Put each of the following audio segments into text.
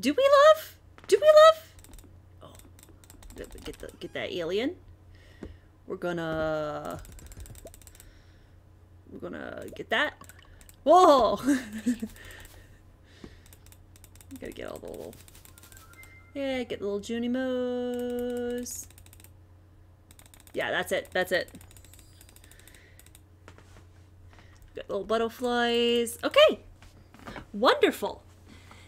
Do we love? Do we love? Oh, get the get that alien. We're gonna we're gonna get that. Whoa! Gotta get all the little yeah, get the little Junimos. Yeah, that's it. That's it. Got little butterflies. Okay. Wonderful.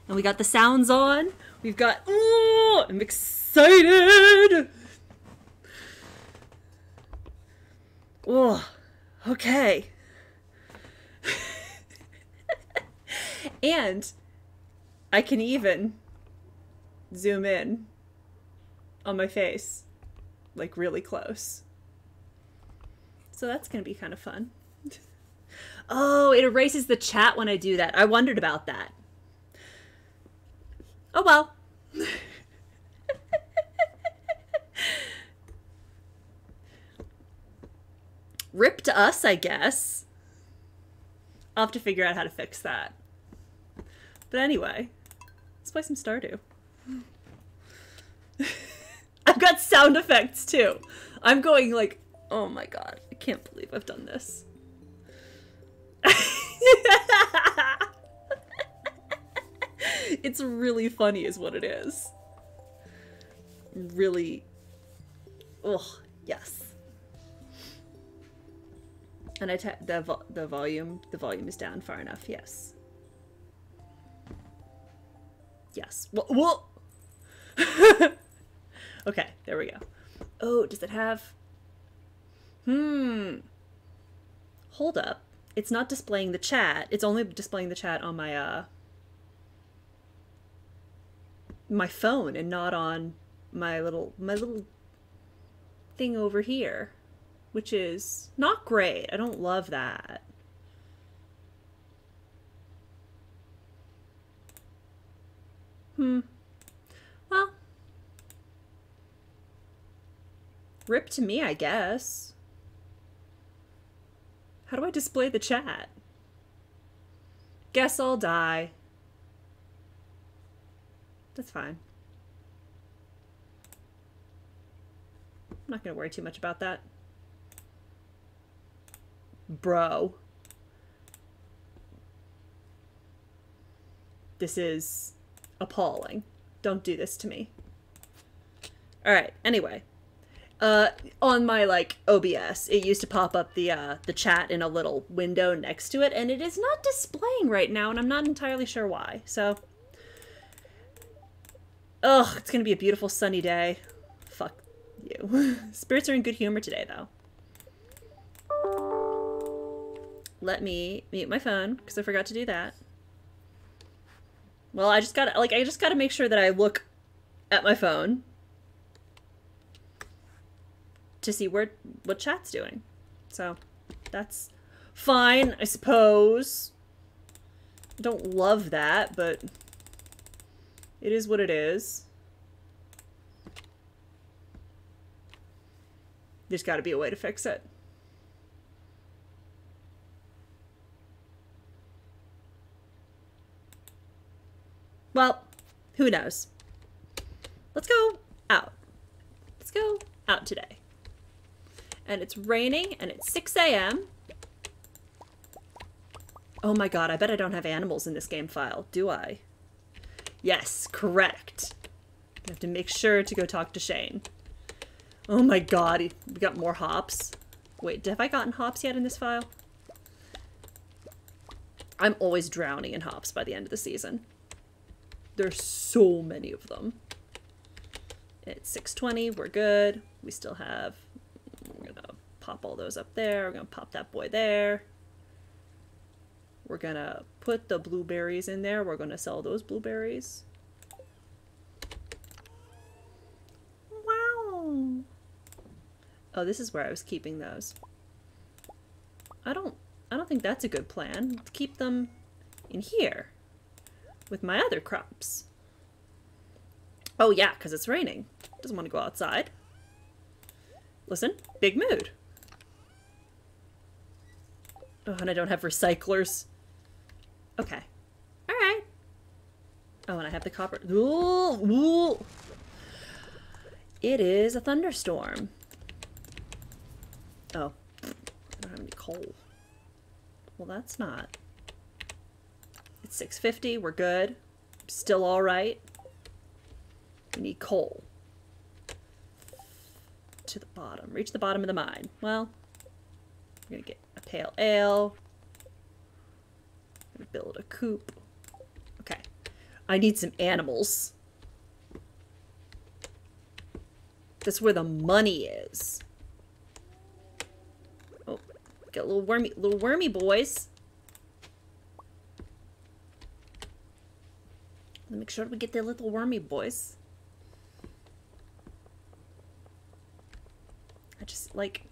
And we got the sounds on. We've got. Oh, I'm excited. Oh, okay. and I can even zoom in on my face, like really close. So that's going to be kind of fun. oh, it erases the chat when I do that. I wondered about that. Oh well. Ripped us, I guess. I'll have to figure out how to fix that. But anyway, let's play some Stardew. I've got sound effects too. I'm going like, oh my god, I can't believe I've done this. it's really funny is what it is. Really, oh, yes. And I the vo the volume the volume is down far enough. Yes. Yes. What? okay, there we go. Oh, does it have? Hmm. Hold up. It's not displaying the chat. It's only displaying the chat on my uh my phone and not on my little my little thing over here, which is not great. I don't love that. Hmm. Well, rip to me, I guess. How do I display the chat? Guess I'll die. That's fine. I'm not going to worry too much about that. Bro. This is appalling. Don't do this to me. Alright, anyway. Uh, on my, like, OBS, it used to pop up the, uh, the chat in a little window next to it, and it is not displaying right now, and I'm not entirely sure why, so... Ugh, it's gonna be a beautiful sunny day. Fuck you. Spirits are in good humor today, though. Let me mute my phone, because I forgot to do that. Well, I just gotta, like, I just gotta make sure that I look at my phone to see where, what chat's doing. So, that's fine, I suppose. Don't love that, but it is what it is. There's got to be a way to fix it. Well, who knows? Let's go out. Let's go out today. And it's raining and it's 6 a.m. Oh my god, I bet I don't have animals in this game file, do I? Yes, correct. I have to make sure to go talk to Shane. Oh my god, we got more hops. Wait, have I gotten hops yet in this file? I'm always drowning in hops by the end of the season. There's so many of them. It's 620, we're good. We still have, we're gonna pop all those up there. We're gonna pop that boy there. We're gonna put the blueberries in there. We're gonna sell those blueberries. Wow. Oh, this is where I was keeping those. I don't, I don't think that's a good plan. Let's keep them in here with my other crops. Oh yeah, because it's raining. Doesn't want to go outside. Listen, big mood. Oh, and I don't have recyclers. Okay. Alright. Oh, and I have the copper. Ooh, ooh. It is a thunderstorm. Oh, I don't have any coal. Well, that's not. It's 650. We're good. Still all right. We need coal. To the bottom. Reach the bottom of the mine. Well, we're gonna get a pale ale. Build a coop. Okay. I need some animals. That's where the money is. Oh, got little wormy, little wormy boys. Let make sure we get the little wormy boys. I just like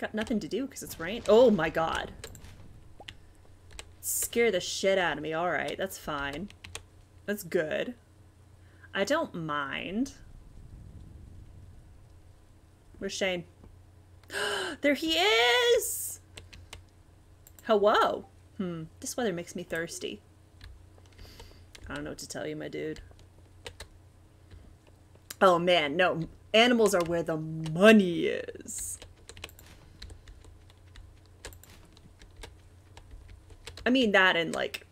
got nothing to do because it's rain. Oh my god. Scare the shit out of me. All right, that's fine. That's good. I don't mind. Where's Shane? there he is! Hello. Hmm, this weather makes me thirsty. I don't know what to tell you, my dude. Oh man, no. Animals are where the money is. I mean that and like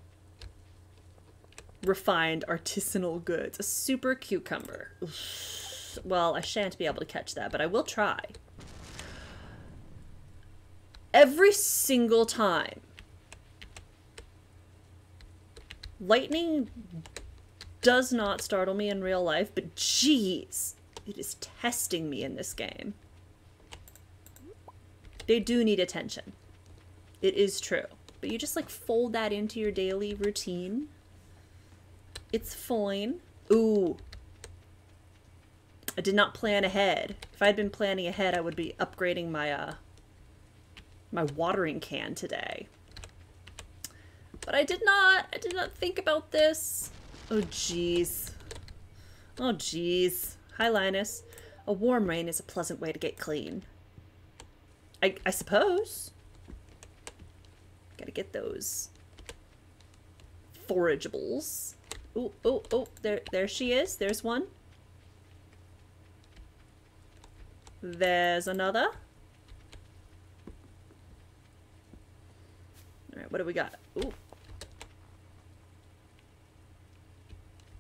refined artisanal goods. A super cucumber. Well, I shan't be able to catch that, but I will try. Every single time. Lightning does not startle me in real life, but jeez, it is testing me in this game. They do need attention. It is true. But you just like fold that into your daily routine it's fine. Ooh. I did not plan ahead. If I'd been planning ahead, I would be upgrading my, uh, my watering can today. But I did not. I did not think about this. Oh, jeez. Oh, jeez. Hi, Linus. A warm rain is a pleasant way to get clean. I, I suppose. Gotta get those forageables. Oh, oh, oh, there, there she is. There's one. There's another. Alright, what do we got? Ooh.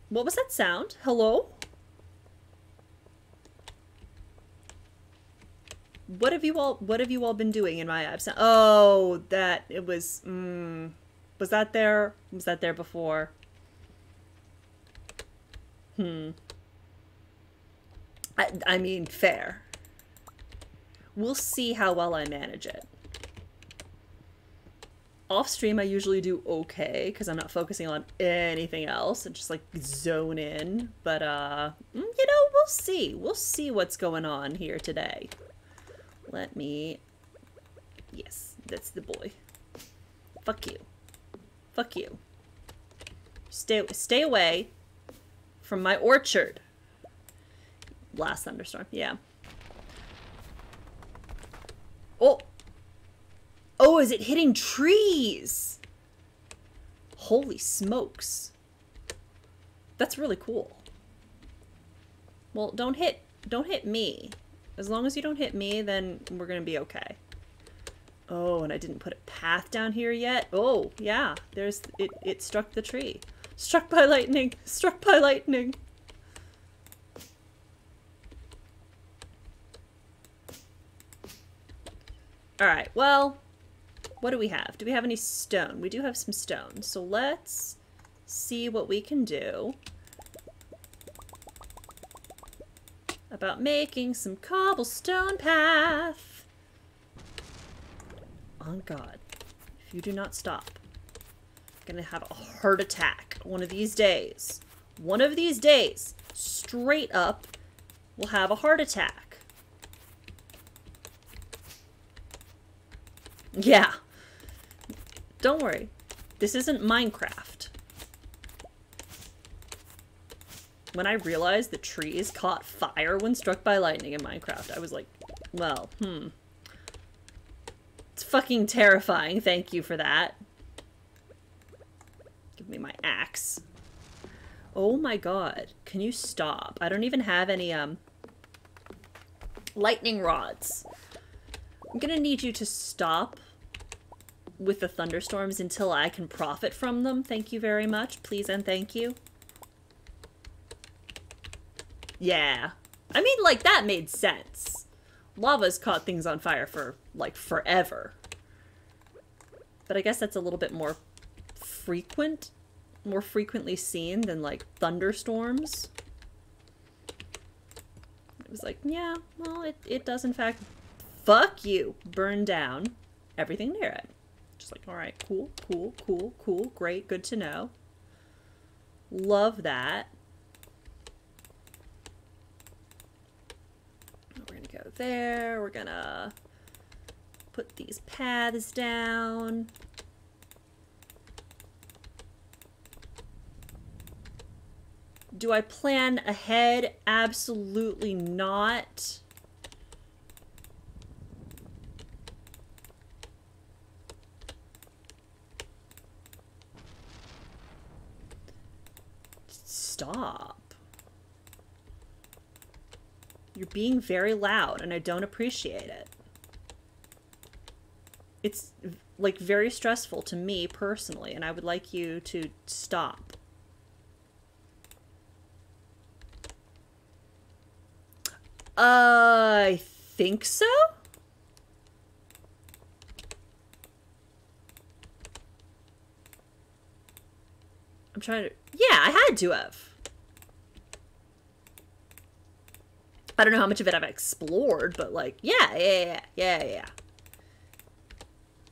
What was that sound? Hello? What have you all what have you all been doing in my absence? Oh, that it was mm, was that there? Was that there before? Hmm. I, I mean, fair. We'll see how well I manage it. Off stream, I usually do okay because I'm not focusing on anything else and just like zone in. But, uh, mm, you know, we'll see. We'll see what's going on here today. Let me. Yes, that's the boy. Fuck you. Fuck you. Stay, stay away from my orchard. Last thunderstorm, yeah. Oh! Oh, is it hitting trees? Holy smokes. That's really cool. Well, don't hit, don't hit me. As long as you don't hit me, then we're gonna be okay. Oh, and I didn't put a path down here yet. Oh, yeah, there's, it, it struck the tree. Struck by lightning! Struck by lightning! Alright, well, what do we have? Do we have any stone? We do have some stone. So let's see what we can do about making some cobblestone path. On God, if you do not stop, I'm gonna have a heart attack one of these days, one of these days, straight up, will have a heart attack. Yeah. Don't worry. This isn't Minecraft. When I realized the trees caught fire when struck by lightning in Minecraft, I was like, well, hmm. It's fucking terrifying. Thank you for that. Give me my axe. Oh my god. Can you stop? I don't even have any, um, lightning rods. I'm gonna need you to stop with the thunderstorms until I can profit from them. Thank you very much. Please and thank you. Yeah. I mean, like, that made sense. Lava's caught things on fire for, like, forever. But I guess that's a little bit more frequent, more frequently seen than, like, thunderstorms. It was like, yeah, well, it, it does, in fact, fuck you, burn down everything near it. Just like, all right, cool, cool, cool, cool, great, good to know. Love that. We're gonna go there. We're gonna put these paths down. Do I plan ahead? Absolutely not. Stop. You're being very loud and I don't appreciate it. It's like very stressful to me personally and I would like you to stop. Uh, I think so? I'm trying to... Yeah, I had to have. I don't know how much of it I've explored, but like, yeah, yeah, yeah, yeah, yeah.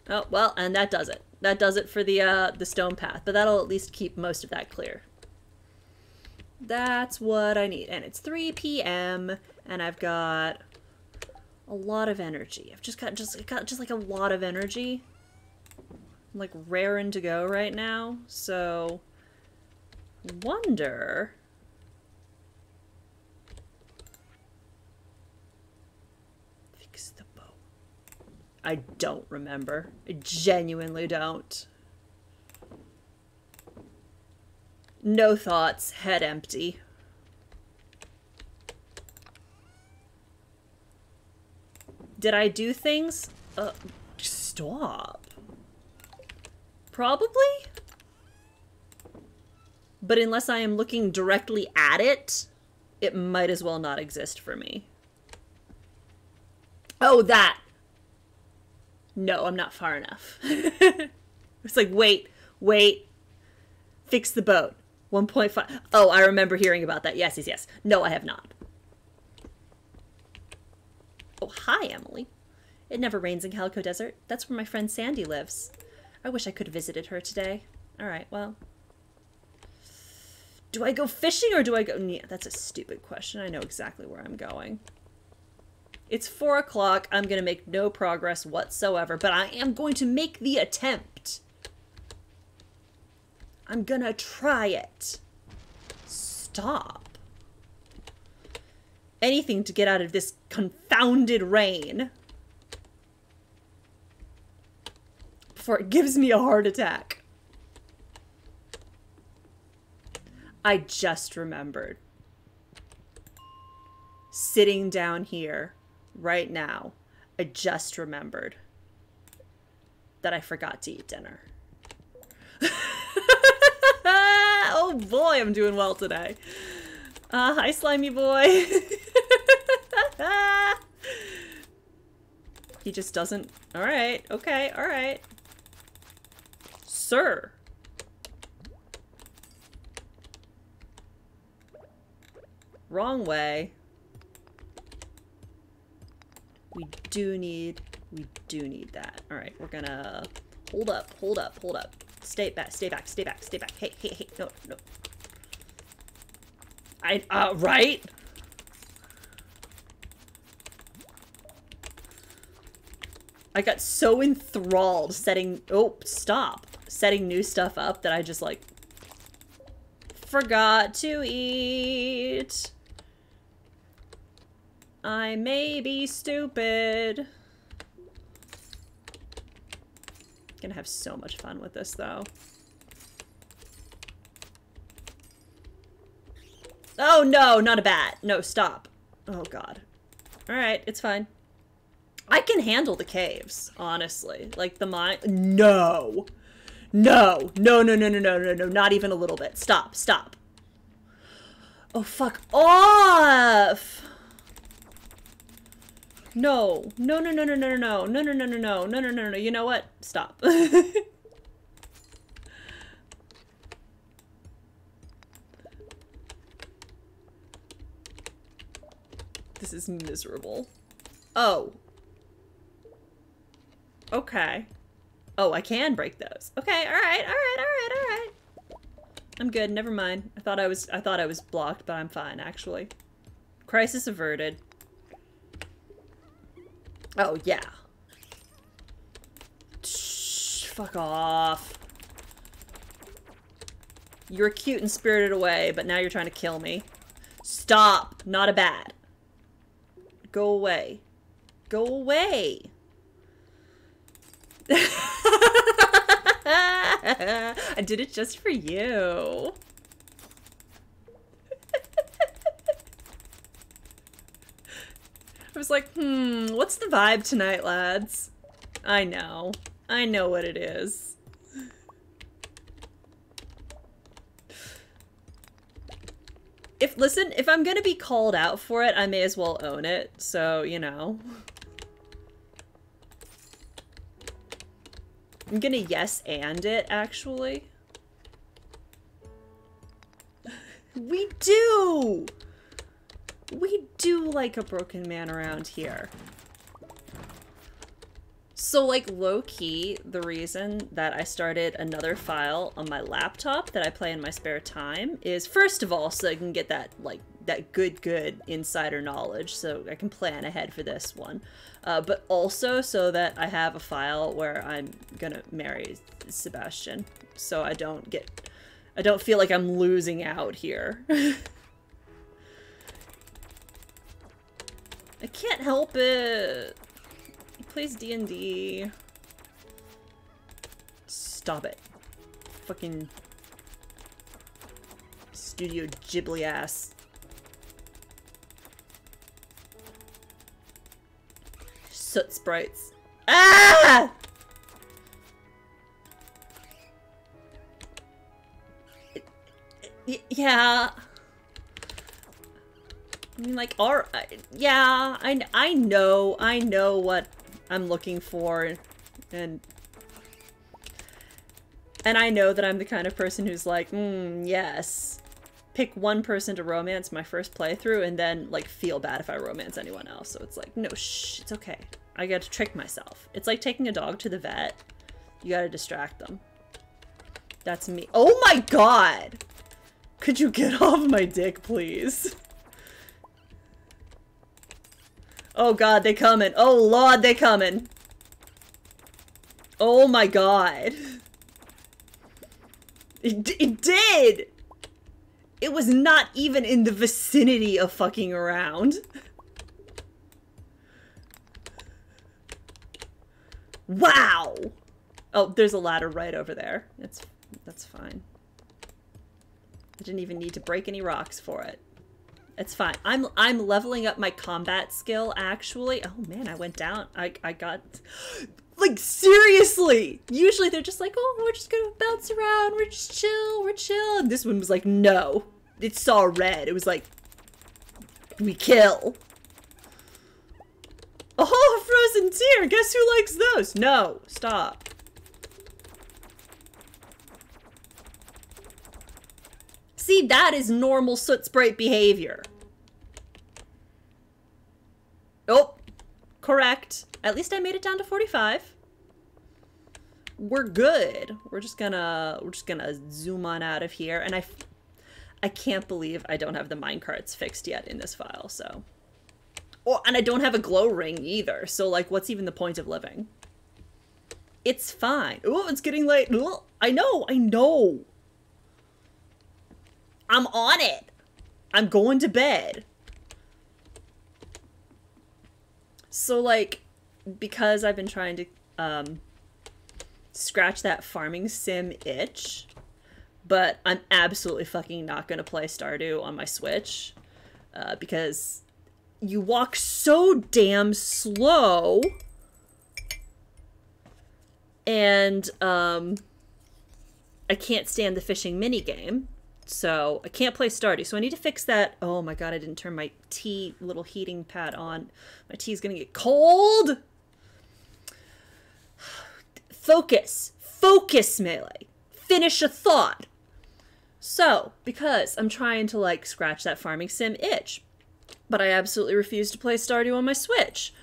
Oh, well, and that does it. That does it for the, uh, the stone path, but that'll at least keep most of that clear. That's what I need. And it's 3 p.m. and I've got a lot of energy. I've just got just got just like a lot of energy. I'm like raring to go right now. So wonder fix the boat. I don't remember. I genuinely don't. No thoughts, head empty. Did I do things? Uh, stop. Probably? But unless I am looking directly at it, it might as well not exist for me. Oh, that! No, I'm not far enough. it's like, wait, wait, fix the boat. 1.5. Oh, I remember hearing about that. Yes, yes, yes. No, I have not. Oh, hi, Emily. It never rains in Calico Desert. That's where my friend Sandy lives. I wish I could have visited her today. All right, well. Do I go fishing or do I go... Yeah, that's a stupid question. I know exactly where I'm going. It's 4 o'clock. I'm going to make no progress whatsoever, but I am going to make the attempt. I'm gonna try it. Stop. Anything to get out of this confounded rain. Before it gives me a heart attack. I just remembered. Sitting down here right now, I just remembered that I forgot to eat dinner. oh boy, I'm doing well today. Uh, hi, slimy boy. he just doesn't... Alright, okay, alright. Sir. Wrong way. We do need... We do need that. Alright, we're gonna... Hold up, hold up, hold up. Stay back, stay back, stay back, stay back. Hey, hey, hey, no, no. I, uh, right? I got so enthralled setting, oh, stop. Setting new stuff up that I just, like, forgot to eat. I may be stupid. Gonna have so much fun with this, though. Oh, no, not a bat. No, stop. Oh, God. Alright, it's fine. I can handle the caves, honestly. Like, the mine- No! No! No, no, no, no, no, no, no, not even a little bit. Stop, stop. Oh, fuck off! No. No, no, no, no, no, no, no, no, no, no, no, no, no, no, no, no. You know what? Stop. this is miserable. Oh. Okay. Oh, I can break those. Okay, alright, alright, alright, alright. I'm good, never mind. I thought I was I thought I was blocked, but I'm fine actually. Crisis averted. Oh yeah. Shh, fuck off. You were cute and spirited away, but now you're trying to kill me. Stop! Not a bad. Go away. Go away. I did it just for you. I was like, hmm, what's the vibe tonight, lads? I know. I know what it is. If, listen, if I'm gonna be called out for it, I may as well own it, so, you know. I'm gonna yes and it, actually. we do! We do like a broken man around here. So, like, low-key, the reason that I started another file on my laptop that I play in my spare time is, first of all, so I can get that, like, that good, good insider knowledge, so I can plan ahead for this one. Uh, but also so that I have a file where I'm gonna marry Sebastian, so I don't get, I don't feel like I'm losing out here. I can't help it. He plays D&D. Stop it. Fucking Studio Ghibli ass. soot sprites. Ah! yeah. I mean, like, all, yeah, I, I know, I know what I'm looking for, and, and I know that I'm the kind of person who's like, mm, yes, pick one person to romance my first playthrough, and then, like, feel bad if I romance anyone else, so it's like, no, shh, it's okay. I gotta trick myself. It's like taking a dog to the vet. You gotta distract them. That's me. Oh my god! Could you get off my dick, please? Oh god, they coming. Oh lord, they coming. Oh my god. It, it did! It was not even in the vicinity of fucking around. Wow! Oh, there's a ladder right over there. That's that's fine. I didn't even need to break any rocks for it. It's fine. I'm I'm leveling up my combat skill actually. Oh man, I went down. I I got like seriously. Usually they're just like, "Oh, we're just going to bounce around. We're just chill. We're chill." And this one was like, "No." It saw red. It was like, "We kill." Oh, frozen tear! Guess who likes those? No, stop. See, that is normal soot sprite behavior. Oh, correct. At least I made it down to 45. We're good. We're just gonna, we're just gonna zoom on out of here. And I, I can't believe I don't have the minecarts fixed yet in this file, so. Oh, and I don't have a glow ring either, so like, what's even the point of living? It's fine. Oh, it's getting late. Ooh, I know, I know. I'm on it. I'm going to bed. So like, because I've been trying to um, scratch that farming sim itch, but I'm absolutely fucking not gonna play Stardew on my Switch uh, because you walk so damn slow and um, I can't stand the fishing mini game. So I can't play Stardew. So I need to fix that. Oh my god, I didn't turn my tea little heating pad on. My tea is gonna get cold. Focus. Focus, Melee. Finish a thought. So, because I'm trying to like scratch that farming sim itch, but I absolutely refuse to play Stardew on my Switch,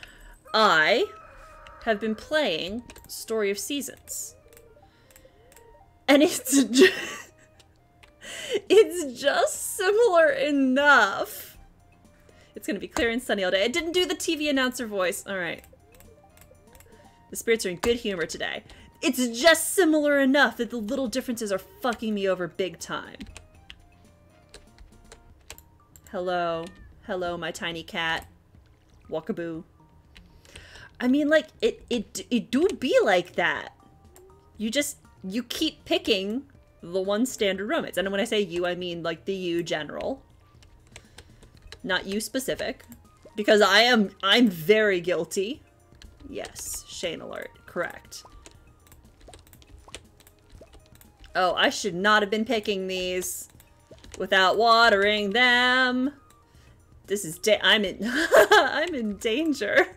I have been playing Story of Seasons. And it's it's just similar enough. It's to be clear and sunny all day. I didn't do the TV announcer voice. All right. The spirits are in good humor today. It's just similar enough that the little differences are fucking me over big time. Hello. Hello, my tiny cat. Walkaboo. I mean, like, it, it, it do be like that. You just, you keep picking the one standard romance. And when I say you, I mean, like, the you general. Not you specific. Because I am, I'm very guilty. Yes, Shane alert. Correct. Oh, I should not have been picking these without watering them. This is da I'm in I'm in danger.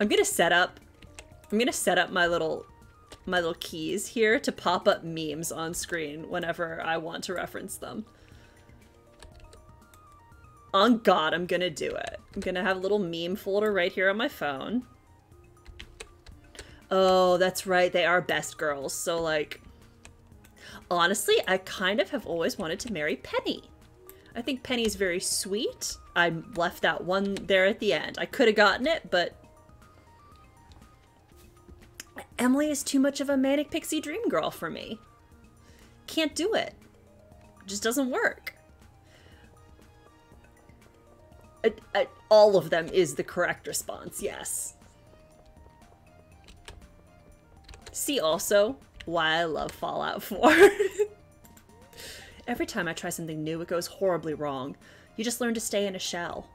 I'm gonna set up I'm gonna set up my little my little keys here to pop up memes on screen whenever I want to reference them. On God, I'm gonna do it. I'm gonna have a little meme folder right here on my phone. Oh, that's right. They are best girls. So, like, honestly, I kind of have always wanted to marry Penny. I think Penny's very sweet. I left that one there at the end. I could have gotten it, but Emily is too much of a manic pixie dream girl for me. Can't do it. Just doesn't work. I, I, all of them is the correct response, yes. See also why I love Fallout 4. Every time I try something new, it goes horribly wrong. You just learn to stay in a shell.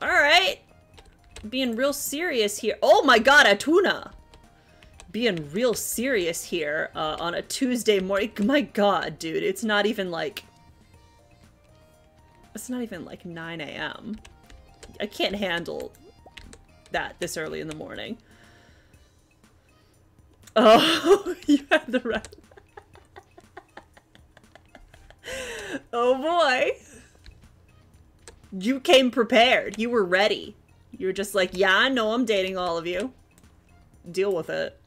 Alright! Being real serious here. Oh my god, Atuna! Being real serious here uh, on a Tuesday morning. My god, dude, it's not even like... It's not even like 9 a.m. I can't handle that this early in the morning. Oh, you had the right. oh boy. You came prepared. You were ready. You were just like, yeah, I know I'm dating all of you. Deal with it.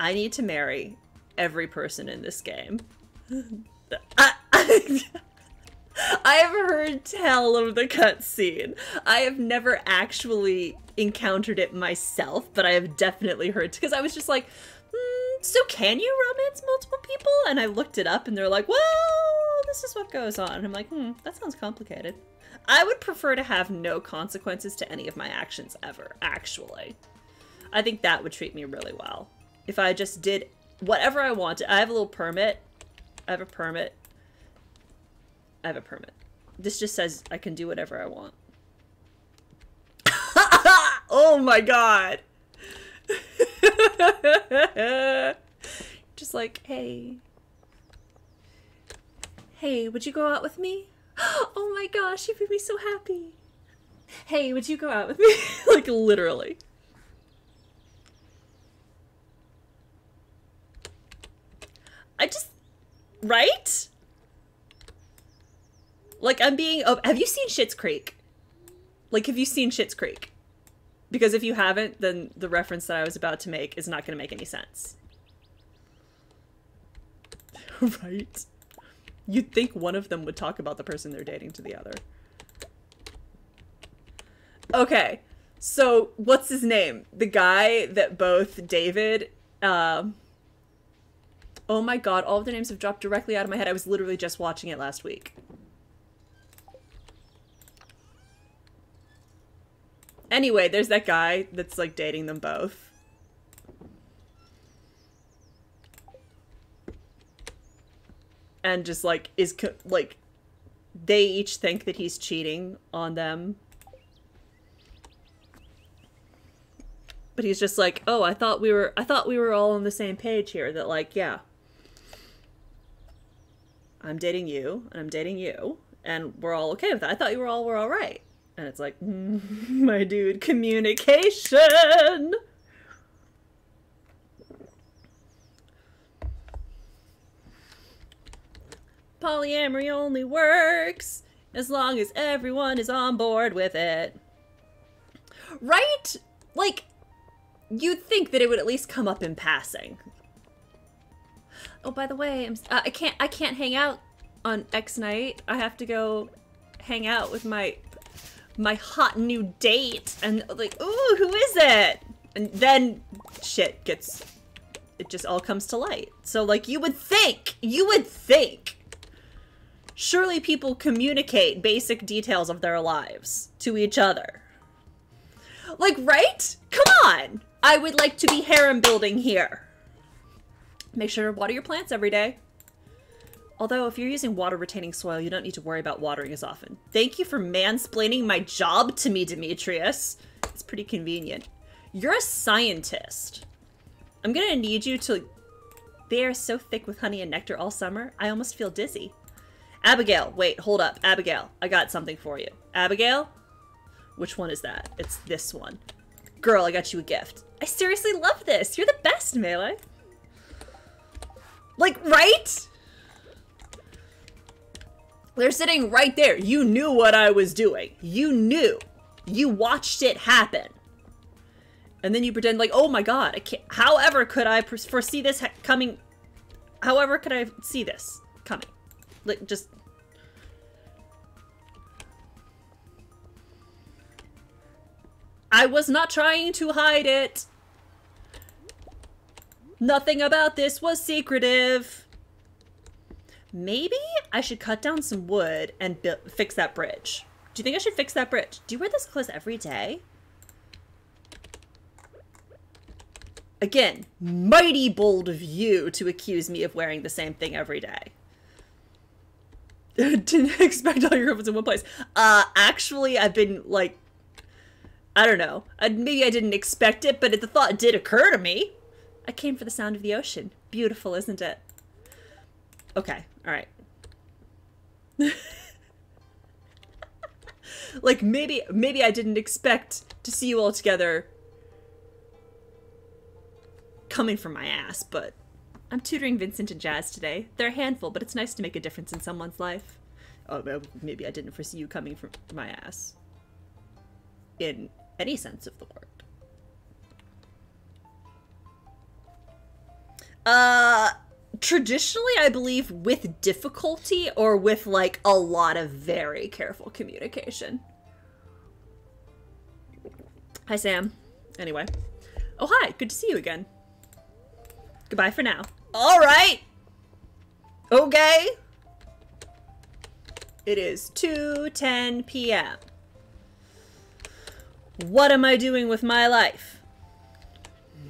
I need to marry every person in this game. I, I, I have heard tell of the cutscene. I have never actually encountered it myself, but I have definitely heard because I was just like, mm, so can you romance multiple people? And I looked it up, and they're like, well, this is what goes on. And I'm like, hmm, that sounds complicated. I would prefer to have no consequences to any of my actions ever. Actually, I think that would treat me really well if I just did whatever I wanted. I have a little permit. I have a permit. I have a permit. This just says I can do whatever I want. oh my god. Just like, hey. Hey, would you go out with me? Oh my gosh, you made me so happy. Hey, would you go out with me? like, literally. I just. Right? Like, I'm being. Oh, have you seen Schitt's Creek? Like, have you seen Schitt's Creek? Because if you haven't, then the reference that I was about to make is not going to make any sense. right? You'd think one of them would talk about the person they're dating to the other. Okay, so what's his name? The guy that both David, um, Oh my god, all of the names have dropped directly out of my head. I was literally just watching it last week. Anyway, there's that guy that's like dating them both. And just like is like they each think that he's cheating on them. But he's just like, "Oh, I thought we were I thought we were all on the same page here that like, yeah, I'm dating you and I'm dating you and we're all okay with that. I thought you were all were all right." And it's like, mm, "My dude, communication." polyamory only works as long as everyone is on board with it. Right? Like, you'd think that it would at least come up in passing. Oh, by the way, I'm, uh, I can't I can't hang out on X night. I have to go hang out with my my hot new date, and like, ooh, who is it? And then shit gets it just all comes to light. So like, you would think, you would think surely people communicate basic details of their lives to each other. Like, right? Come on! I would like to be harem building here. Make sure to water your plants every day. Although, if you're using water retaining soil, you don't need to worry about watering as often. Thank you for mansplaining my job to me, Demetrius. It's pretty convenient. You're a scientist. I'm gonna need you to... They are so thick with honey and nectar all summer, I almost feel dizzy. Abigail, wait, hold up. Abigail, I got something for you. Abigail? Which one is that? It's this one. Girl, I got you a gift. I seriously love this. You're the best, Melee. Like, right? They're sitting right there. You knew what I was doing. You knew. You watched it happen. And then you pretend like, oh my god, I can't. However could I foresee this coming? However could I see this coming? Like, just I was not trying to hide it. Nothing about this was secretive. Maybe I should cut down some wood and fix that bridge. Do you think I should fix that bridge? Do you wear this clothes every day? Again, mighty bold of you to accuse me of wearing the same thing every day. Didn't expect all your outfits in one place. Uh, actually, I've been, like, I don't know. I, maybe I didn't expect it, but the thought did occur to me. I came for the sound of the ocean. Beautiful, isn't it? Okay, alright. like, maybe, maybe I didn't expect to see you all together coming from my ass, but I'm tutoring Vincent and Jas today. They're a handful, but it's nice to make a difference in someone's life. Oh, maybe I didn't foresee you coming from my ass. In any sense of the word. Uh, traditionally, I believe with difficulty or with like a lot of very careful communication. Hi, Sam. Anyway. Oh, hi. Good to see you again. Goodbye for now. All right. Okay. It is 2:10 p.m. What am I doing with my life?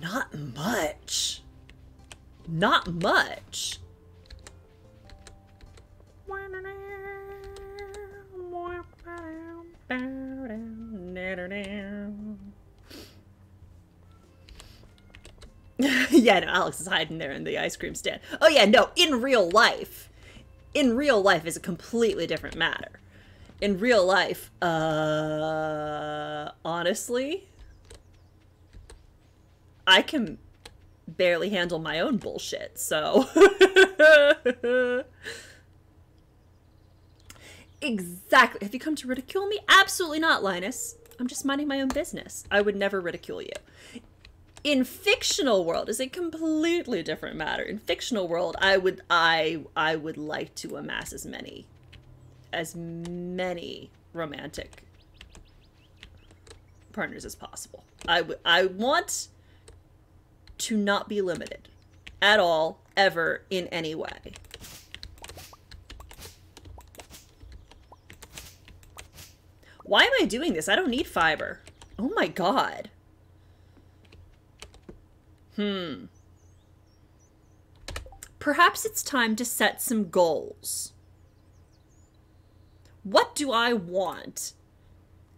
Not much. Not much. yeah, no, Alex is hiding there in the ice cream stand. Oh yeah, no, in real life, in real life is a completely different matter in real life, uh, honestly, I can barely handle my own bullshit, so. exactly. Have you come to ridicule me? Absolutely not, Linus. I'm just minding my own business. I would never ridicule you. In fictional world is a completely different matter. In fictional world, I would I I would like to amass as many as many romantic partners as possible. I, I want to not be limited at all, ever, in any way. Why am I doing this? I don't need fiber. Oh my god. Hmm. Perhaps it's time to set some goals. What do I want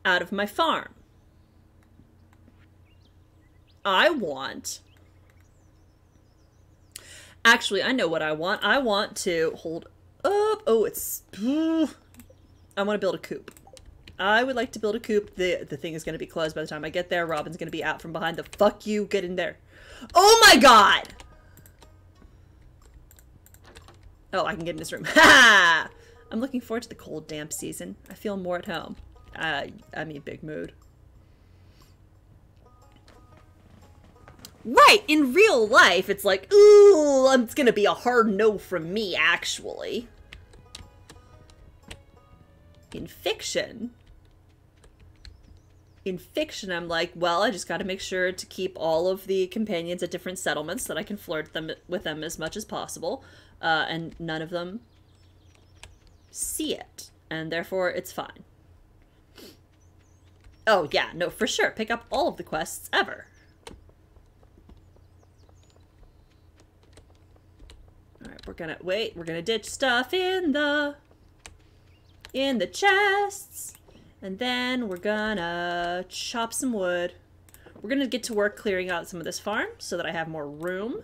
out of my farm? I want. Actually, I know what I want. I want to hold up. Oh, it's. I want to build a coop. I would like to build a coop. The the thing is going to be closed by the time I get there. Robin's going to be out from behind the fuck you. Get in there. Oh my god! Oh, I can get in this room. Ha! I'm looking forward to the cold, damp season. I feel more at home. Uh, I'm in big mood. Right, in real life, it's like, ooh, it's gonna be a hard no from me, actually. In fiction, in fiction, I'm like, well, I just gotta make sure to keep all of the companions at different settlements so that I can flirt them with them as much as possible, uh, and none of them see it, and therefore it's fine. Oh, yeah, no, for sure. Pick up all of the quests ever. We're gonna wait, we're gonna ditch stuff in the in the chests. And then we're gonna chop some wood. We're gonna get to work clearing out some of this farm so that I have more room.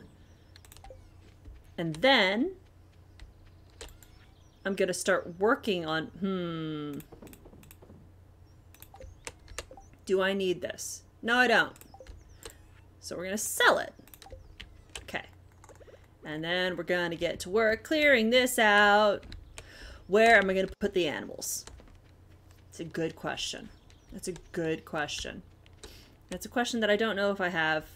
And then I'm gonna start working on hmm. Do I need this? No, I don't. So we're gonna sell it. And then we're going to get to work clearing this out. Where am I going to put the animals? It's a good question. That's a good question. That's a question that I don't know if I have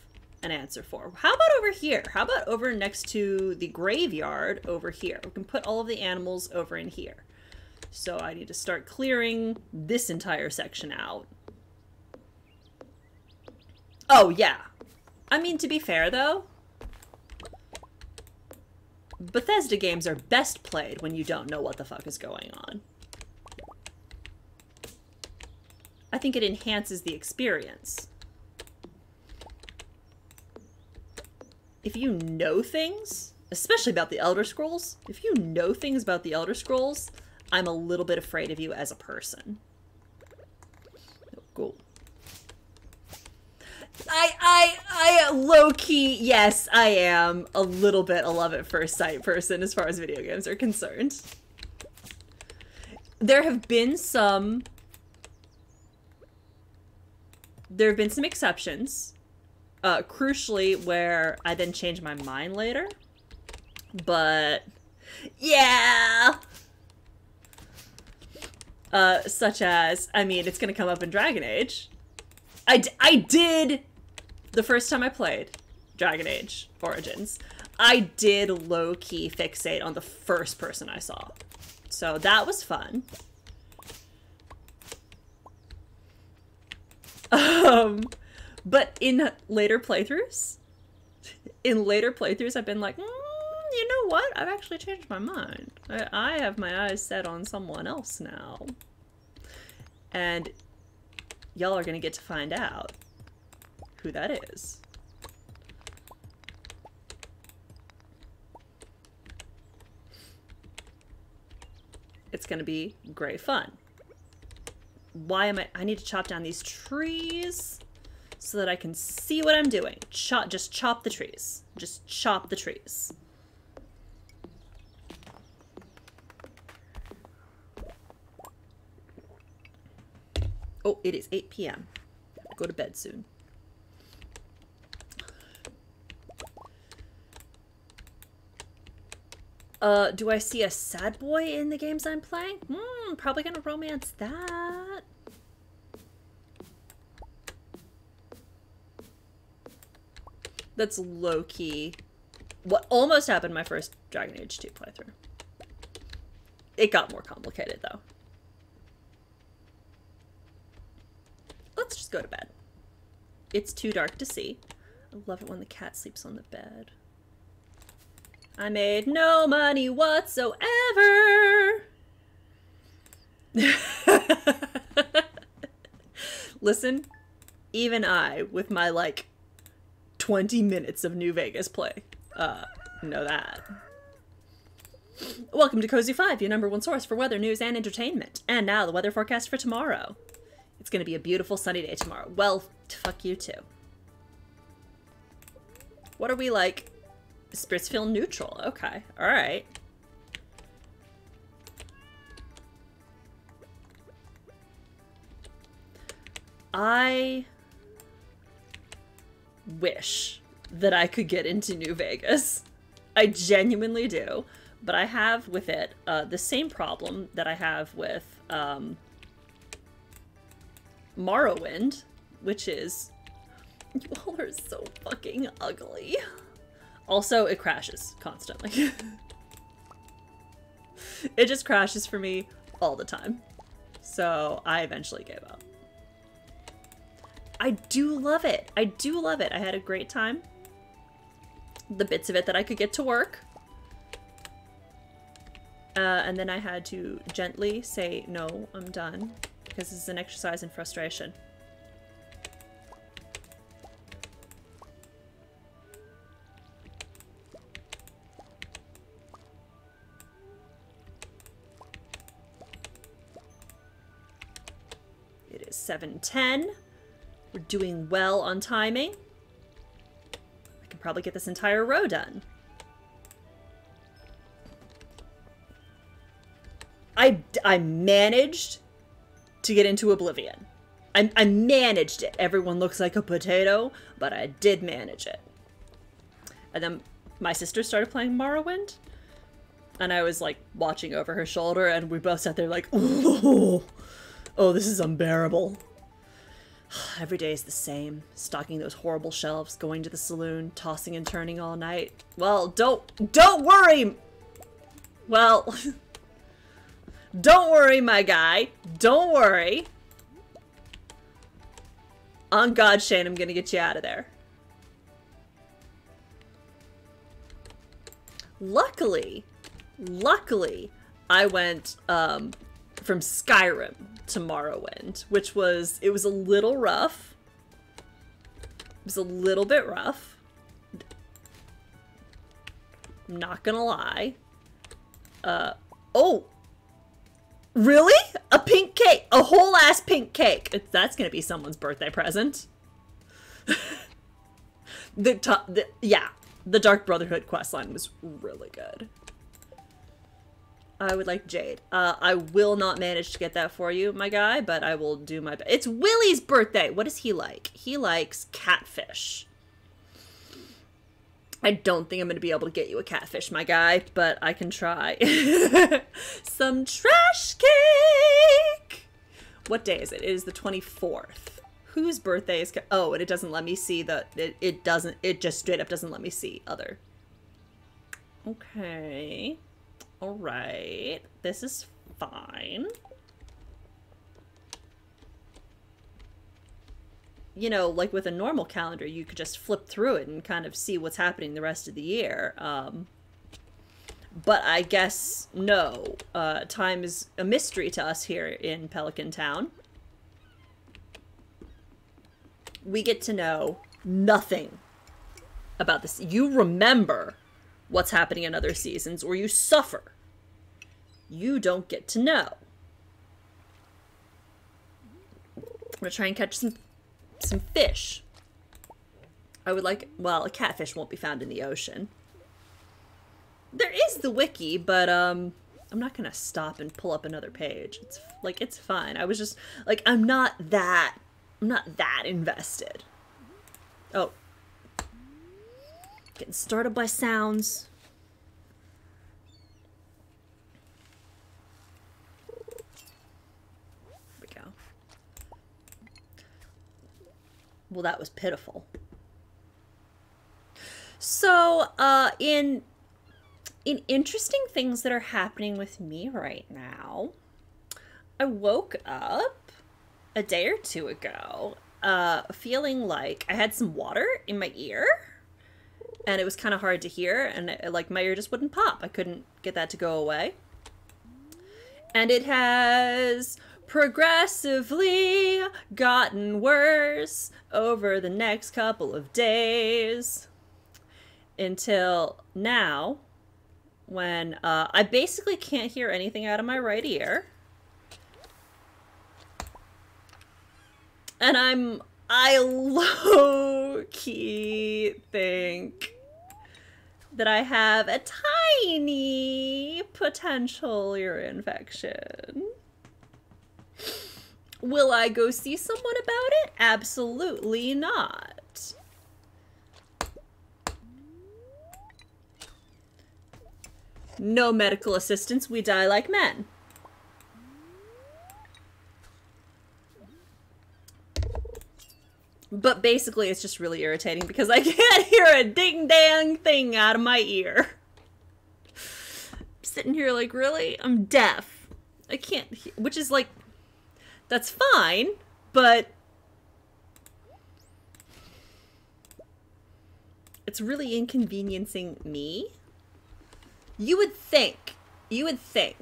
an answer for. How about over here? How about over next to the graveyard over here? We can put all of the animals over in here. So I need to start clearing this entire section out. Oh, yeah. I mean, to be fair, though, Bethesda games are best played when you don't know what the fuck is going on. I think it enhances the experience. If you know things, especially about the Elder Scrolls, if you know things about the Elder Scrolls, I'm a little bit afraid of you as a person. Cool. I, I, I low key, yes, I am a little bit a love at first sight person as far as video games are concerned. There have been some. There have been some exceptions, uh, crucially, where I then change my mind later. But, yeah. Uh, such as, I mean, it's gonna come up in Dragon Age. I, I did the first time I played Dragon Age Origins, I did low key fixate on the first person I saw. So that was fun. Um, but in later playthroughs, in later playthroughs, I've been like, mm, you know what? I've actually changed my mind. I, I have my eyes set on someone else now. And y'all are gonna get to find out who that is. It's gonna be great fun. Why am I- I need to chop down these trees so that I can see what I'm doing. Chop, just chop the trees. Just chop the trees. Oh, it is 8 p.m. Go to bed soon. Uh, do I see a sad boy in the games I'm playing? Hmm, probably gonna romance that. That's low-key what almost happened my first Dragon Age 2 playthrough. It got more complicated, though. Let's just go to bed. It's too dark to see. I love it when the cat sleeps on the bed. I made no money whatsoever. Listen, even I, with my like 20 minutes of New Vegas play, uh, know that. Welcome to KOZU 5, your number one source for weather, news, and entertainment. And now the weather forecast for tomorrow. It's going to be a beautiful sunny day tomorrow. Well, fuck you too. What are we like? Feel neutral. Okay. All right. I wish that I could get into New Vegas. I genuinely do. But I have with it uh, the same problem that I have with um, Morrowind, which is you all are so fucking ugly. Also, it crashes constantly. it just crashes for me all the time. So I eventually gave up. I do love it. I do love it. I had a great time. The bits of it that I could get to work. Uh, and then I had to gently say, no, I'm done. Because this is an exercise in frustration. It is 7.10. We're doing well on timing. I can probably get this entire row done. I, I managed to get into Oblivion. I, I managed it. Everyone looks like a potato, but I did manage it. And then my sister started playing Morrowind, and I was like watching over her shoulder, and we both sat there like, oh, oh, this is unbearable. Every day is the same. Stocking those horrible shelves, going to the saloon, tossing and turning all night. Well, don't don't worry. Well, don't worry, my guy. Don't worry. On God, Shane, I'm gonna get you out of there. Luckily, luckily, I went um, from Skyrim to Morrowind, which was, it was a little rough. It was a little bit rough. I'm not gonna lie. Uh, oh! Really? A pink cake! A whole ass pink cake! That's gonna be someone's birthday present. the, the, yeah, the Dark Brotherhood questline was really good. I would like Jade. Uh, I will not manage to get that for you, my guy, but I will do my best. It's Willy's birthday. What does he like? He likes catfish. I don't think I'm going to be able to get you a catfish, my guy, but I can try. Some trash cake! What day is it? It is the 24th. Whose birthday is... Oh, and it doesn't let me see the... It, it doesn't... It just straight up doesn't let me see other. Okay. Alright, this is fine. You know, like with a normal calendar, you could just flip through it and kind of see what's happening the rest of the year. Um, but I guess no. Uh, time is a mystery to us here in Pelican Town. We get to know nothing about this. You remember what's happening in other seasons, or you suffer. You don't get to know. I'm gonna try and catch some some fish. I would like, well, a catfish won't be found in the ocean. There is the wiki, but um, I'm not gonna stop and pull up another page. It's like, it's fine. I was just, like, I'm not that, I'm not that invested. Oh, Getting started by sounds. There we go. Well, that was pitiful. So, uh, in in interesting things that are happening with me right now, I woke up a day or two ago, uh, feeling like I had some water in my ear and it was kind of hard to hear and it, like my ear just wouldn't pop i couldn't get that to go away and it has progressively gotten worse over the next couple of days until now when uh, I basically can't hear anything out of my right ear. And I'm I low key think that I have a tiny potential ear infection. Will I go see someone about it? Absolutely not. No medical assistance, we die like men. But basically, it's just really irritating because I can't hear a ding dang thing out of my ear. I'm sitting here like, really? I'm deaf. I can't, which is like, that's fine, but it's really inconveniencing me. You would think, you would think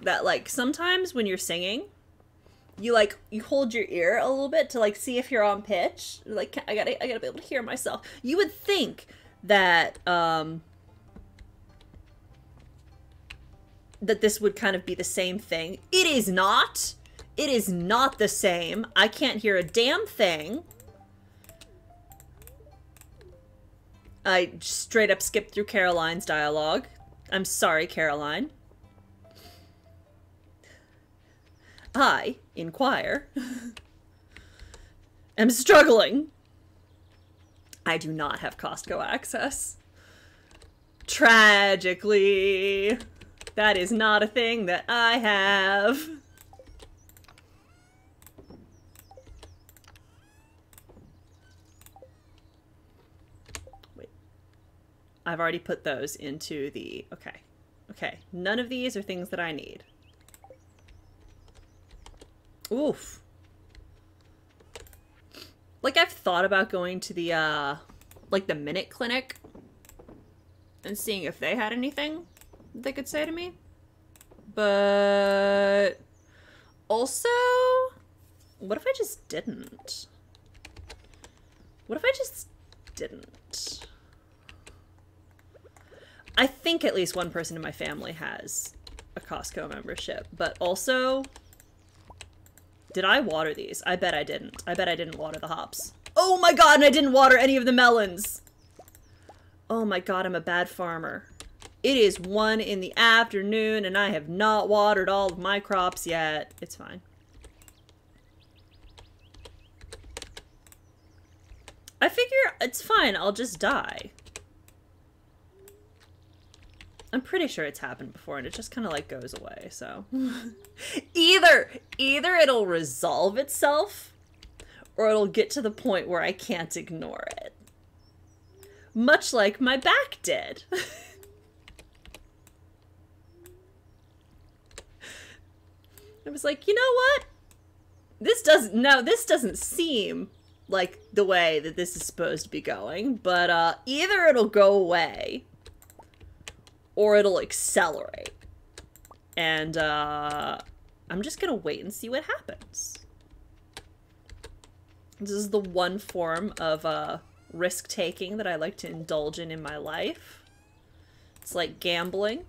that like sometimes when you're singing, you like you hold your ear a little bit to like see if you're on pitch. Like I gotta I gotta be able to hear myself. You would think that um that this would kind of be the same thing. It is not. It is not the same. I can't hear a damn thing. I straight up skipped through Caroline's dialogue. I'm sorry, Caroline. I inquire. am struggling. I do not have Costco access. Tragically, that is not a thing that I have. I've already put those into the... Okay. Okay. None of these are things that I need. Oof. Like, I've thought about going to the, uh, like, the Minute Clinic and seeing if they had anything they could say to me. But also, what if I just didn't? What if I just didn't? I think at least one person in my family has a Costco membership, but also did I water these? I bet I didn't. I bet I didn't water the hops. Oh my god, and I didn't water any of the melons! Oh my god, I'm a bad farmer. It is 1 in the afternoon, and I have not watered all of my crops yet. It's fine. I figure it's fine, I'll just die. I'm pretty sure it's happened before and it just kind of like goes away, so. either, either it'll resolve itself or it'll get to the point where I can't ignore it. Much like my back did. I was like, you know what? This doesn't, no, this doesn't seem like the way that this is supposed to be going, but uh, either it'll go away or it'll accelerate. And uh, I'm just gonna wait and see what happens. This is the one form of uh, risk taking that I like to indulge in in my life. It's like gambling.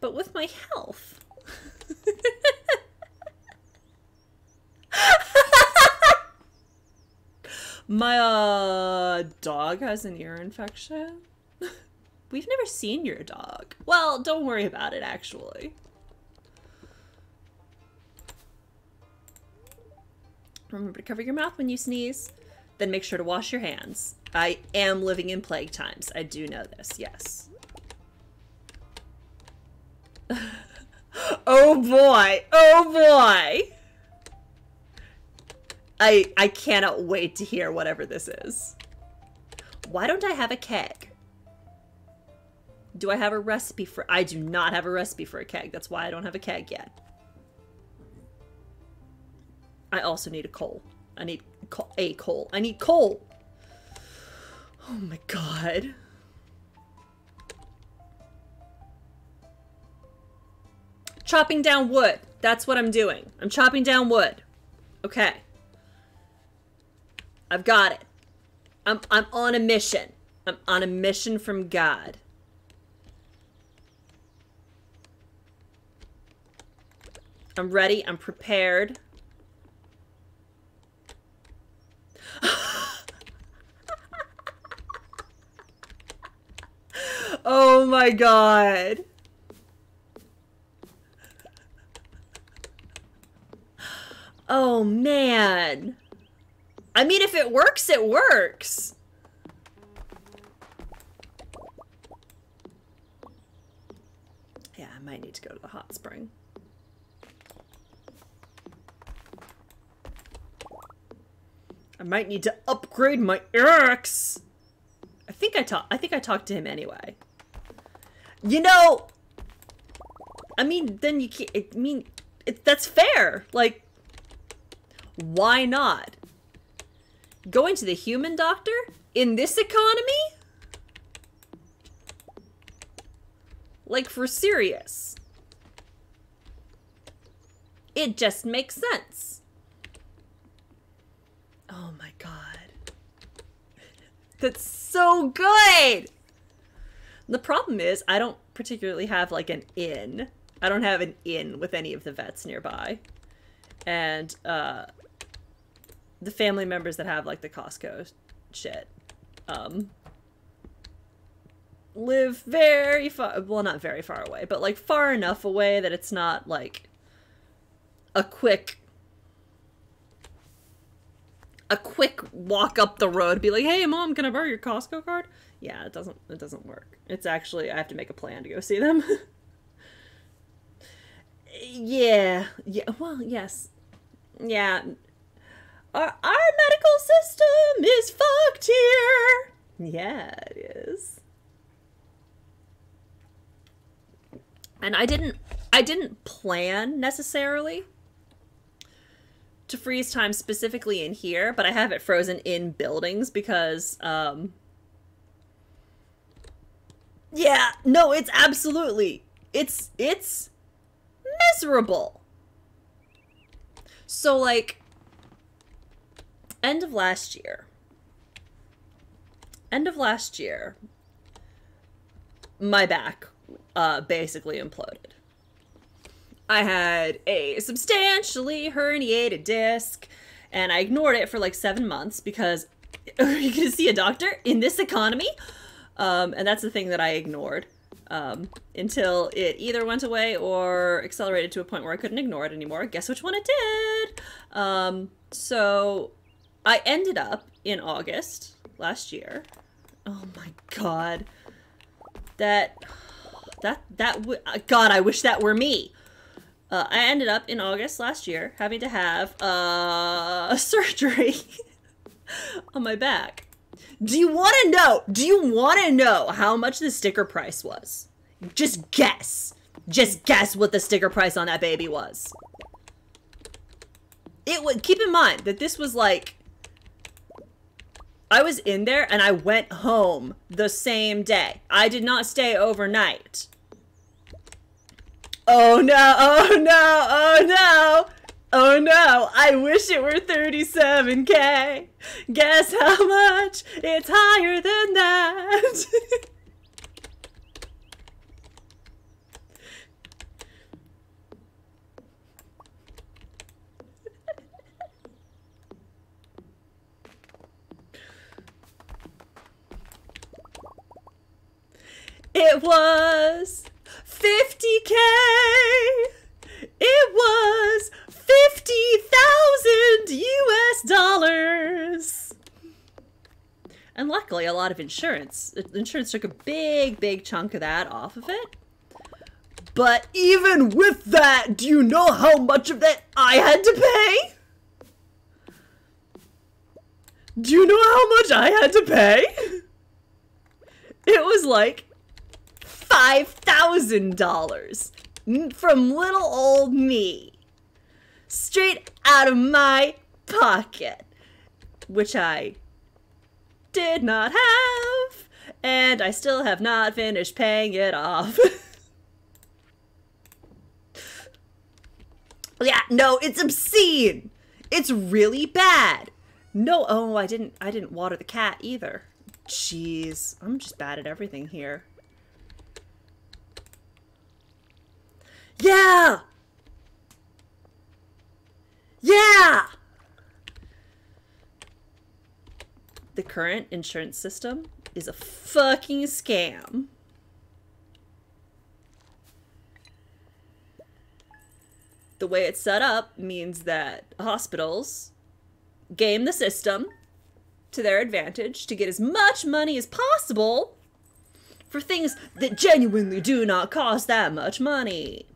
But with my health. My uh, dog has an ear infection. We've never seen your dog. Well, don't worry about it, actually. Remember to cover your mouth when you sneeze. Then make sure to wash your hands. I am living in plague times. I do know this, yes. oh boy. Oh boy. I I cannot wait to hear whatever this is. Why don't I have a keg? Do I have a recipe for I do not have a recipe for a keg. That's why I don't have a keg yet. I also need a coal. I need a coal. I need coal. Oh my god. Chopping down wood. That's what I'm doing. I'm chopping down wood. Okay. I've got it. I'm, I'm on a mission. I'm on a mission from God. I'm ready. I'm prepared. oh my god. Oh man. I mean, if it works, it works. Yeah, I might need to go to the hot spring. I might need to upgrade my Eric's. I think I talked. I think I talked to him anyway. You know, I mean, then you can't. I mean, it, that's fair. Like, why not? Going to the human doctor in this economy? Like, for serious. It just makes sense. Oh my god. That's so good! The problem is, I don't particularly have like an inn. I don't have an inn with any of the vets nearby. And uh, the family members that have like the Costco shit um, live very far, well, not very far away, but like far enough away that it's not like a quick a quick walk up the road be like hey mom can i borrow your costco card? Yeah it doesn't it doesn't work. It's actually i have to make a plan to go see them. Yeah yeah well yes. Yeah our, our medical system is fucked here yeah it is and i didn't i didn't plan necessarily to freeze time specifically in here, but I have it frozen in buildings because, um, yeah, no, it's absolutely, it's, it's miserable. So, like, end of last year, end of last year, my back, uh, basically imploded. I had a substantially herniated disc, and I ignored it for like seven months because you can see a doctor in this economy. Um, and that's the thing that I ignored um, until it either went away or accelerated to a point where I couldn't ignore it anymore. Guess which one it did? Um, so I ended up in August last year. Oh my god. That, that, that, God, I wish that were me. Uh, I ended up in August last year having to have uh, a surgery on my back. Do you want to know? Do you want to know how much the sticker price was? Just guess. Just guess what the sticker price on that baby was. It would keep in mind that this was like I was in there and I went home the same day. I did not stay overnight. Oh no, oh no, oh no. Oh no, I wish it were 37k. Guess how much? It's higher than that. it was 50k! It was 50,000 US dollars! And luckily, a lot of insurance. Insurance took a big, big chunk of that off of it. But even with that, do you know how much of that I had to pay? Do you know how much I had to pay? It was like $5,000 from little old me. Straight out of my pocket. Which I did not have. And I still have not finished paying it off. yeah, no, it's obscene. It's really bad. No, oh, I didn't I didn't water the cat either. Jeez, I'm just bad at everything here. Yeah! Yeah! The current insurance system is a fucking scam. The way it's set up means that hospitals game the system to their advantage to get as much money as possible for things that genuinely do not cost that much money.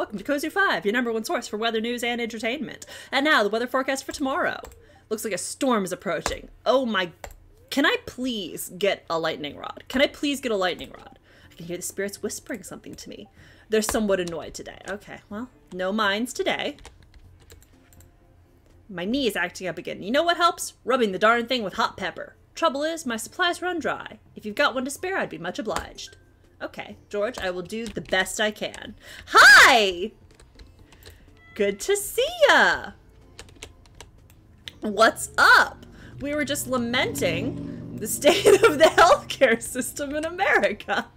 Welcome to KOZU 5, your number one source for weather news and entertainment. And now, the weather forecast for tomorrow. Looks like a storm is approaching. Oh my... Can I please get a lightning rod? Can I please get a lightning rod? I can hear the spirits whispering something to me. They're somewhat annoyed today. Okay, well, no minds today. My knee is acting up again. You know what helps? Rubbing the darn thing with hot pepper. Trouble is, my supplies run dry. If you've got one to spare, I'd be much obliged. Okay, George, I will do the best I can. Hi! Good to see ya! What's up? We were just lamenting the state of the healthcare system in America.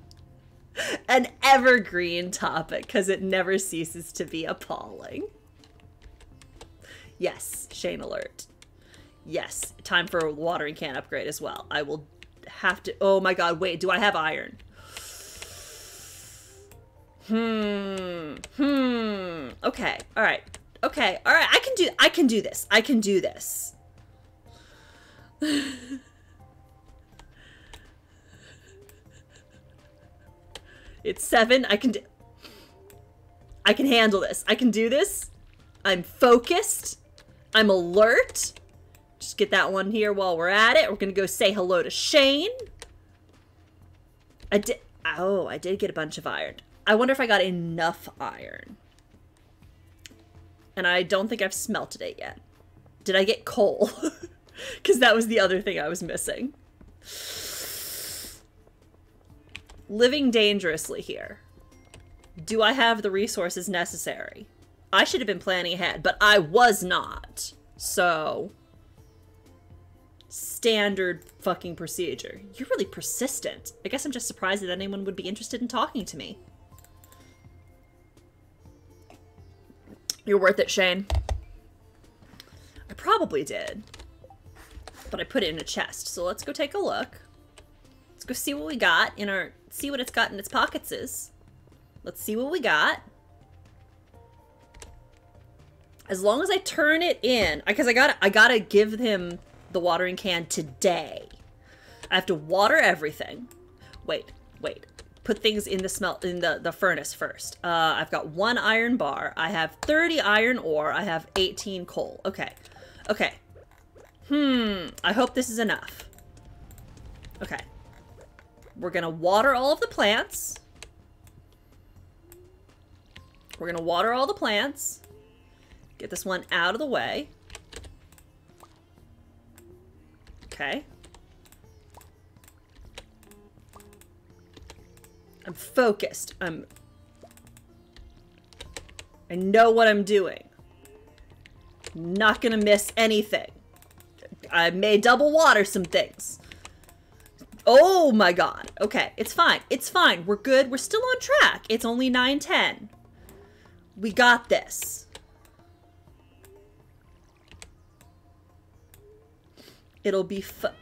An evergreen topic, because it never ceases to be appalling. Yes, Shane alert. Yes, time for a watering can upgrade as well. I will have to... Oh my god, wait, do I have iron? Hmm. Hmm. Okay. All right. Okay. All right. I can do I can do this. I can do this. it's 7. I can do I can handle this. I can do this. I'm focused. I'm alert. Just get that one here while we're at it. We're going to go say hello to Shane. I did Oh, I did get a bunch of iron. I wonder if I got enough iron. And I don't think I've smelted it yet. Did I get coal? Because that was the other thing I was missing. Living dangerously here. Do I have the resources necessary? I should have been planning ahead, but I was not. So, standard fucking procedure. You're really persistent. I guess I'm just surprised that anyone would be interested in talking to me. You're worth it, Shane. I probably did. But I put it in a chest. So let's go take a look. Let's go see what we got in our... See what it's got in its pockets is. Let's see what we got. As long as I turn it in... Because I gotta, I gotta give him the watering can today. I have to water everything. Wait, wait put things in the smelt in the the furnace first. Uh, I've got one iron bar. I have 30 iron ore. I have 18 coal. Okay, okay. Hmm. I hope this is enough. Okay. We're gonna water all of the plants. We're gonna water all the plants. Get this one out of the way. Okay. I'm focused. I'm... I know what I'm doing. Not gonna miss anything. I may double water some things. Oh my god. Okay, it's fine. It's fine. We're good. We're still on track. It's only 9.10. We got this. It'll be fun.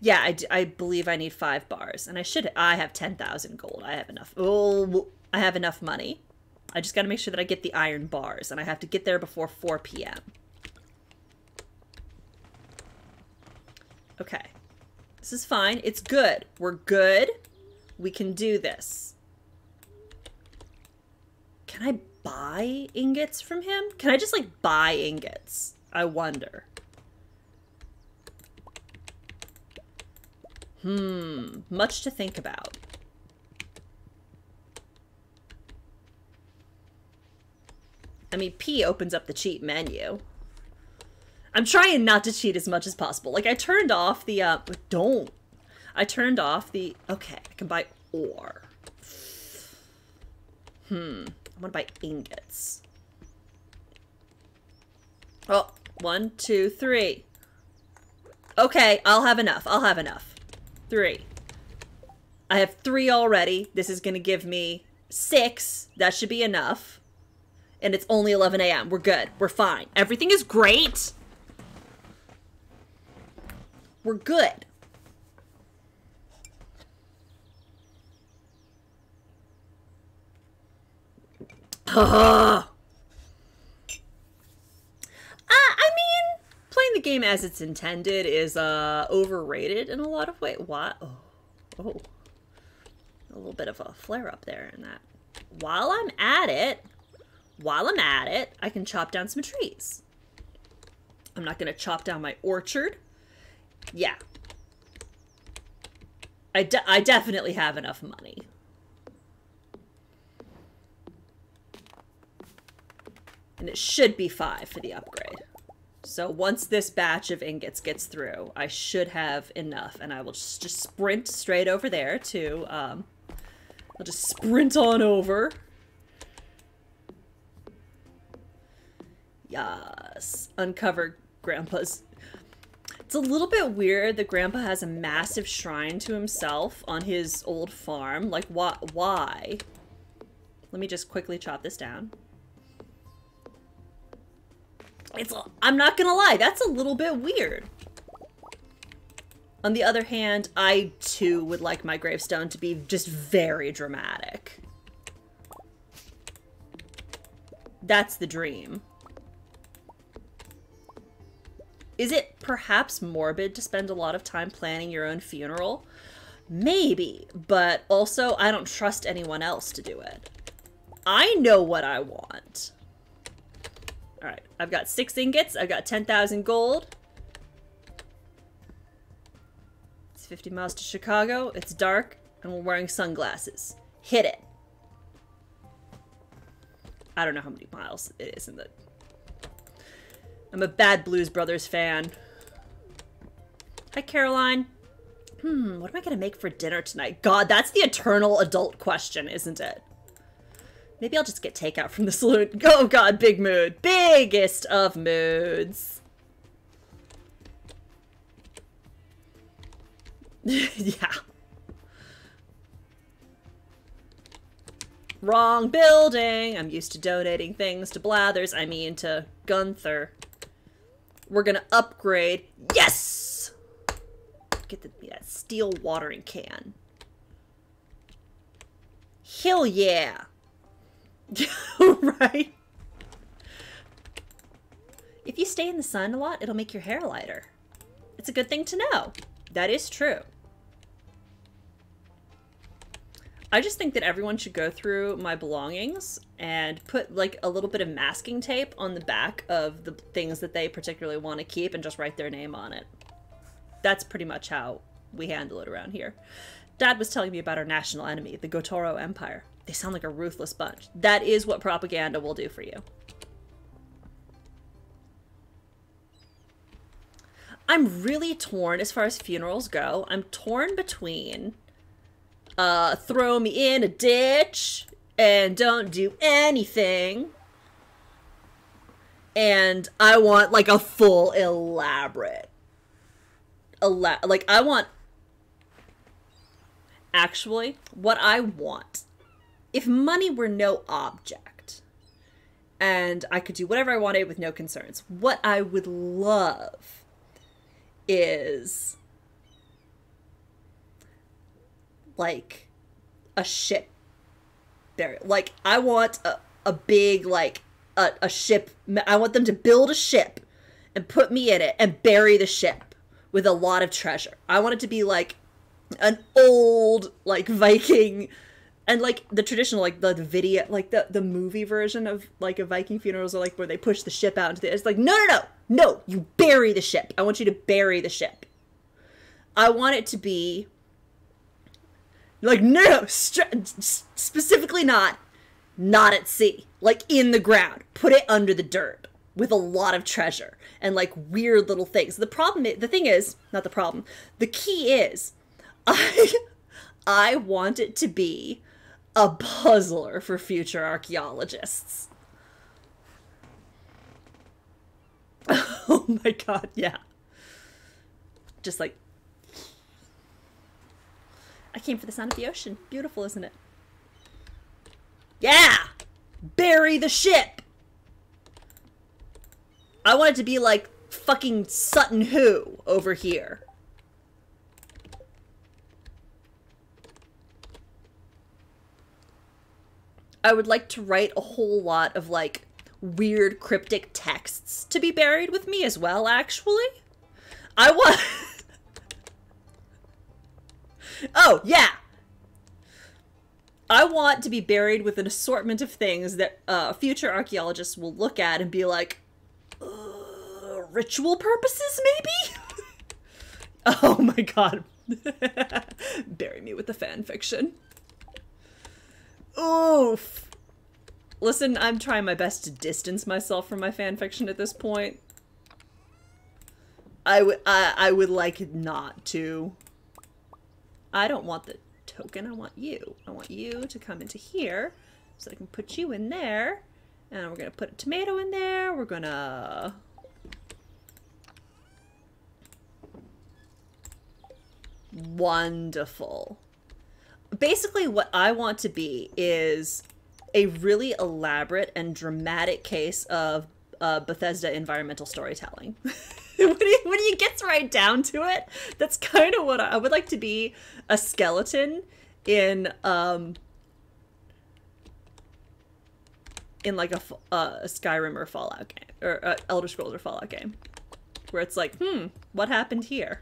Yeah, I, I believe I need five bars, and I should. I have ten thousand gold. I have enough. Oh, I have enough money. I just got to make sure that I get the iron bars, and I have to get there before 4 p.m. Okay. This is fine. It's good. We're good. We can do this. Can I buy ingots from him? Can I just, like, buy ingots? I wonder. Hmm, much to think about. I mean, P opens up the cheat menu. I'm trying not to cheat as much as possible. Like, I turned off the, uh, don't. I turned off the, okay, I can buy ore. Hmm, I want to buy ingots. Oh, one, two, three. Okay, I'll have enough. I'll have enough. Three. I have three already. This is going to give me six. That should be enough. And it's only 11 a.m. We're good. We're fine. Everything is great. We're good. Ugh. Uh, I mean, playing the game as it's intended is uh, overrated in a lot of ways. What? Oh. oh. A little bit of a flare up there in that. While I'm at it, while I'm at it, I can chop down some trees. I'm not going to chop down my orchard. Yeah. I, de I definitely have enough money. And it should be five for the upgrade. So once this batch of ingots gets through, I should have enough. And I will just, just sprint straight over there to... Um, I'll just sprint on over. Yes. Uncover Grandpa's... It's a little bit weird that Grandpa has a massive shrine to himself on his old farm. Like, why? Why? Let me just quickly chop this down. It's, I'm not gonna lie, that's a little bit weird. On the other hand, I too would like my gravestone to be just very dramatic. That's the dream. Is it perhaps morbid to spend a lot of time planning your own funeral? Maybe, but also I don't trust anyone else to do it. I know what I want. All right, I've got six ingots. I've got 10,000 gold. It's 50 miles to Chicago. It's dark, and we're wearing sunglasses. Hit it. I don't know how many miles it is in the... I'm a bad Blues Brothers fan. Hi, Caroline. Hmm, what am I to make for dinner tonight? God, that's the eternal adult question, isn't it? Maybe I'll just get takeout from the saloon. Oh god, big mood. Biggest of moods. yeah. Wrong building. I'm used to donating things to Blathers. I mean to Gunther. We're gonna upgrade. Yes! Get the that steel watering can. Hell yeah! right? If you stay in the sun a lot, it'll make your hair lighter. It's a good thing to know. That is true. I just think that everyone should go through my belongings and put like a little bit of masking tape on the back of the things that they particularly want to keep and just write their name on it. That's pretty much how we handle it around here. Dad was telling me about our national enemy, the Gotoro Empire. They sound like a ruthless bunch. That is what propaganda will do for you. I'm really torn as far as funerals go. I'm torn between uh, throw me in a ditch and don't do anything. And I want like a full elaborate. Ela- like I want actually what I want if money were no object and I could do whatever I wanted with no concerns, what I would love is like a ship there. Like I want a, a big like a, a ship. I want them to build a ship and put me in it and bury the ship with a lot of treasure. I want it to be like an old like Viking and like the traditional like the, the video like the the movie version of like a viking funerals are like where they push the ship out into the it's like no no no no you bury the ship. I want you to bury the ship. I want it to be like no specifically not not at sea like in the ground. Put it under the dirt with a lot of treasure and like weird little things. The problem is, the thing is not the problem the key is i i want it to be a puzzler for future archaeologists. Oh my god, yeah. Just like. I came for the sound of the ocean. Beautiful, isn't it? Yeah! Bury the ship! I want it to be like fucking Sutton Hoo over here. I would like to write a whole lot of like weird cryptic texts to be buried with me as well, actually. I want. oh, yeah! I want to be buried with an assortment of things that uh, future archaeologists will look at and be like, uh, ritual purposes, maybe? oh my god. Bury me with the fan fiction. Oof. Listen, I'm trying my best to distance myself from my fanfiction at this point. I would I, I would like not to. I don't want the token, I want you. I want you to come into here so I can put you in there. And we're gonna put a tomato in there. We're gonna Wonderful basically what I want to be is a really elaborate and dramatic case of uh, Bethesda environmental storytelling. when, he, when he gets right down to it, that's kind of what I, I, would like to be a skeleton in um in like a, uh, a Skyrim or Fallout game or uh, Elder Scrolls or Fallout game, where it's like, hmm, what happened here?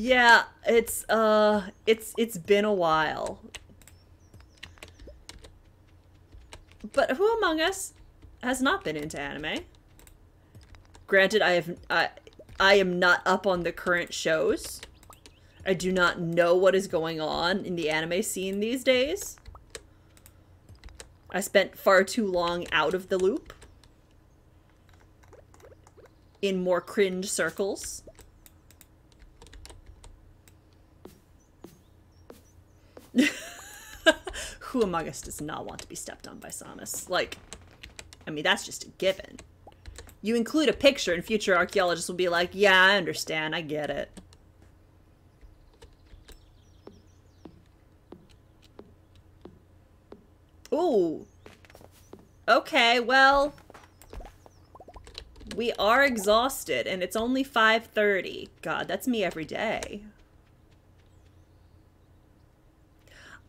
Yeah, it's uh it's it's been a while. But who among us has not been into anime? Granted, I have I I am not up on the current shows. I do not know what is going on in the anime scene these days. I spent far too long out of the loop. In more cringe circles. Who among us does not want to be stepped on by Samus? Like, I mean, that's just a given. You include a picture, and future archaeologists will be like, yeah, I understand, I get it. Ooh. Okay, well... We are exhausted, and it's only 5.30. God, that's me every day.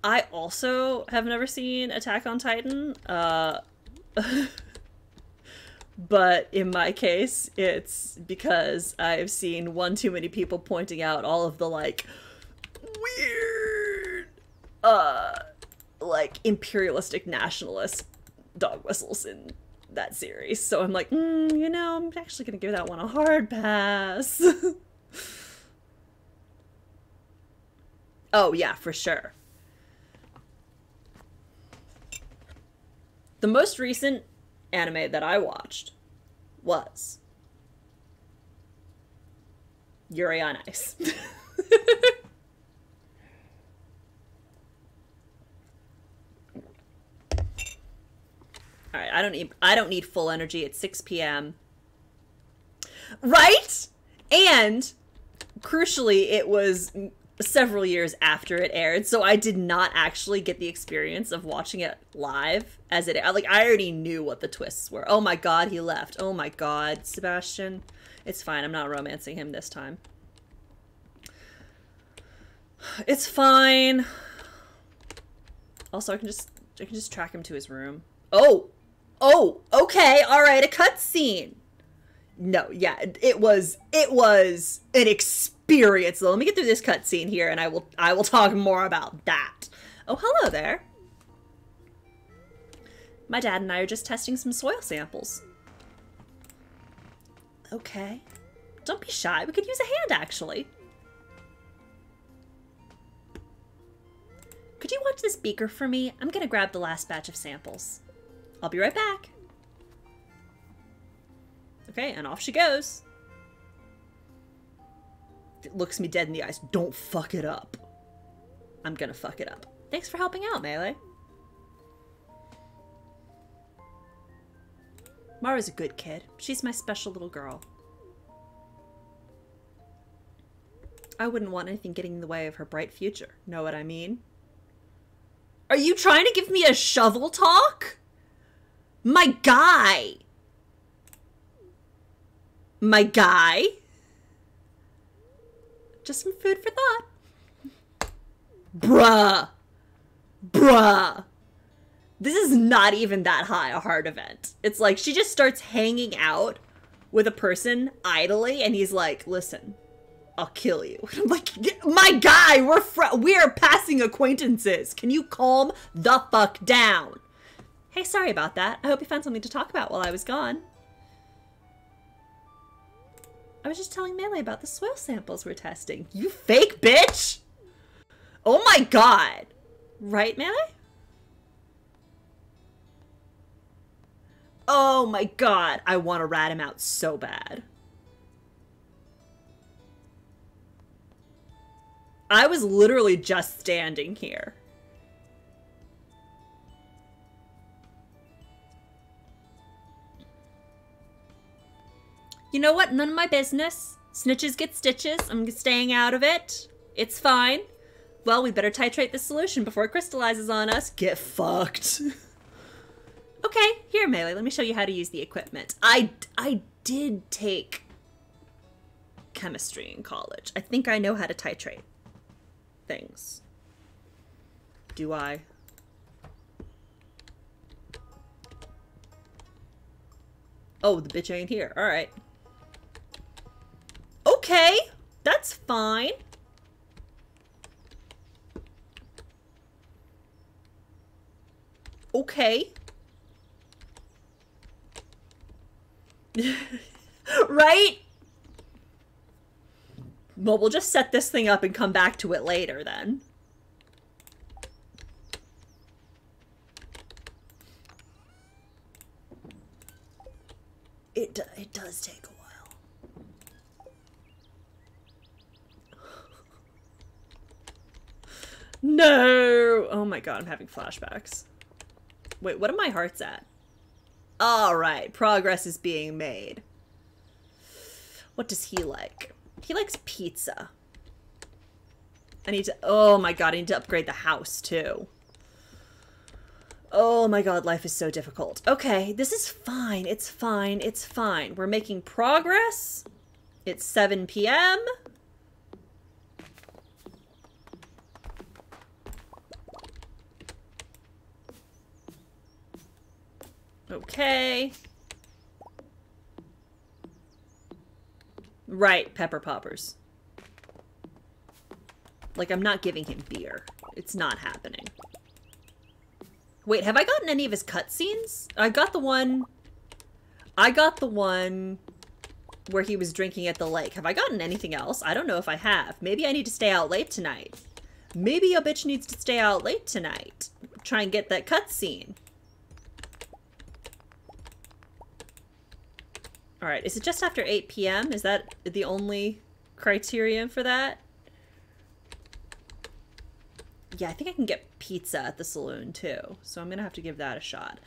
I also have never seen Attack on Titan. Uh, but in my case, it's because I've seen one too many people pointing out all of the like weird, uh, like imperialistic nationalist dog whistles in that series. So I'm like, mm, you know, I'm actually gonna give that one a hard pass. oh yeah, for sure. The most recent anime that I watched was Yuri on Ice. All right, I don't need I don't need full energy at 6 p.m. Right? And crucially, it was several years after it aired, so I did not actually get the experience of watching it live as it like I already knew what the twists were. Oh my god, he left. Oh my god, Sebastian. It's fine. I'm not romancing him this time. It's fine. Also, I can just I can just track him to his room. Oh. Oh, okay. All right, a cutscene. No, yeah, it was it was an experience. Let me get through this cutscene here and I will I will talk more about that. Oh, hello there. My dad and I are just testing some soil samples. Okay. Don't be shy. We could use a hand, actually. Could you watch this beaker for me? I'm gonna grab the last batch of samples. I'll be right back. Okay, and off she goes. It looks me dead in the eyes. Don't fuck it up. I'm gonna fuck it up. Thanks for helping out, Melee. Maru's a good kid. She's my special little girl. I wouldn't want anything getting in the way of her bright future. Know what I mean? Are you trying to give me a shovel talk? My guy! My guy? Just some food for thought. Bruh. Bruh. This is not even that high a heart event. It's like she just starts hanging out with a person idly, and he's like, listen, I'll kill you. I'm like, my guy, we're we're passing acquaintances. Can you calm the fuck down? Hey, sorry about that. I hope you found something to talk about while I was gone. I was just telling Melee about the soil samples we're testing. You fake bitch! Oh my god! Right, Melee? Oh my god, I want to rat him out so bad. I was literally just standing here. You know what? None of my business. Snitches get stitches. I'm staying out of it. It's fine. Well, we better titrate the solution before it crystallizes on us. Get fucked. okay, here, Melee. Let me show you how to use the equipment. I, I did take chemistry in college. I think I know how to titrate things. Do I? Oh, the bitch ain't here. Alright. Okay, that's fine. Okay. right? Well, we'll just set this thing up and come back to it later then. It, it does take a while. No! Oh my god, I'm having flashbacks. Wait, what are my hearts at? Alright, progress is being made. What does he like? He likes pizza. I need to, oh my god, I need to upgrade the house too. Oh my god, life is so difficult. Okay, this is fine. It's fine. It's fine. We're making progress. It's 7 p.m. Okay. Right, pepper poppers. Like, I'm not giving him beer. It's not happening. Wait, have I gotten any of his cutscenes? I got the one... I got the one where he was drinking at the lake. Have I gotten anything else? I don't know if I have. Maybe I need to stay out late tonight. Maybe a bitch needs to stay out late tonight. Try and get that cutscene. Alright, is it just after 8 p.m.? Is that the only criterion for that? Yeah, I think I can get pizza at the saloon too, so I'm gonna have to give that a shot.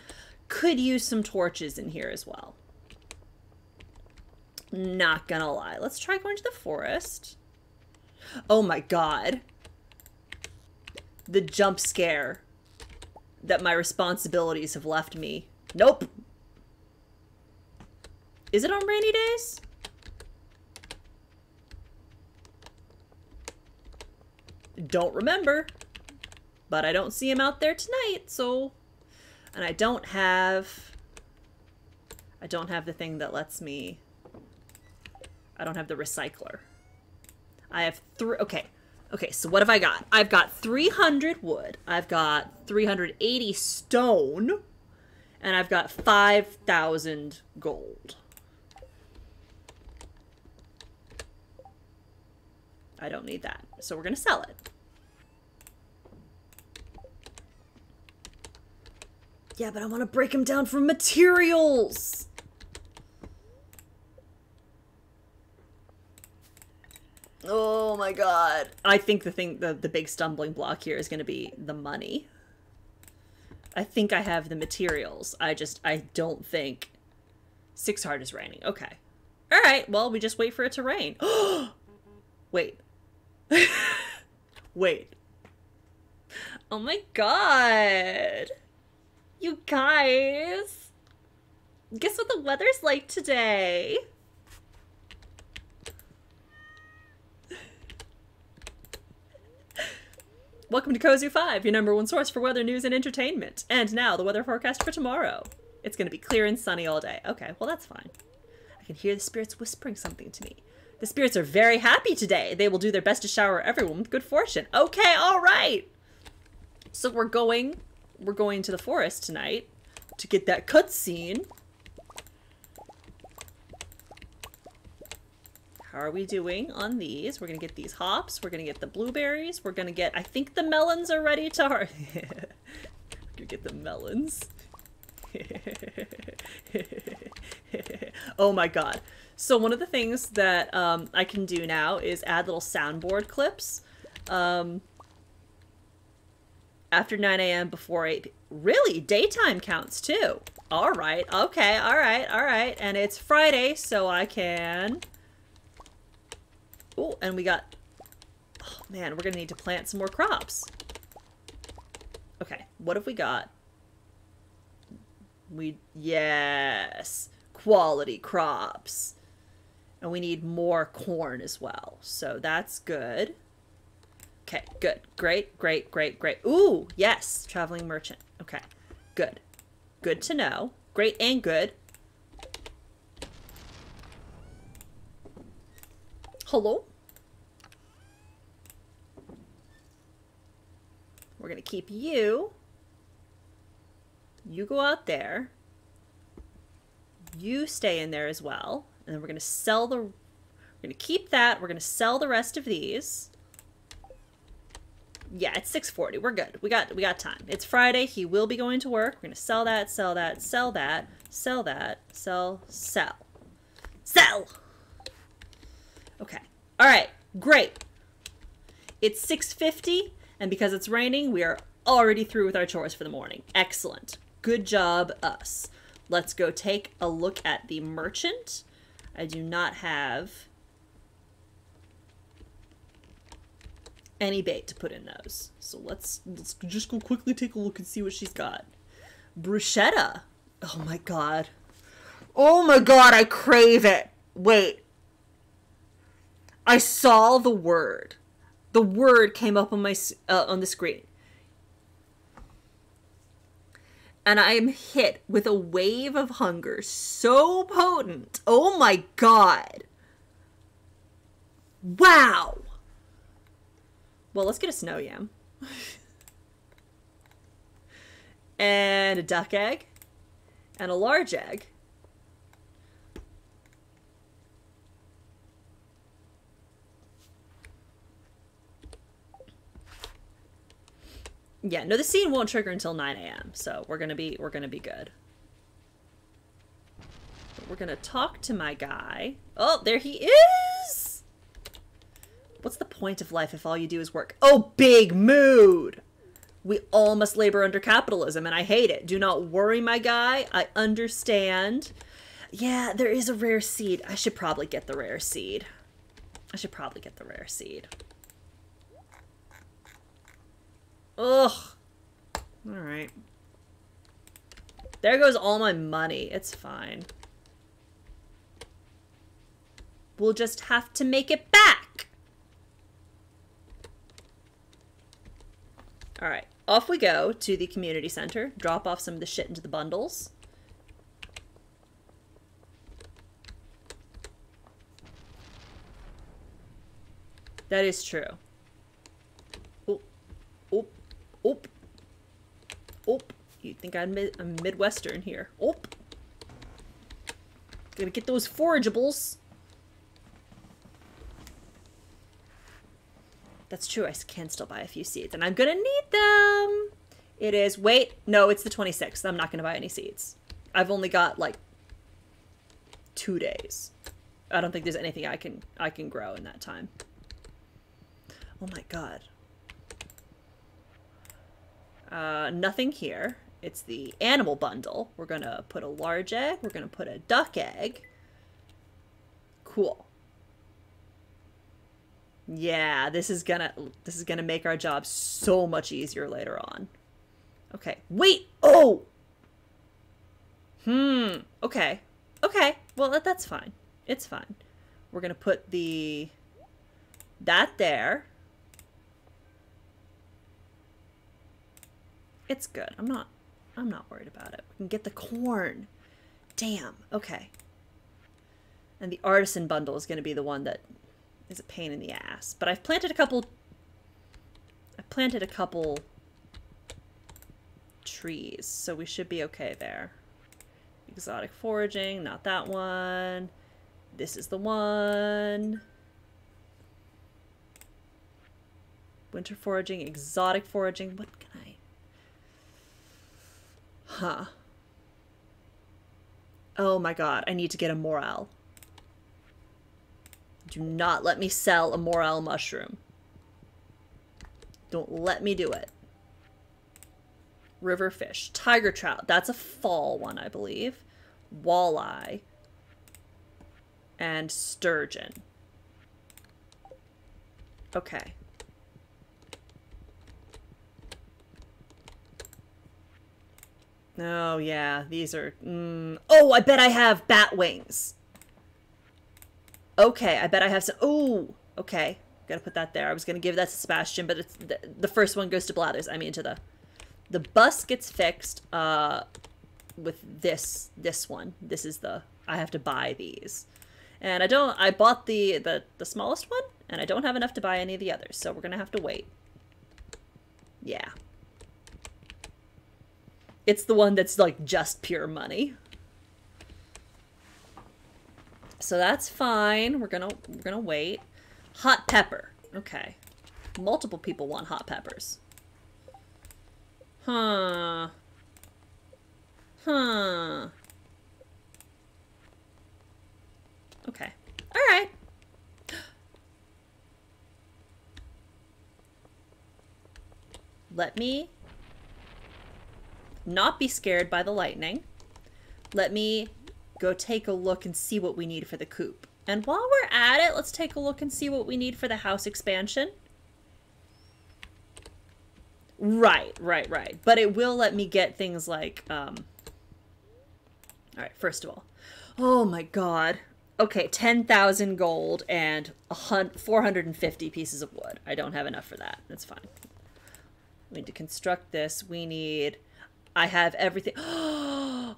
Could use some torches in here as well. Not gonna lie. Let's try going to the forest. Oh my god. The jump scare that my responsibilities have left me. Nope. Is it on rainy days? Don't remember. But I don't see him out there tonight, so... And I don't have... I don't have the thing that lets me... I don't have the recycler. I have three... Okay. Okay, so what have I got? I've got 300 wood. I've got 380 stone. And I've got 5,000 gold. I don't need that. So we're going to sell it. Yeah, but I want to break them down from materials. Oh my god. I think the thing the, the big stumbling block here is going to be the money. I think I have the materials. I just I don't think Six Heart is raining. Okay. All right. Well, we just wait for it to rain. wait. wait. Oh my god. You guys. Guess what the weather's like today? Welcome to Kozu 5, your number one source for weather news and entertainment. And now, the weather forecast for tomorrow. It's going to be clear and sunny all day. Okay, well, that's fine. I can hear the spirits whispering something to me. The spirits are very happy today. They will do their best to shower everyone with good fortune. Okay, all right. So we're going, we're going to the forest tonight to get that cutscene. How are we doing on these? We're gonna get these hops. We're gonna get the blueberries. We're gonna get, I think the melons are ready to har- gonna get the melons. oh my god. So one of the things that um, I can do now is add little soundboard clips. Um, after 9 a.m. before 8 really daytime counts too all right okay all right all right and it's friday so i can oh and we got oh man we're gonna need to plant some more crops okay what have we got we yes quality crops and we need more corn as well so that's good Okay, good. Great, great, great, great. Ooh, yes, traveling merchant. Okay, good. Good to know. Great and good. Hello? We're going to keep you. You go out there. You stay in there as well. And then we're going to sell the... We're going to keep that. We're going to sell the rest of these yeah, it's 6:40. We're good. We got we got time. It's Friday. He will be going to work. We're going to sell that, sell that, sell that, sell that, sell, sell. Sell. Okay. All right. Great. It's 6:50 and because it's raining, we are already through with our chores for the morning. Excellent. Good job us. Let's go take a look at the merchant. I do not have any bait to put in those. So let's let's just go quickly take a look and see what she's got. Bruschetta. Oh my god. Oh my god, I crave it. Wait. I saw the word. The word came up on my uh, on the screen. And I am hit with a wave of hunger so potent. Oh my god. Wow. Well, let's get a snow yam. and a duck egg. And a large egg. Yeah, no, the scene won't trigger until 9 a.m. So we're gonna be we're gonna be good. But we're gonna talk to my guy. Oh, there he is! What's the point of life if all you do is work? Oh, big mood! We all must labor under capitalism, and I hate it. Do not worry, my guy. I understand. Yeah, there is a rare seed. I should probably get the rare seed. I should probably get the rare seed. Ugh. Alright. There goes all my money. It's fine. We'll just have to make it back. All right, off we go to the community center, drop off some of the shit into the bundles. That is true. Oh, oh, oh, oh. You think I'm, mid Midwestern here. Oh. Gonna get those forageables. That's true. I can still buy a few seeds, and I'm gonna need them. It is. Wait, no, it's the 26th. I'm not gonna buy any seeds. I've only got like two days. I don't think there's anything I can I can grow in that time. Oh my god. Uh, nothing here. it's the animal bundle. We're gonna put a large egg. We're gonna put a duck egg. Cool. Yeah, this is gonna this is gonna make our job so much easier later on. Okay. Wait. Oh. Hmm. Okay. Okay. Well, that, that's fine. It's fine. We're gonna put the that there. It's good. I'm not I'm not worried about it. We can get the corn. Damn. Okay. And the artisan bundle is going to be the one that is a pain in the ass. But I've planted a couple I've planted a couple trees, so we should be okay there. Exotic foraging, not that one. This is the one. Winter foraging, exotic foraging. What can I... Huh. Oh my god, I need to get a morel. Do not let me sell a morel mushroom. Don't let me do it. River fish. Tiger trout. That's a fall one, I believe. Walleye. And sturgeon. Okay. Oh, yeah. These are... Mm. Oh, I bet I have bat wings. Okay, I bet I have some... Oh, okay. Gotta put that there. I was gonna give that to Sebastian, but it's the, the first one goes to Blathers. I mean, to the... The bus gets fixed uh, with this this one. This is the... I have to buy these. And I don't... I bought the, the, the smallest one, and I don't have enough to buy any of the others, so we're gonna have to wait. Yeah. It's the one that's like just pure money. So that's fine. We're gonna we're gonna wait. Hot pepper. Okay. Multiple people want hot peppers. Huh. Huh. Okay. Alright. Let me not be scared by the lightning. Let me go take a look and see what we need for the coop. And while we're at it, let's take a look and see what we need for the house expansion. Right, right, right. But it will let me get things like, um... Alright, first of all. Oh my god. Okay, 10,000 gold and 450 pieces of wood. I don't have enough for that. That's fine. We need to construct this. We need I have everything. oh,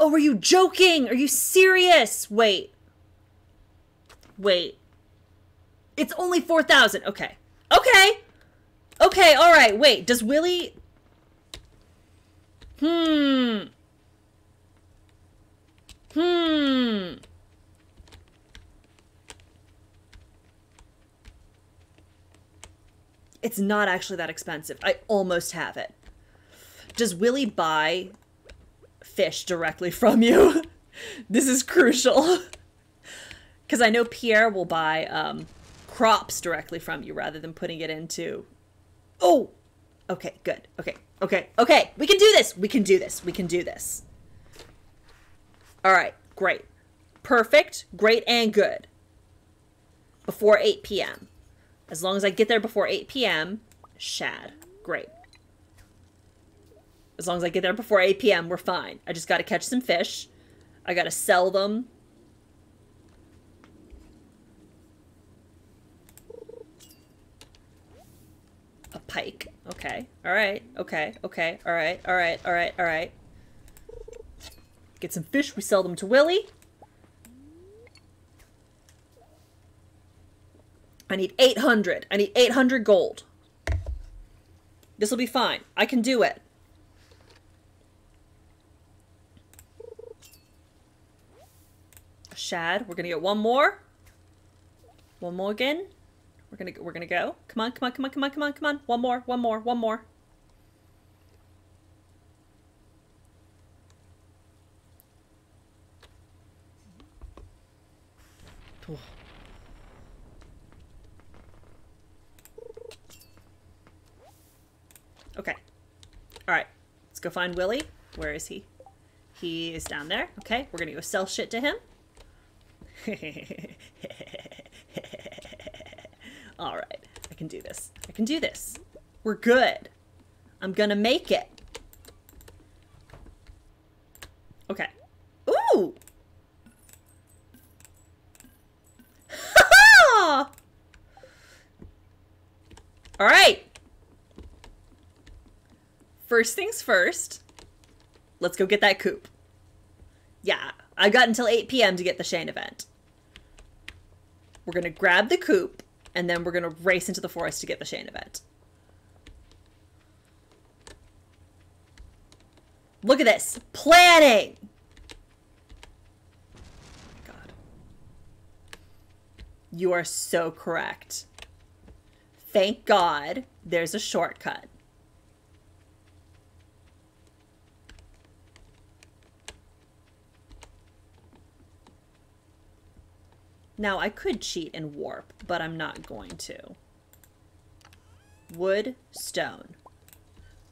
are you joking? Are you serious? Wait. Wait. It's only 4,000. Okay. Okay. Okay, all right. Wait, does Willy... Hmm. Hmm. It's not actually that expensive. I almost have it. Does Willy buy fish directly from you? this is crucial. Because I know Pierre will buy um, crops directly from you rather than putting it into... Oh! Okay, good. Okay, okay, okay. We can do this. We can do this. We can do this. All right, great. Perfect, great, and good. Before 8 p.m. As long as I get there before 8 p.m., shad. Great. As long as I get there before 8 p.m., we're fine. I just got to catch some fish. I got to sell them. A pike. Okay. All right. Okay. Okay. All right. All right. All right. All right. Get some fish. We sell them to Willy. I need 800. I need 800 gold. This will be fine. I can do it. Shad, we're gonna get one more. One more again. We're gonna we're gonna go. Come on, come on, come on, come on, come on, come on. One more, one more, one more. Okay. All right. Let's go find Willy. Where is he? He is down there. Okay. We're going to go sell shit to him. All right. I can do this. I can do this. We're good. I'm going to make it. Okay. Ooh! All right. First things first, let's go get that coop. Yeah, I got until 8 p.m. to get the Shane event. We're to grab the coop, and then we're to race into the forest to get the Shane event. Look at this. Planning! God. You are so correct. Thank God there's a shortcut. Now, I could cheat and warp, but I'm not going to. Wood, stone.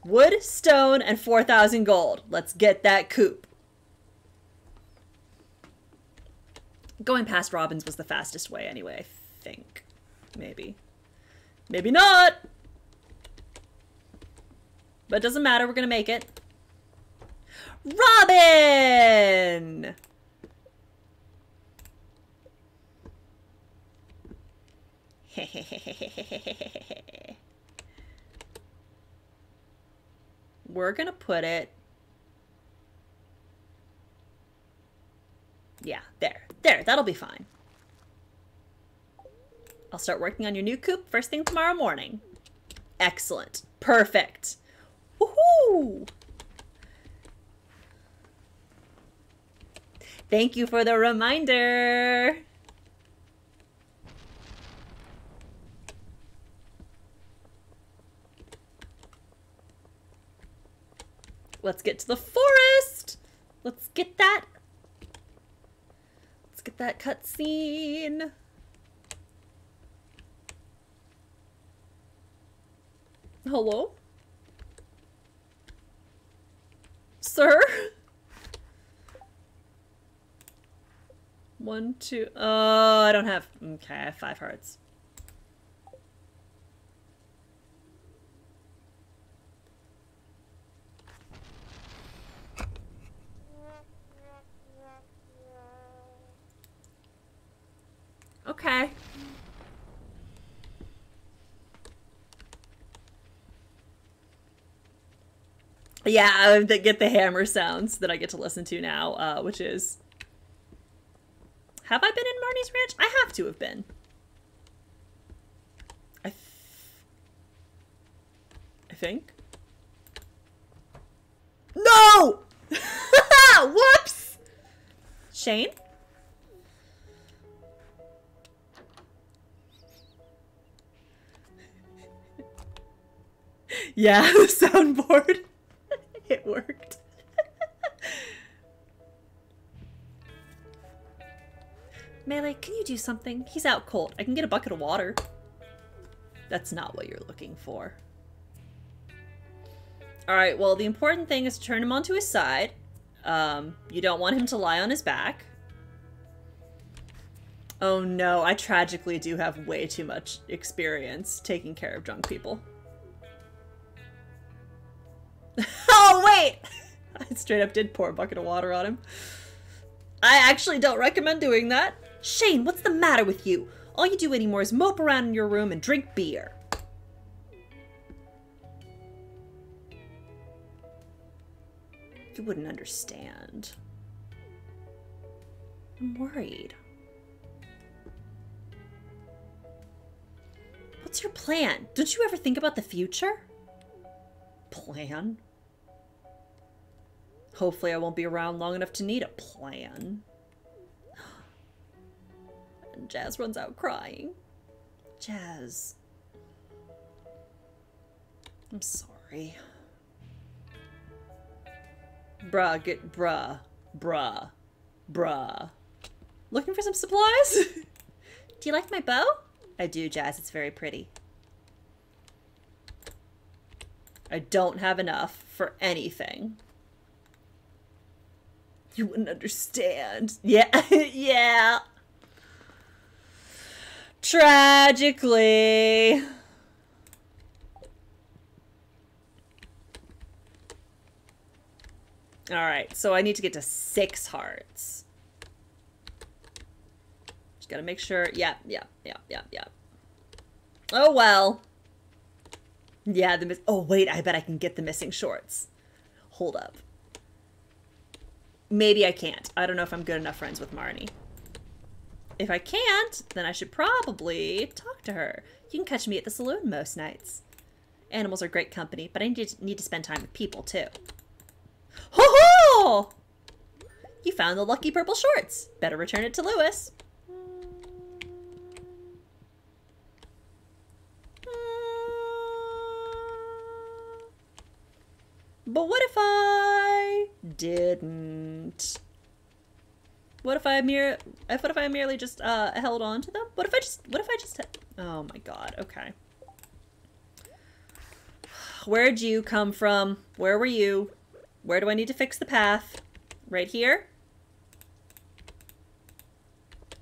Wood, stone, and 4,000 gold. Let's get that coop. Going past Robin's was the fastest way anyway, I think. Maybe. Maybe not! But it doesn't matter, we're gonna make it. Robin! We're gonna put it... Yeah, there. There, that'll be fine. I'll start working on your new coop first thing tomorrow morning. Excellent. Perfect. Woohoo! Thank you for the reminder. Let's get to the forest. Let's get that. Let's get that cutscene. Hello? Sir? One, two. Oh, I don't have. Okay, I have five hearts. Okay. Yeah, get the hammer sounds that I get to listen to now, uh, which is... Have I been in Marnie's Ranch? I have to have been. I, th I think. No! Whoops! Shane? Yeah, the soundboard. it worked. Melee, can you do something? He's out cold. I can get a bucket of water. That's not what you're looking for. Alright, well, the important thing is to turn him onto his side. Um, you don't want him to lie on his back. Oh no, I tragically do have way too much experience taking care of drunk people. oh, wait! I straight up did pour a bucket of water on him. I actually don't recommend doing that. Shane, what's the matter with you? All you do anymore is mope around in your room and drink beer. You wouldn't understand. I'm worried. What's your plan? Don't you ever think about the future? Plan? Hopefully I won't be around long enough to need a plan. And Jas runs out crying. Jas. I'm sorry. Bruh, get bruh, bruh, bruh. Looking for some supplies? do you like my bow? I do, Jas. It's very pretty. I don't have enough for anything. You wouldn't understand. Yeah, yeah. Tragically. Alright, so I need to get to six hearts. Just gotta make sure. Yeah, yeah, yeah, yeah, yeah. Oh well. Yeah, the miss- Oh, wait, I bet I can get the missing shorts. Hold up. Maybe I can't. I don't know if I'm good enough friends with Marnie. If I can't, then I should probably talk to her. You can catch me at the saloon most nights. Animals are great company, but I need to, need to spend time with people, too. Ho ho! You found the lucky purple shorts. Better return it to Lewis. But what if I didn't? What if I mere what if I merely just uh held on to them? What if I just what if I just Oh my god. Okay. Where'd you come from? Where were you? Where do I need to fix the path? Right here?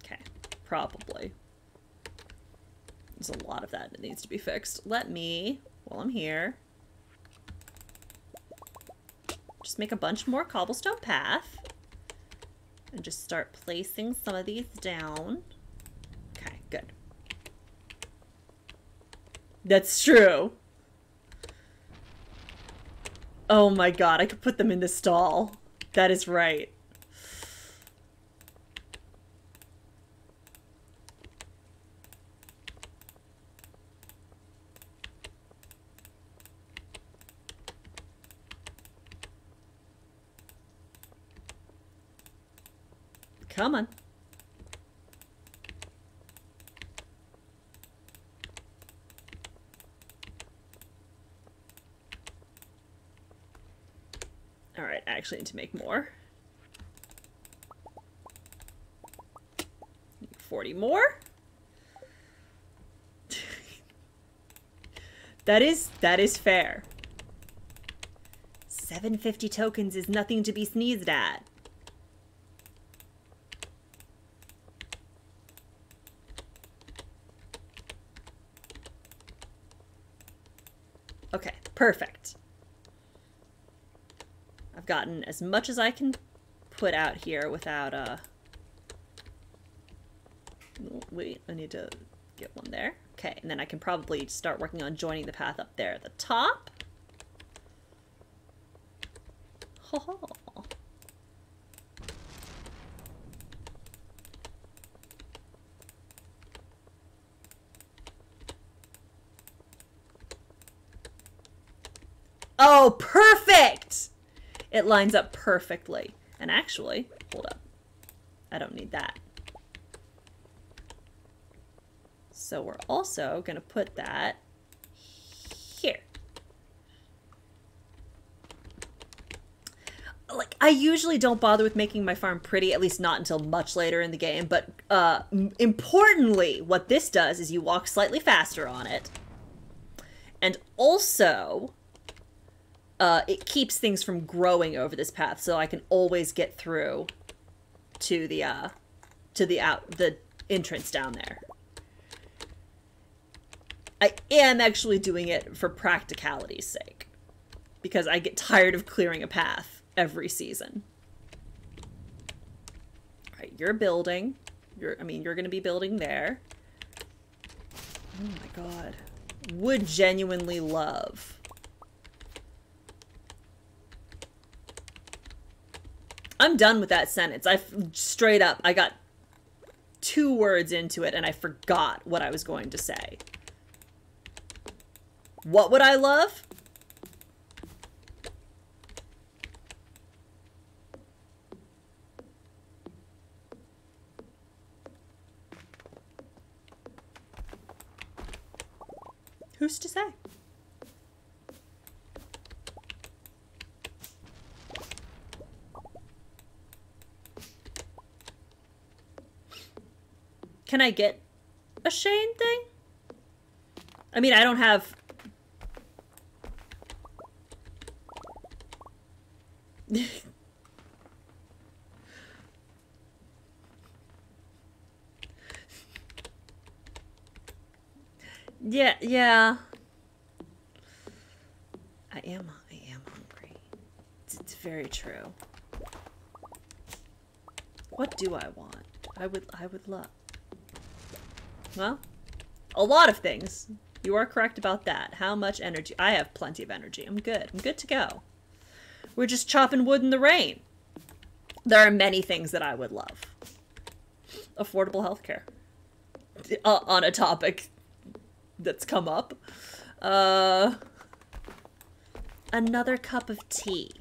Okay. Probably. There's a lot of that that needs to be fixed. Let me, while I'm here, just make a bunch more cobblestone path. And just start placing some of these down. Okay, good. That's true. Oh my god, I could put them in the stall. That is right. Come on. Alright, I actually need to make more. 40 more? that is, that is fair. 750 tokens is nothing to be sneezed at. Okay, perfect. I've gotten as much as I can put out here without, uh... Wait, I need to get one there. Okay, and then I can probably start working on joining the path up there at the top. Ho ho. Oh, perfect! It lines up perfectly. And actually, hold up. I don't need that. So we're also going to put that here. Like, I usually don't bother with making my farm pretty, at least not until much later in the game, but uh, importantly, what this does is you walk slightly faster on it. And also, uh, it keeps things from growing over this path, so I can always get through to the uh, to the out the entrance down there. I am actually doing it for practicality's sake, because I get tired of clearing a path every season. All right, you're building. You're, I mean, you're going to be building there. Oh my god. Would genuinely love I'm done with that sentence. I straight up, I got two words into it and I forgot what I was going to say. What would I love? Who's to say? Can I get a Shane thing? I mean, I don't have... yeah, yeah. I am I am hungry. It's, it's very true. What do I want? I would I would love. Well, a lot of things. You are correct about that. How much energy? I have plenty of energy. I'm good. I'm good to go. We're just chopping wood in the rain. There are many things that I would love. Affordable healthcare. Uh, on a topic that's come up. Uh, another cup of tea.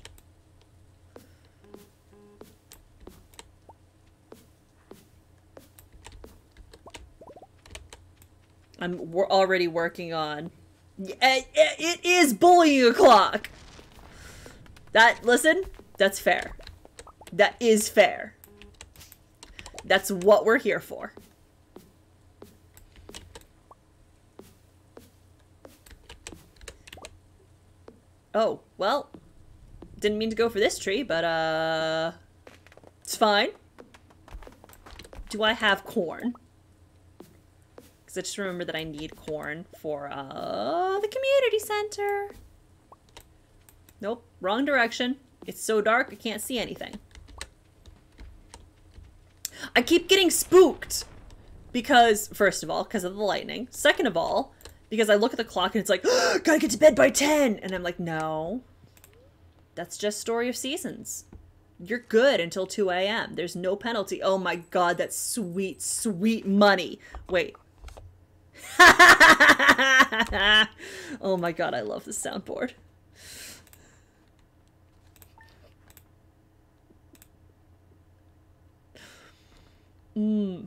I'm we're already working on. It is bullying o'clock. That listen, that's fair. That is fair. That's what we're here for. Oh, well, didn't mean to go for this tree, but uh, it's fine. Do I have corn? I just remember that I need corn for uh, the community center. Nope, wrong direction. It's so dark I can't see anything. I keep getting spooked because, first of all, because of the lightning. Second of all, because I look at the clock and it's like, oh, gotta get to bed by 10. And I'm like, no, that's just Story of Seasons. You're good until 2 a.m. There's no penalty. Oh my god, that's sweet, sweet money. Wait, oh my god, I love this soundboard. Mm.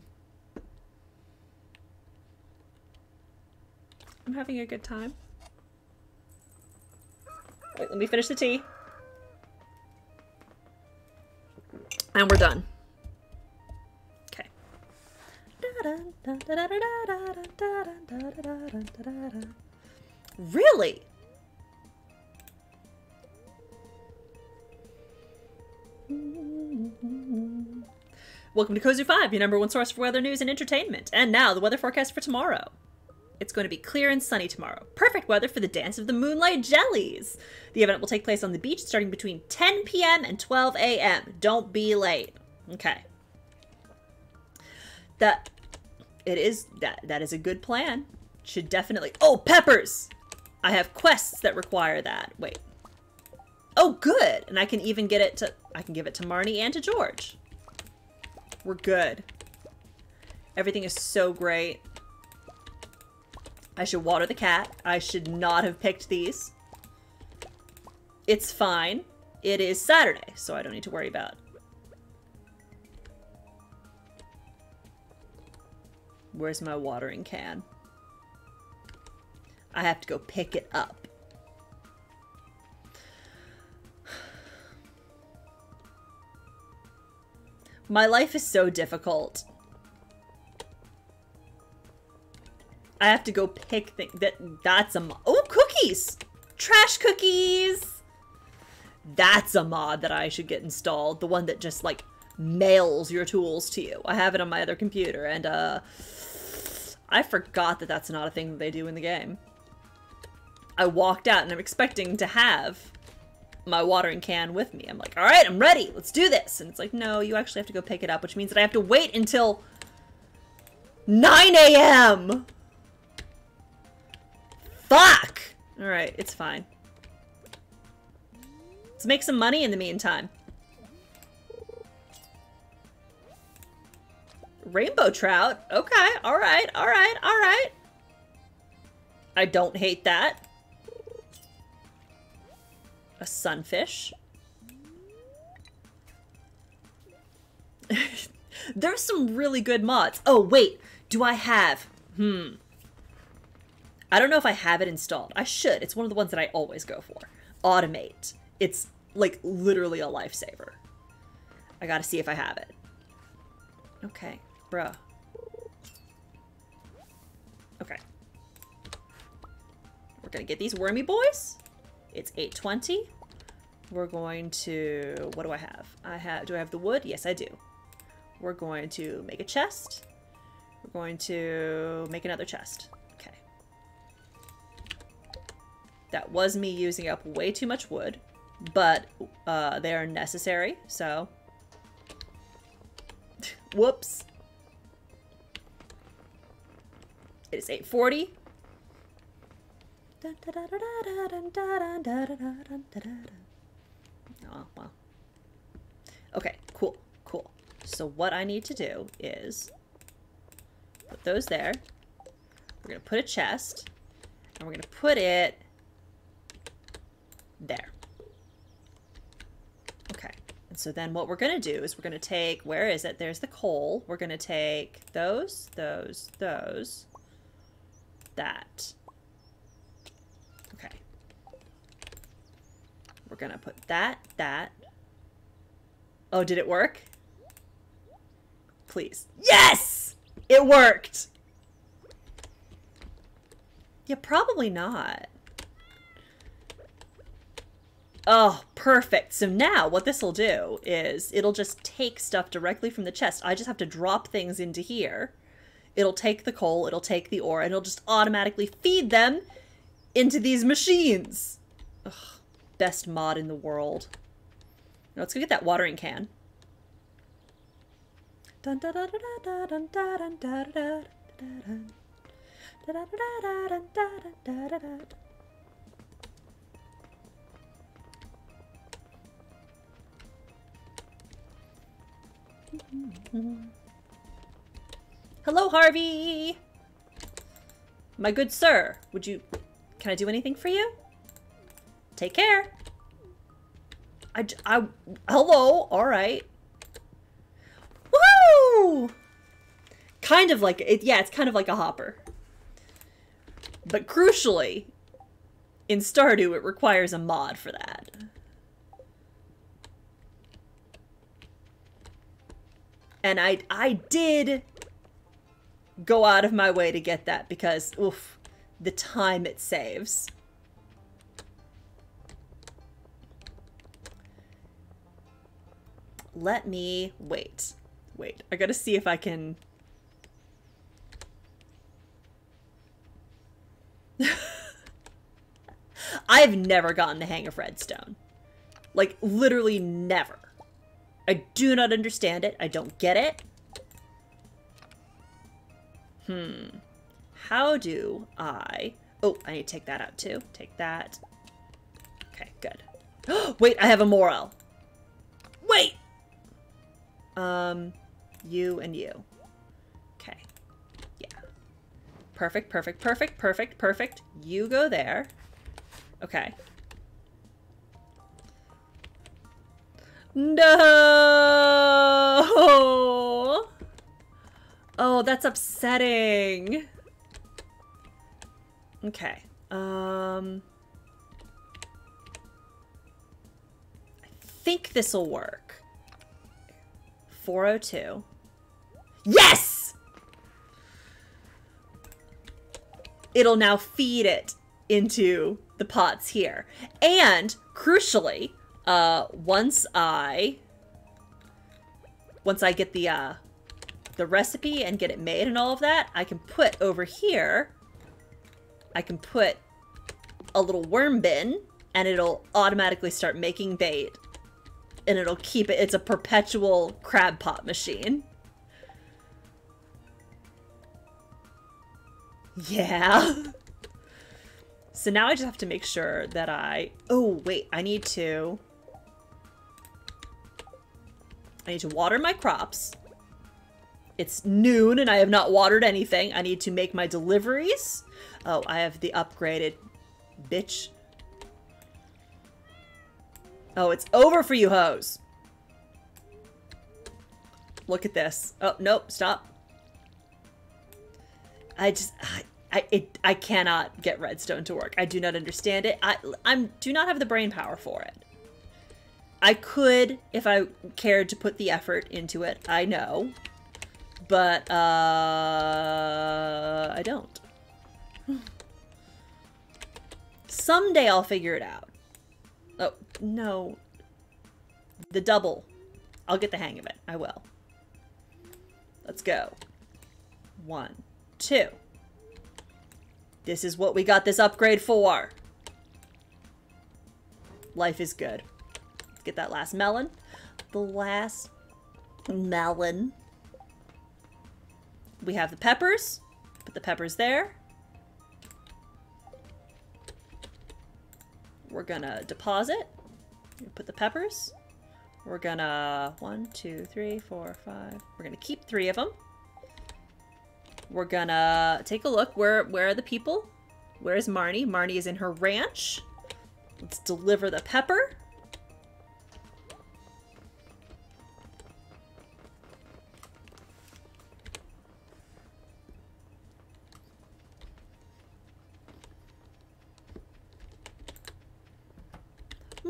I'm having a good time. Wait, let me finish the tea. And we're done. Really? Welcome to KOZU 5, your number one source for weather news and entertainment. And now, the weather forecast for tomorrow. It's going to be clear and sunny tomorrow. Perfect weather for the Dance of the Moonlight Jellies. The event will take place on the beach starting between 10 p.m. and 12 a.m. Don't be late. Okay. That it is that that is a good plan. Should definitely Oh, peppers! I have quests that require that. Wait. Oh, good! And I can even get it to I can give it to Marnie and to George. We're good. Everything is so great. I should water the cat. I should not have picked these. It's fine. It is Saturday, so I don't need to worry about Where's my watering can? I have to go pick it up. My life is so difficult. I have to go pick things. That that's a. Oh, cookies! Trash cookies! That's a mod that I should get installed. The one that just like mails your tools to you. I have it on my other computer and uh I forgot that that's not a thing that they do in the game. I walked out and I'm expecting to have my watering can with me. I'm like, all right, I'm ready. Let's do this. And it's like, no, you actually have to go pick it up, which means that I have to wait until 9 a.m. Fuck! All right, it's fine. Let's make some money in the meantime. Rainbow trout. Okay, alright, alright, alright. I don't hate that. A sunfish. There's some really good mods. Oh, wait. Do I have... Hmm. I don't know if I have it installed. I should. It's one of the ones that I always go for. Automate. It's, like, literally a lifesaver. I gotta see if I have it. Okay. Bruh. Okay. We're gonna get these wormy boys. It's 820. we're going to, what do I have? I have, do I have the wood? Yes, I do. We're going to make a chest. We're going to make another chest. Okay. That was me using up way too much wood, but uh, they are necessary, so. Whoops. It is 840. Oh, well. Okay, cool, cool. So what I need to do is put those there. We're going to put a chest, and we're going to put it there. Okay, and so then what we're going to do is we're going to take, where is it? There's the coal. We're going to take those, those, those, that. Okay. We're to put that, that. Oh, did it work? Please. Yes! It worked! Yeah, probably not. Oh, perfect. So now what this will do is it'll just take stuff directly from the chest. I just have to drop things into here. It'll take the coal, it'll take the ore, and it'll just automatically feed them into these machines. Ugh, best mod in the world. Now let's go get that watering can. Hello, Harvey! My good sir, would you... Can I do anything for you? Take care. I... I hello, alright. Woo! Kind of like... It, yeah, it's kind of like a hopper. But crucially, in Stardew, it requires a mod for that. And I I did go out of my way to get that because oof, the time it saves. Let me wait. Wait, I gotta see if I can I've never gotten the hang of redstone. Like, literally never. I do not understand it. I don't get it. Hmm. How do I... Oh, I need to take that out too. Take that. Okay, good. Wait, I have a morel. Wait! Um, you and you. Okay. Yeah. Perfect, perfect, perfect, perfect, perfect. You go there. Okay. No! Oh, that's upsetting. Okay. Um... I think this'll work. 402. Yes! It'll now feed it into the pots here. And, crucially, uh, once I once I get the uh, the recipe and get it made and all of that, I can put over here, I can put a little worm bin and it'll automatically start making bait and it'll keep it, it's a perpetual crab pot machine. Yeah. so now I just have to make sure that I, oh wait, I need to, I need to water my crops. It's noon and I have not watered anything. I need to make my deliveries. Oh, I have the upgraded bitch. Oh, it's over for you hoes. Look at this. Oh, nope, stop. I just, I, I, it, I cannot get redstone to work. I do not understand it. I, I'm, do not have the brain power for it. I could, if I cared to put the effort into it, I know. But, uh, I don't. Someday I'll figure it out. Oh, no. The double. I'll get the hang of it. I will. Let's go. One, two. This is what we got this upgrade for. Life is good. Let's get that last melon. The last melon. We have the peppers. Put the peppers there. We're gonna deposit. Put the peppers. We're gonna one, two, three, four, five. We're gonna keep three of them. We're gonna take a look. Where where are the people? Where is Marnie? Marnie is in her ranch. Let's deliver the pepper.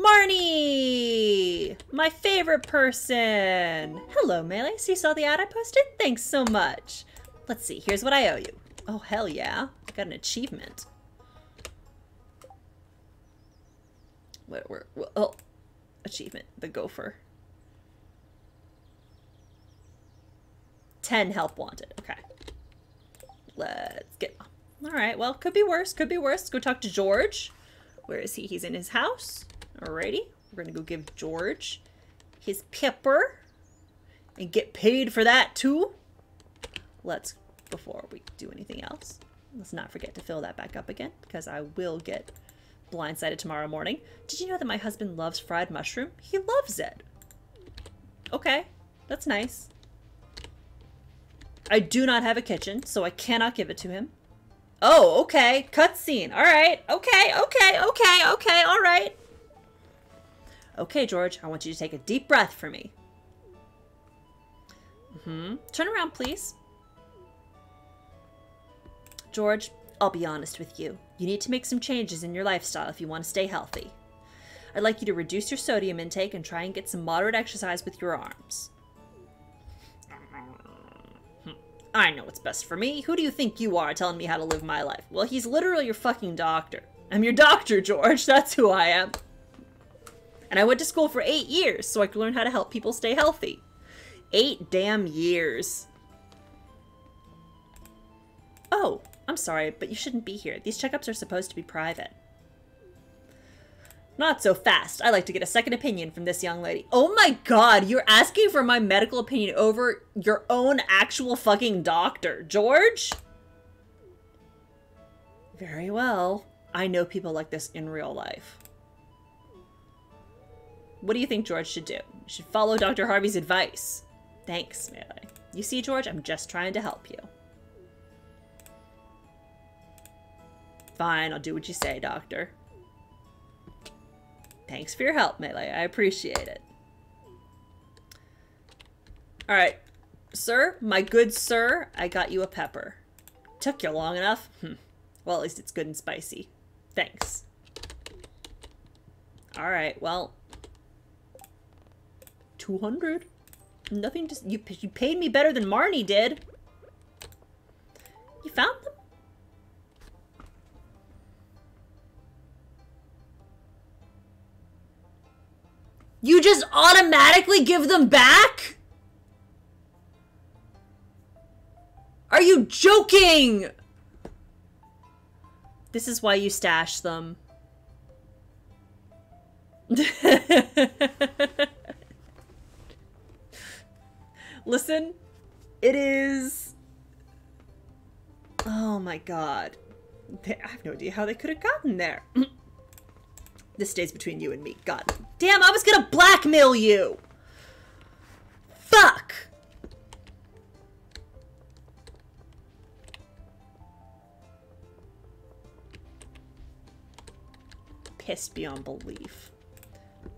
Marnie! My favorite person! Hello, Melee. So you saw the ad I posted? Thanks so much. Let's see. Here's what I owe you. Oh, hell yeah. I got an achievement. What, where, where oh, achievement. The gopher. 10 help wanted. Okay. Let's get... Alright, well, could be worse. Could be worse. Go talk to George. Where is he? He's in his house. Alrighty. We're gonna go give George his pepper. And get paid for that, too. Let's, before we do anything else, let's not forget to fill that back up again. Because I will get blindsided tomorrow morning. Did you know that my husband loves fried mushroom? He loves it. Okay. That's nice. I do not have a kitchen, so I cannot give it to him. Oh, okay. Cutscene. All right. Okay, okay, okay, okay, all right. Okay, George, I want you to take a deep breath for me. Mm-hmm. Turn around, please. George, I'll be honest with you. You need to make some changes in your lifestyle if you want to stay healthy. I'd like you to reduce your sodium intake and try and get some moderate exercise with your arms. I know what's best for me. Who do you think you are telling me how to live my life? Well, he's literally your fucking doctor. I'm your doctor, George. That's who I am. And I went to school for eight years so I could learn how to help people stay healthy. Eight damn years. Oh, I'm sorry, but you shouldn't be here. These checkups are supposed to be private. Not so fast. I like to get a second opinion from this young lady. Oh my god, you're asking for my medical opinion over your own actual fucking doctor. George? Very well. I know people like this in real life. What do you think George should do? You should follow Dr. Harvey's advice. Thanks, Melee. You see, George, I'm just trying to help you. Fine, I'll do what you say, Doctor. Thanks for your help, Melee. I appreciate it. Alright. Sir, my good sir, I got you a pepper. Took you long enough? Hm. Well, at least it's good and spicy. Thanks. Alright, well. 200. Nothing just... You, you paid me better than Marnie did. You found them? You just automatically give them back? Are you joking? This is why you stash them. Listen, it is... Oh my god. I have no idea how they could have gotten there. This stays between you and me. God damn, I was gonna blackmail you! Fuck! Pissed beyond belief.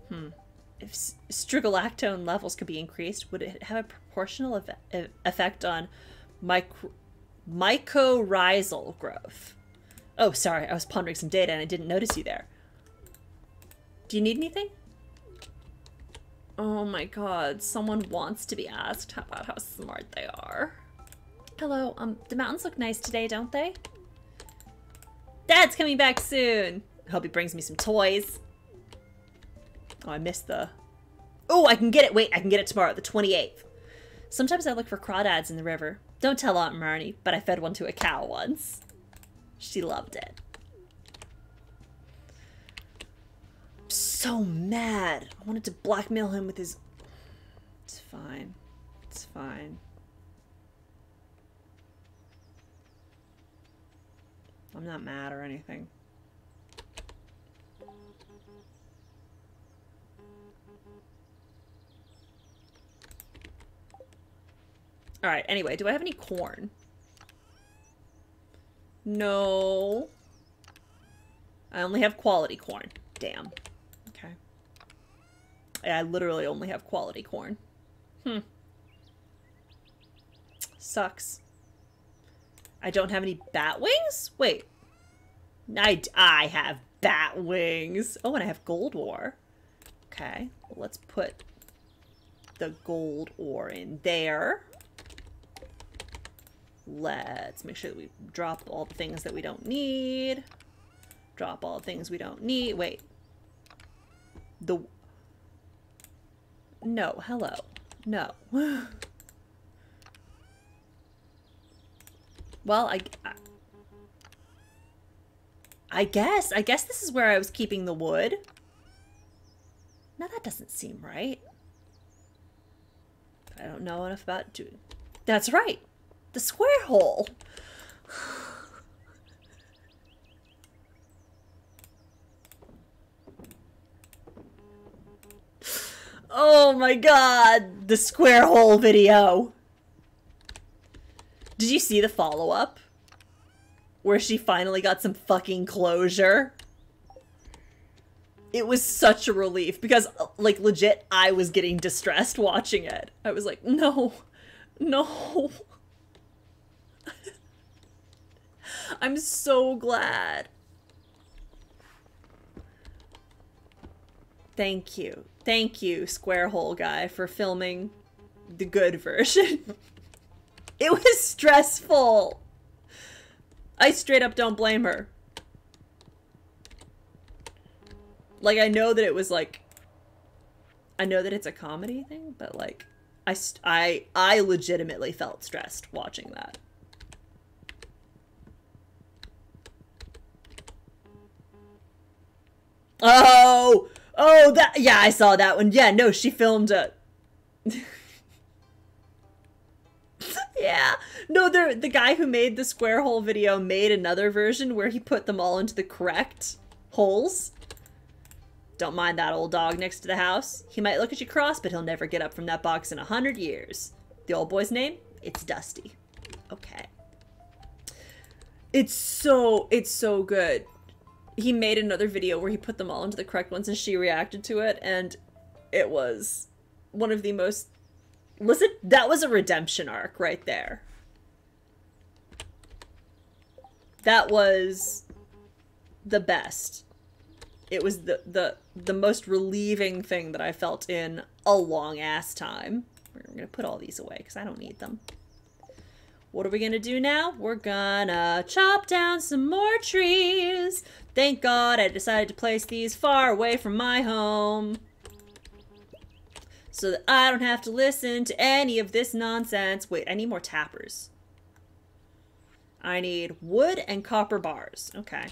Hmm. If strigolactone levels could be increased, would it have a proportional effect on micro mycorrhizal growth? Oh, sorry, I was pondering some data and I didn't notice you there. Do you need anything? Oh my god, someone wants to be asked about how smart they are. Hello, um, the mountains look nice today, don't they? Dad's coming back soon! Hope he brings me some toys. Oh, I missed the... Oh, I can get it. Wait, I can get it tomorrow, the 28th. Sometimes I look for crawdads in the river. Don't tell Aunt Marnie, but I fed one to a cow once. She loved it. I'm so mad. I wanted to blackmail him with his... It's fine. It's fine. I'm not mad or anything. Alright, anyway, do I have any corn? No. I only have quality corn. Damn. Okay. I literally only have quality corn. Hmm. Sucks. I don't have any bat wings? Wait. I, I have bat wings. Oh, and I have gold ore. Okay. Well, let's put the gold ore in there. Let's make sure that we drop all the things that we don't need. Drop all the things we don't need. Wait. The... No, hello. No. well, I, I... I guess. I guess this is where I was keeping the wood. Now that doesn't seem right. I don't know enough about doing... That's right the square hole. Oh my god, the square hole video. Did you see the follow-up? Where she finally got some fucking closure? It was such a relief because, like, legit, I was getting distressed watching it. I was like, no, no. I'm so glad. Thank you. Thank you, Square Hole guy, for filming the good version. it was stressful. I straight up don't blame her. Like, I know that it was like, I know that it's a comedy thing, but like, I, I, I legitimately felt stressed watching that. Oh, oh, that, yeah, I saw that one. Yeah, no, she filmed it. yeah, no, the the guy who made the square hole video made another version where he put them all into the correct holes. Don't mind that old dog next to the house. He might look at you cross, but he'll never get up from that box in a hundred years. The old boy's name? It's Dusty. Okay. It's so, it's so good he made another video where he put them all into the correct ones and she reacted to it and it was one of the most listen that was a redemption arc right there. That was the best. It was the the the most relieving thing that i felt in a long ass time. We're gonna put all these away because i don't need them what are we gonna do now? We're gonna chop down some more trees. Thank God I decided to place these far away from my home. So that I don't have to listen to any of this nonsense. Wait, I need more tappers. I need wood and copper bars. Okay.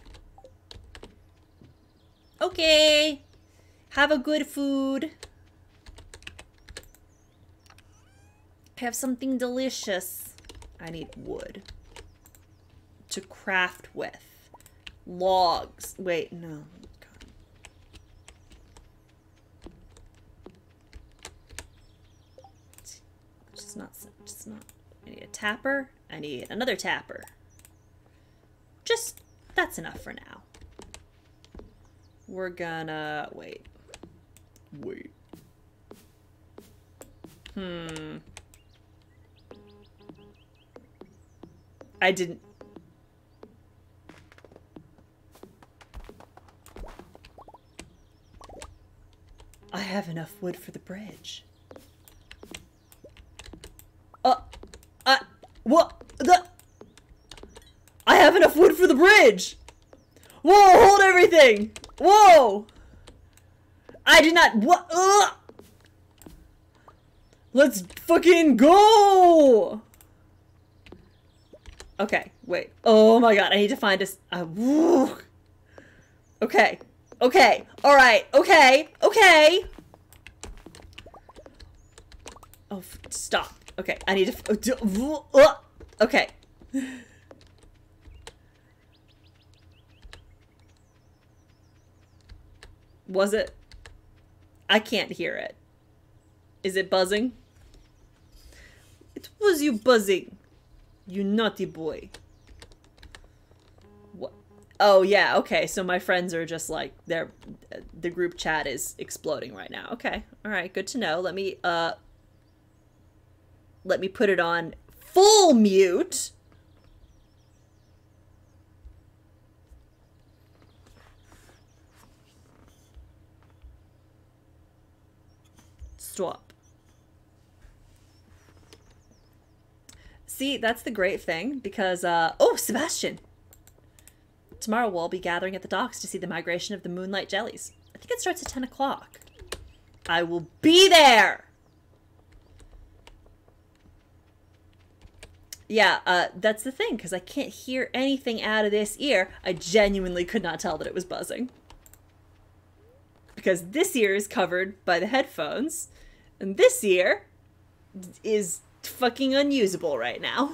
Okay. Have a good food. Have something delicious. I need wood to craft with. Logs. Wait, no. Just not, just not. I need a tapper. I need another tapper. Just, that's enough for now. We're gonna, wait. Wait. Hmm. I didn't... I have enough wood for the bridge. Uh, uh, what? The... I have enough wood for the bridge! Whoa, hold everything! Whoa! I did not. What? Ugh! Let's fucking go! Okay, wait. Oh my god, I need to find a. Okay, okay, alright, okay, okay! Oh, stop. Okay, I need to. Uh, okay. Was it? I can't hear it. Is it buzzing? It was you buzzing. You naughty boy. What? Oh, yeah, okay. So my friends are just like, they're, the group chat is exploding right now. Okay. All right. Good to know. Let me, uh, let me put it on full mute. Stop. See, that's the great thing because, uh, oh, Sebastian! Tomorrow we'll be gathering at the docks to see the migration of the moonlight jellies. I think it starts at 10 o'clock. I will be there! Yeah, uh, that's the thing, because I can't hear anything out of this ear. I genuinely could not tell that it was buzzing. Because this ear is covered by the headphones, and this ear is fucking unusable right now.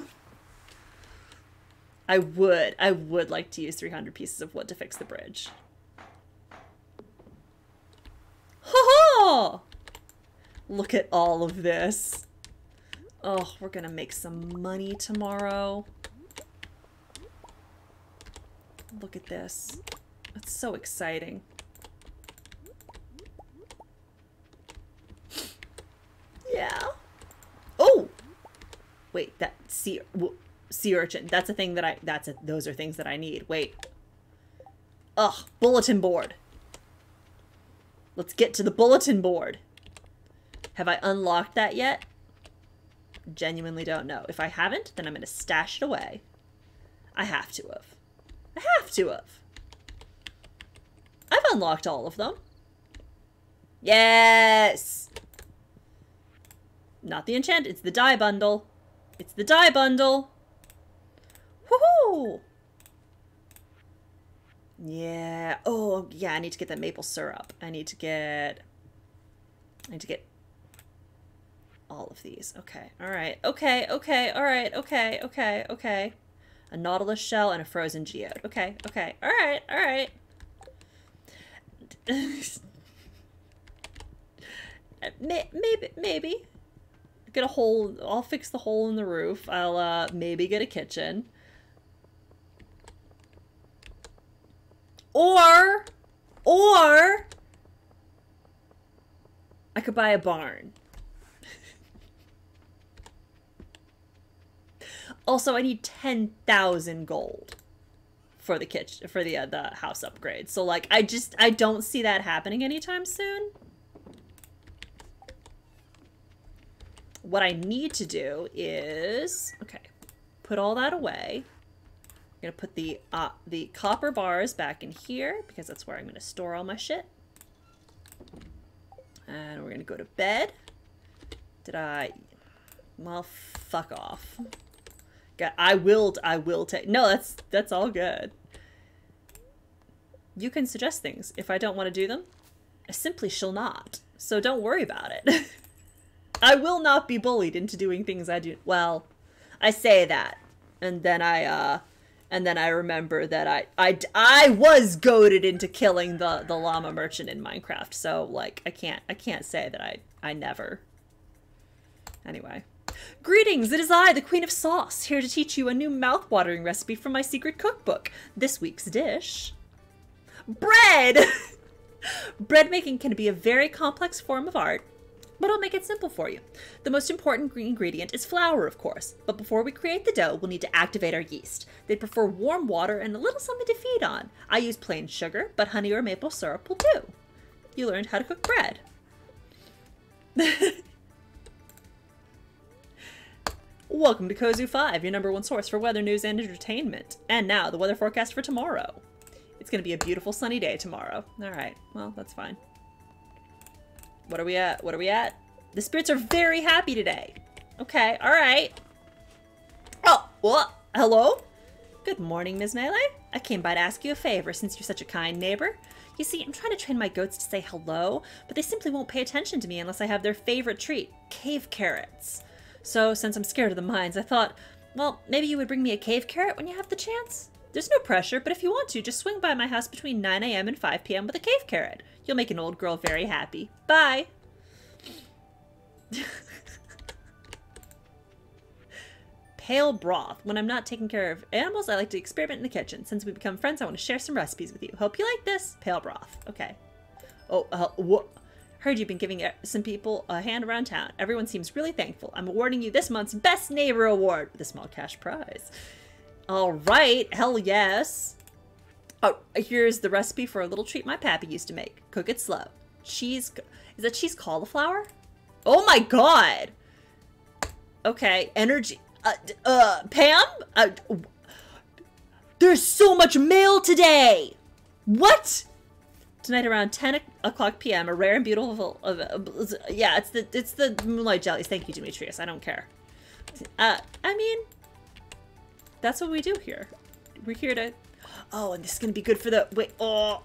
I would, I would like to use 300 pieces of wood to fix the bridge. Ha ha! Look at all of this. Oh, we're gonna make some money tomorrow. Look at this. It's so exciting. Yeah. Wait, that sea, sea urchin. That's a thing that I, that's a, those are things that I need. Wait. Ugh, bulletin board. Let's get to the bulletin board. Have I unlocked that yet? genuinely don't know. If I haven't, then I'm going to stash it away. I have to have. I have to have. I've unlocked all of them. Yes! Not the enchant, it's the dye bundle. It's the dye bundle. Woohoo! Yeah. Oh, yeah, I need to get that maple syrup. I need to get... I need to get all of these. Okay, all right, okay, okay, all right, okay, okay, okay. A nautilus shell and a frozen geode. Okay, okay, all right, all right. maybe, maybe. Get a hole. I'll fix the hole in the roof. I'll uh, maybe get a kitchen. Or, or, I could buy a barn. Also, I need 10,000 gold for the kitchen for the uh, the house upgrade. So like I just I don't see that happening anytime soon. What I need to do is okay, put all that away. I'm gonna put the uh, the copper bars back in here because that's where I'm gonna store all my shit. And we're gonna go to bed. Did I? Well, fuck off. I will. I will take. No, that's that's all good. You can suggest things. If I don't want to do them, I simply shall not. So don't worry about it. I will not be bullied into doing things I do. Well, I say that, and then I uh, and then I remember that I I I was goaded into killing the the llama merchant in Minecraft. So like I can't I can't say that I I never. Anyway. Greetings, it is I, the Queen of Sauce, here to teach you a new mouth-watering recipe from my secret cookbook. This week's dish... Bread! Bread making can be a very complex form of art, but I'll make it simple for you. The most important green ingredient is flour, of course, but before we create the dough, we'll need to activate our yeast. They prefer warm water and a little something to feed on. I use plain sugar, but honey or maple syrup will do. You learned how to cook bread. Welcome to Kozu 5, your number one source for weather news and entertainment. And now, the weather forecast for tomorrow. It's going to be a beautiful sunny day tomorrow. Alright, well, that's fine. What are we at? What are we at? The spirits are very happy today. Okay, all right. Oh, what? Hello? Good morning, Ms. Melee. I came by to ask you a favor since you're such a kind neighbor. You see, I'm trying to train my goats to say hello, but they simply won't pay attention to me unless I have their favorite treat, cave carrots. So, since I'm scared of the mines, I thought, well, maybe you would bring me a cave carrot when you have the chance? There's no pressure, but if you want to, just swing by my house between 9 a.m. and 5 p.m. with a cave carrot. You'll make an old girl very happy. Bye! Pale broth. When I'm not taking care of animals, I like to experiment in the kitchen. Since we become friends, I want to share some recipes with you. Hope you like this. Pale broth. Okay. Oh, uh, what? Heard you've been giving some people a hand around town. Everyone seems really thankful. I'm awarding you this month's Best Neighbor Award with a small cash prize. All right. Hell yes. Oh, here's the recipe for a little treat my pappy used to make. Cook it slow. Cheese. Is that cheese cauliflower? Oh my god. Okay. Energy. Uh, uh, Pam? Uh, there's so much mail today! What? Tonight around 10 o'clock p.m., a rare and beautiful, uh, yeah, it's the, it's the Moonlight Jellies. Thank you, Demetrius. I don't care. Uh, I mean, that's what we do here. We're here to, oh, and this is to be good for the, wait, oh,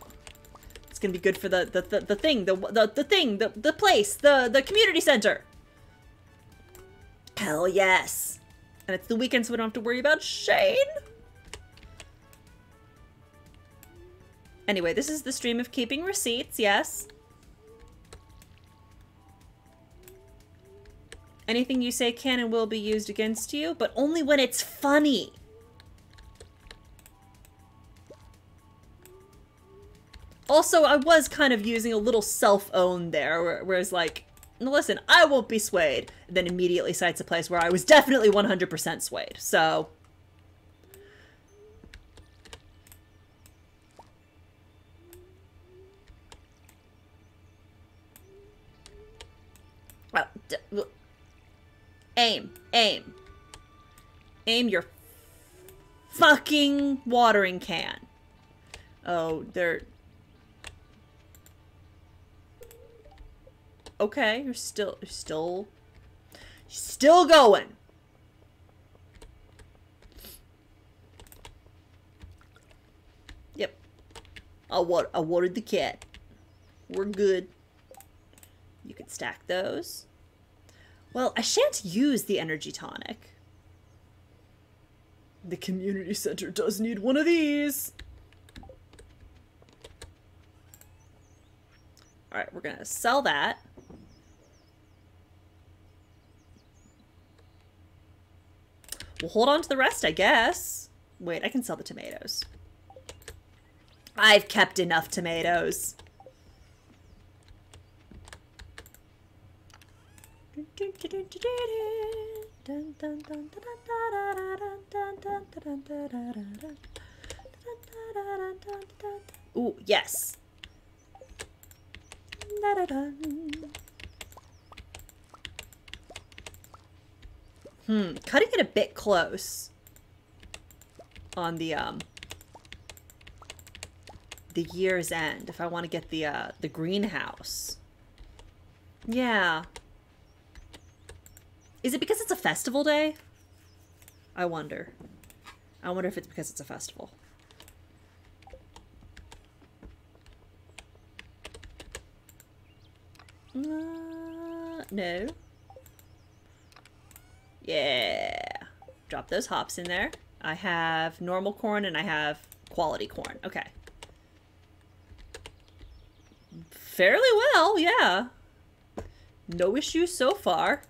it's to be good for the, the, the, the thing, the, the, the thing, the, the place, the, the community center. Hell yes. And it's the weekend, so we don't have to worry about Shane. Anyway, this is the stream of keeping receipts, yes. Anything you say can and will be used against you, but only when it's funny. Also, I was kind of using a little self-own there, whereas like, listen, I won't be swayed. Then immediately cites a place where I was definitely 100% swayed. So. Aim, aim. Aim your fucking watering can. Oh, they're Okay, you're still, you're still, still going. Yep. I what I watered the cat. We're good. You can stack those. Well, I shan't use the energy tonic. The community center does need one of these. Alright, we're gonna sell that. We'll hold on to the rest, I guess. Wait, I can sell the tomatoes. I've kept enough tomatoes. Ooh, yes. Hmm, cutting it a bit close on the um the year's end if I want to get the uh the greenhouse. Yeah. Is it because it's a festival day? I wonder. I wonder if it's because it's a festival. Uh, no. Yeah. Drop those hops in there. I have normal corn and I have quality corn. Okay. Fairly well, yeah. No issues so far.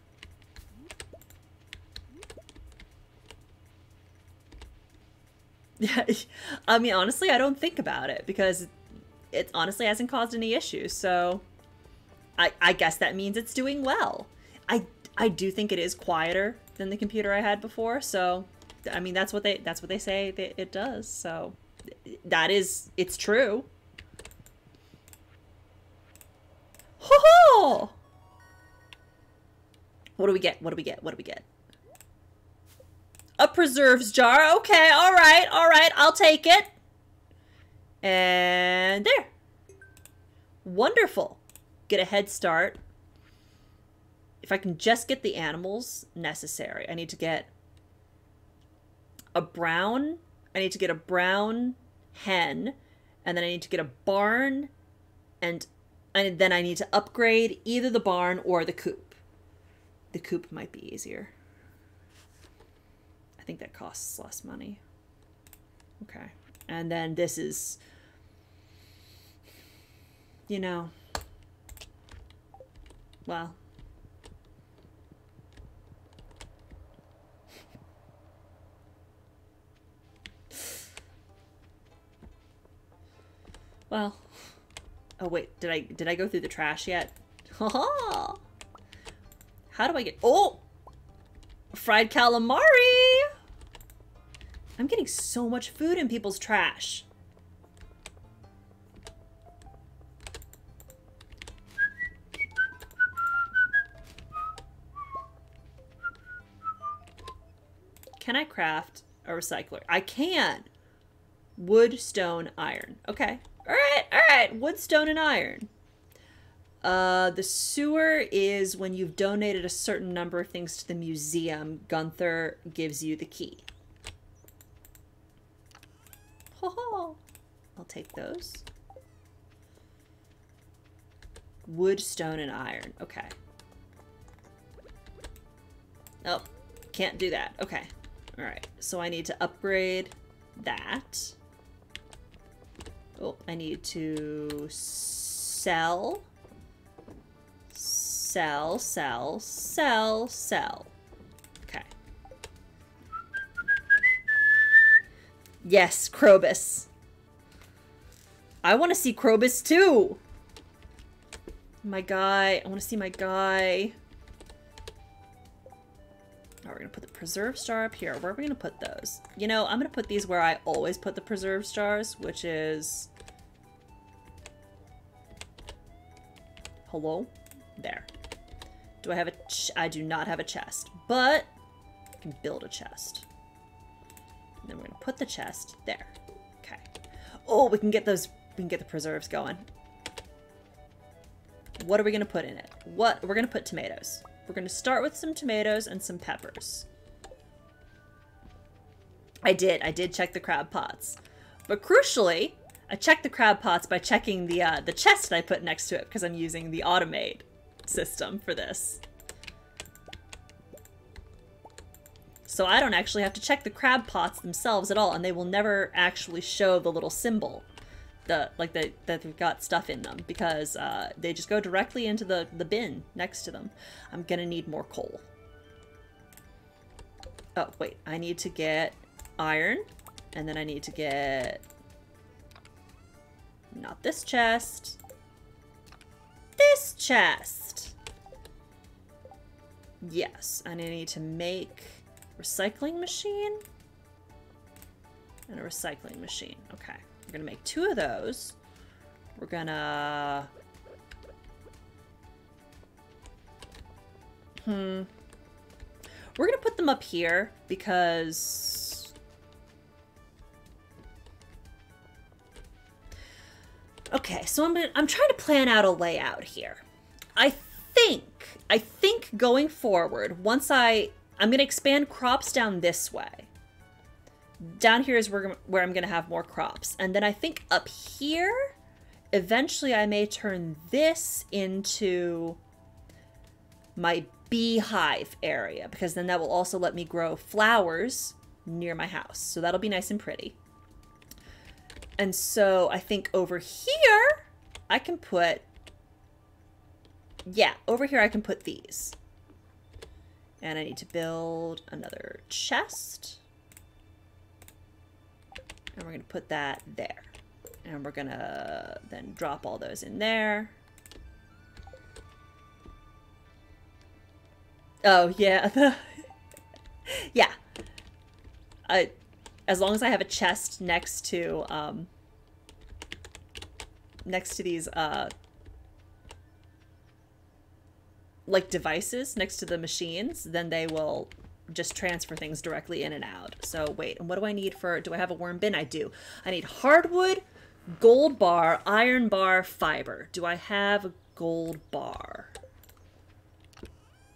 Yeah, I mean, honestly, I don't think about it because it honestly hasn't caused any issues. So I, I guess that means it's doing well. I, I do think it is quieter than the computer I had before. So, I mean, that's what they that's what they say that it does. So, that is it's true. Ho ho! What do we get? What do we get? What do we get? A preserves jar. Okay, all right, all right. I'll take it. And there. Wonderful. get a head start, if I can just get the animals necessary, I need to get a brown, I need to get a brown hen, and then I need to get a barn, and, and then I need to upgrade either the barn or the coop. The coop might be easier. I think that costs less money. Okay. And then this is, you know, well, Well, oh wait, did I did I go through the trash yet? How do I get? Oh, fried calamari. I'm getting so much food in people's trash. Can I craft a recycler? I can. Wood, stone, iron. Okay. All right, all right. Wood, stone, and iron. Uh, the sewer is when you've donated a certain number of things to the museum. Gunther gives you the key. Ho ho! I'll take those. Wood, stone, and iron. Okay. Oh, can't do that. Okay. All right. So I need to upgrade that. Oh, I need to sell, sell, sell, sell, sell. Okay. Yes, Krobus. I want to see Krobus too. My guy. I want to see my guy. Oh, we're to put the preserves jar up here. Where are we to put those? You know, I'm to put these where I always put the preserves jars, which is... Hello? There. Do I have a... I do not have a chest, but I can build a chest. And then we're to put the chest there. Okay. Oh, we can get those... We can get the preserves going. What are we to put in it? What? We're to put tomatoes. We're going to start with some tomatoes and some peppers. I did. I did check the crab pots. But crucially, I checked the crab pots by checking the uh, the chest I put next to it because I'm using the automate system for this. So I don't actually have to check the crab pots themselves at all, and they will never actually show the little symbol the like the that they've got stuff in them because uh, they just go directly into the the bin next to them. I'm gonna need more coal. Oh wait, I need to get iron, and then I need to get not this chest, this chest. Yes, and I need to make recycling machine and a recycling machine. Okay gonna make two of those. We're gonna... Hmm. We're gonna put them up here because... Okay, so I'm, gonna, I'm trying to plan out a layout here. I think, I think going forward, once I, I'm gonna expand crops down this way down here is where, where I'm going to have more crops. And then I think up here, eventually I may turn this into my beehive area because then that will also let me grow flowers near my house. So that'll be nice and pretty. And so I think over here, I can put, yeah, over here I can put these. And I need to build another chest. And we're going to put that there. And we're going to then drop all those in there. Oh, yeah. yeah. I, as long as I have a chest next to, um, next to these, uh, like devices next to the machines, then they will just transfer things directly in and out. So wait, and what do I need for, do I have a worm bin? I do. I need hardwood, gold bar, iron bar, fiber. Do I have a gold bar.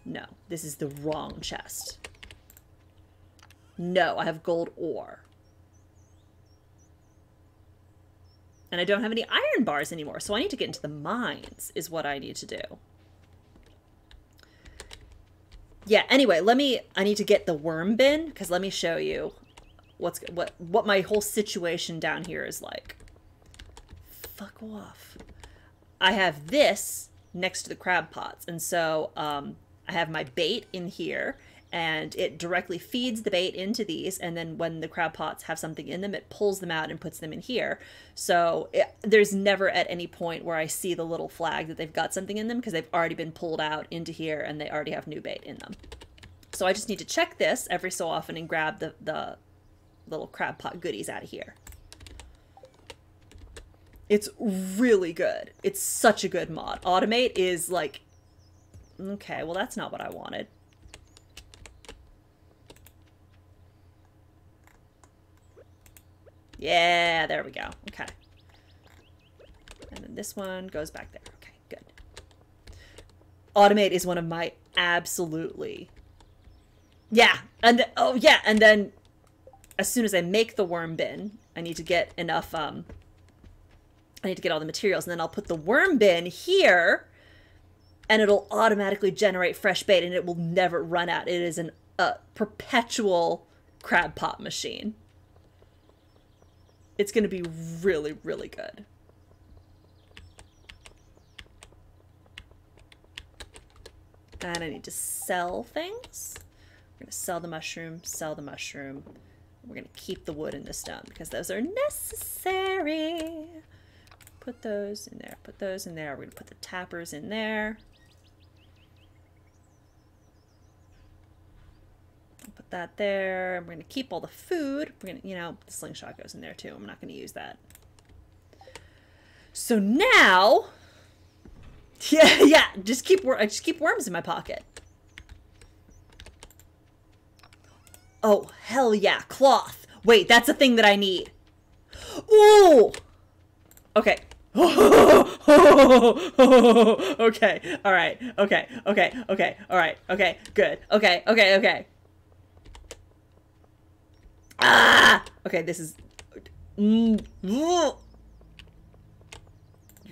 No, this is the wrong chest. No, I have gold ore. And I don't have any iron bars anymore, so I need to get into the mines, is what I need to do. Yeah, anyway, let me, I need to get the worm bin, because let me show you what's, what, what my whole situation down here is like. Fuck off. I have this next to the crab pots, and so, um, I have my bait in here, and it directly feeds the bait into these and then when the crab pots have something in them it pulls them out and puts them in here. So it, there's never at any point where i see the little flag that they've got something in them because they've already been pulled out into here and they already have new bait in them. So i just need to check this every so often and grab the, the little crab pot goodies out of here. It's really good. It's such a good mod. Automate is like okay well that's not what i wanted Yeah, there we go. Okay. And then this one goes back there. Okay, good. Automate is one of my absolutely... Yeah, and oh yeah, and then as soon as I make the worm bin, I need to get enough, um, I need to get all the materials, and then I'll put the worm bin here, and it'll automatically generate fresh bait, and it will never run out. It is an a perpetual crab pot machine. It's going to be really, really good. And I need to sell things. We're going to sell the mushroom, sell the mushroom. We're going to keep the wood and the stone because those are necessary. Put those in there. Put those in there. We're going to put the tappers in there. Put that there. We're going to keep all the food. We're going to, you know, the slingshot goes in there too. I'm not going to use that. So now, yeah, yeah, just keep I just keep worms in my pocket. Oh, hell yeah, cloth. Wait, that's a thing that I need. Ooh! Okay. okay. All right. Okay. Okay. Okay. All right. Okay. Good. Okay. Okay. Okay. Ah! Okay, this is... You're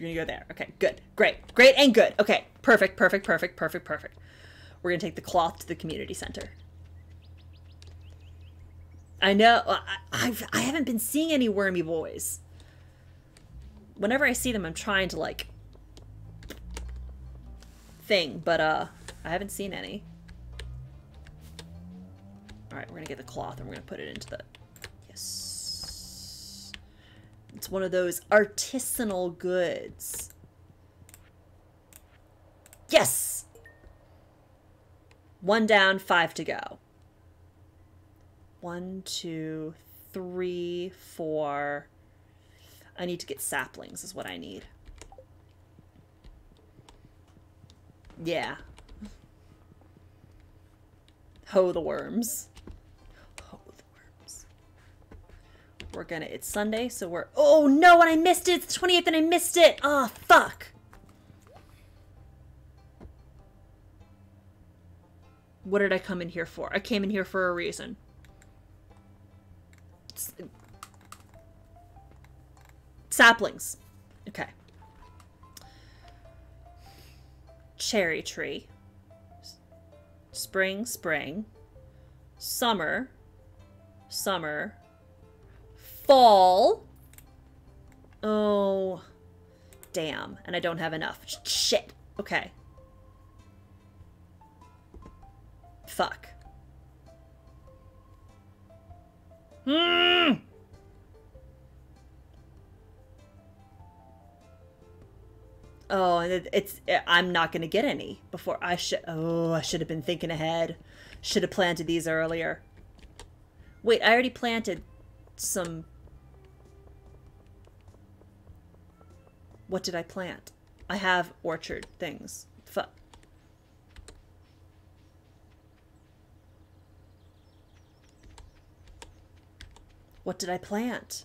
gonna go there. Okay, good. Great. Great and good. Okay, perfect, perfect, perfect, perfect, perfect. We're gonna take the cloth to the community center. I know. I, I've, I haven't been seeing any wormy boys. Whenever I see them, I'm trying to, like, thing, but, uh, I haven't seen any. All right, we're gonna get the cloth and we're gonna put it into the, yes. It's one of those artisanal goods. Yes! One down, five to go. One, two, three, four. I need to get saplings is what I need. Yeah. Hoe the worms. We're gonna, it's Sunday, so we're, oh no, and I missed it! It's the 28th and I missed it! Oh, fuck! What did I come in here for? I came in here for a reason. Saplings. Okay. Cherry tree. Spring, spring. Summer. Summer fall. Oh, damn. And I don't have enough. Shit. Okay. Fuck. Hmm. Oh, it's I'm not gonna get any before I should. Oh, I should have been thinking ahead. Should have planted these earlier. Wait, I already planted some What did I plant? I have orchard things. Fuck. What did I plant?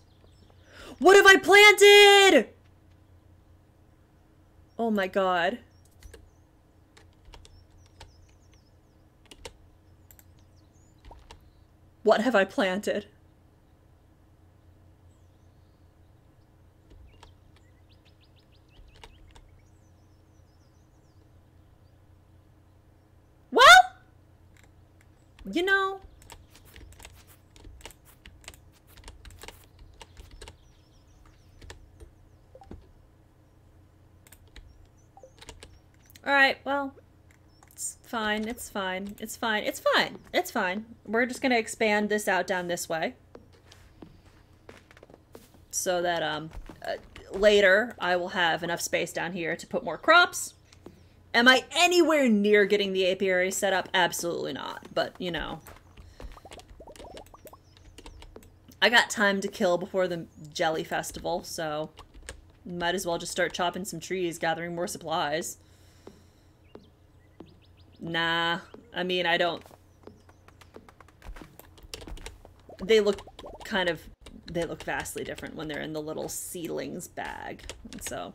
What have I planted? Oh Oh my god. What have I planted? Well, you know, Alright, well, it's fine, it's fine, it's fine, it's fine, it's fine. We're just gonna expand this out down this way. So that, um, uh, later I will have enough space down here to put more crops. Am I anywhere near getting the apiary set up? Absolutely not, but, you know. I got time to kill before the Jelly Festival, so might as well just start chopping some trees, gathering more supplies. Nah, I mean, I don't... They look kind of... They look vastly different when they're in the little seedlings bag. So...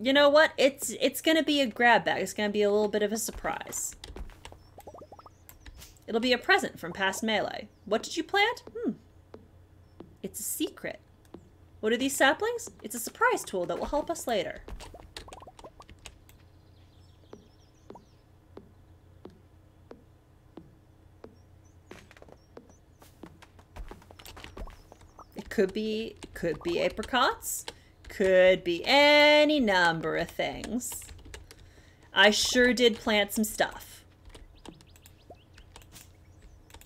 You know what? It's it's gonna be a grab bag. It's gonna be a little bit of a surprise. It'll be a present from past melee. What did you plant? Hmm. It's a secret. What are these saplings? It's a surprise tool that will help us later. It could be, it could be apricots. Could be any number of things. I sure did plant some stuff.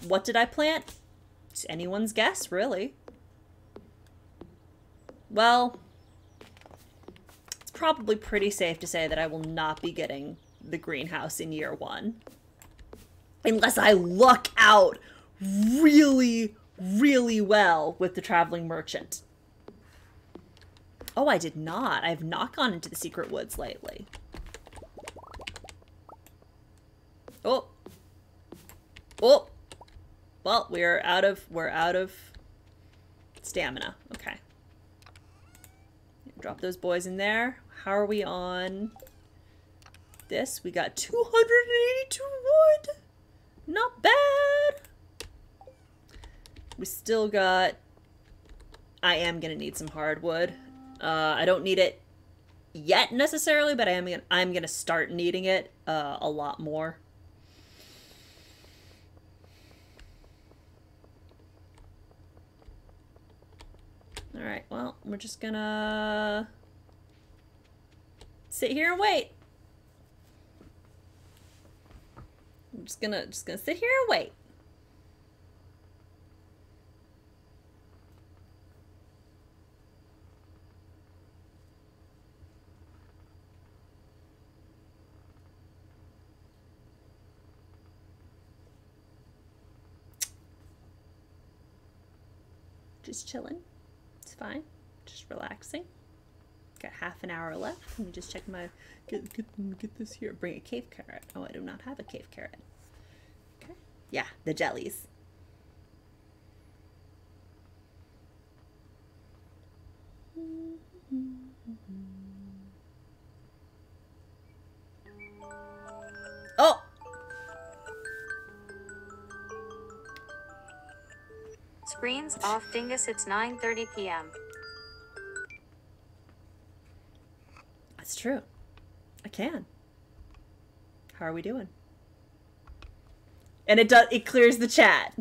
What did I plant? It's anyone's guess, really. Well, it's probably pretty safe to say that I will not be getting the greenhouse in year one. Unless I luck out really, really well with the traveling merchant. Oh, I did not. I have not gone into the secret woods lately. Oh. Oh. Well, we're out of we're out of stamina. Okay. Drop those boys in there. How are we on this? We got 282 wood. Not bad. We still got... I am going to need some hardwood. Uh, I don't need it yet necessarily, but I am gonna, I'm to start needing it uh, a lot more. Alright, well, we're just gonna sit here and wait. I'm just gonna just gonna sit here and wait. Just chilling. It's fine. Just relaxing. Got half an hour left. Let me just check my get get get this here. Bring a cave carrot. Oh, I do not have a cave carrot. Okay. Yeah, the jellies. Oh, Screens off dingus it's 9:30 p.m. That's true. I can. How are we doing? And it does it clears the chat.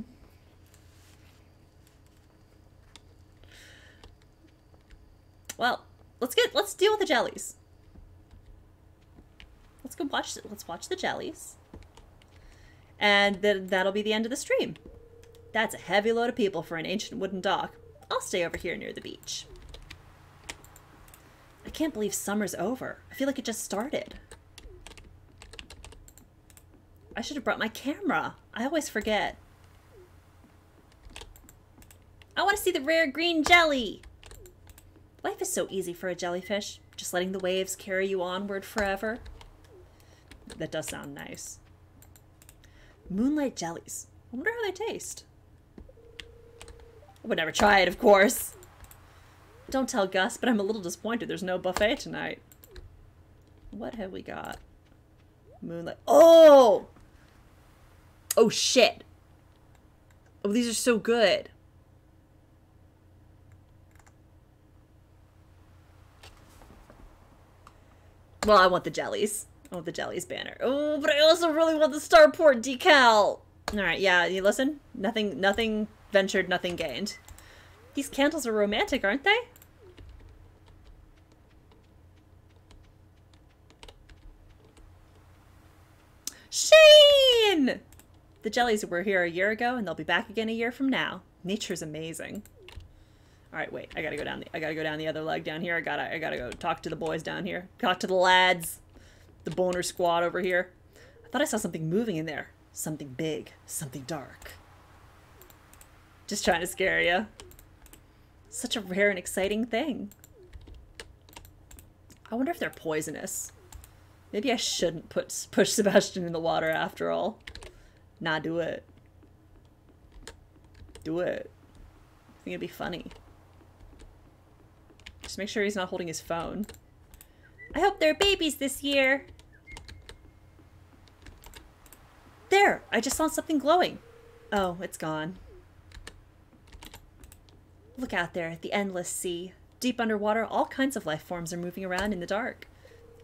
Well, let's get let's deal with the jellies. Let's go watch let's watch the jellies. And then that'll be the end of the stream. That's a heavy load of people for an ancient wooden dock. I'll stay over here near the beach. I can't believe summer's over. I feel like it just started. I should have brought my camera. I always forget. I want to see the rare green jelly. Life is so easy for a jellyfish. Just letting the waves carry you onward forever. That does sound nice. Moonlight jellies. I wonder how they taste would never try it, of course. Don't tell Gus, but I'm a little disappointed there's no buffet tonight. What have we got? Moonlight. Oh! Oh, shit. Oh, these are so good. Well, I want the jellies. I want the jellies banner. Oh, but I also really want the starport decal. All right, yeah, you listen. Nothing, nothing ventured, nothing gained. These candles are romantic, aren't they? Shane! The jellies were here a year ago, and they'll be back again a year from now. Nature's amazing. All right, wait. I gotta go down the. I gotta go down the other leg down here. I gotta. I gotta go talk to the boys down here. Talk to the lads, the boner squad over here. I thought I saw something moving in there. Something big. Something dark. Just trying to scare you. Such a rare and exciting thing. I wonder if they're poisonous. Maybe I shouldn't put push Sebastian in the water after all. Nah, do it. Do it. I think it'd be funny. Just make sure he's not holding his phone. I hope there are babies this year. There! I just saw something glowing. Oh, it's gone. Look out there at the endless sea. Deep underwater, all kinds of life forms are moving around in the dark.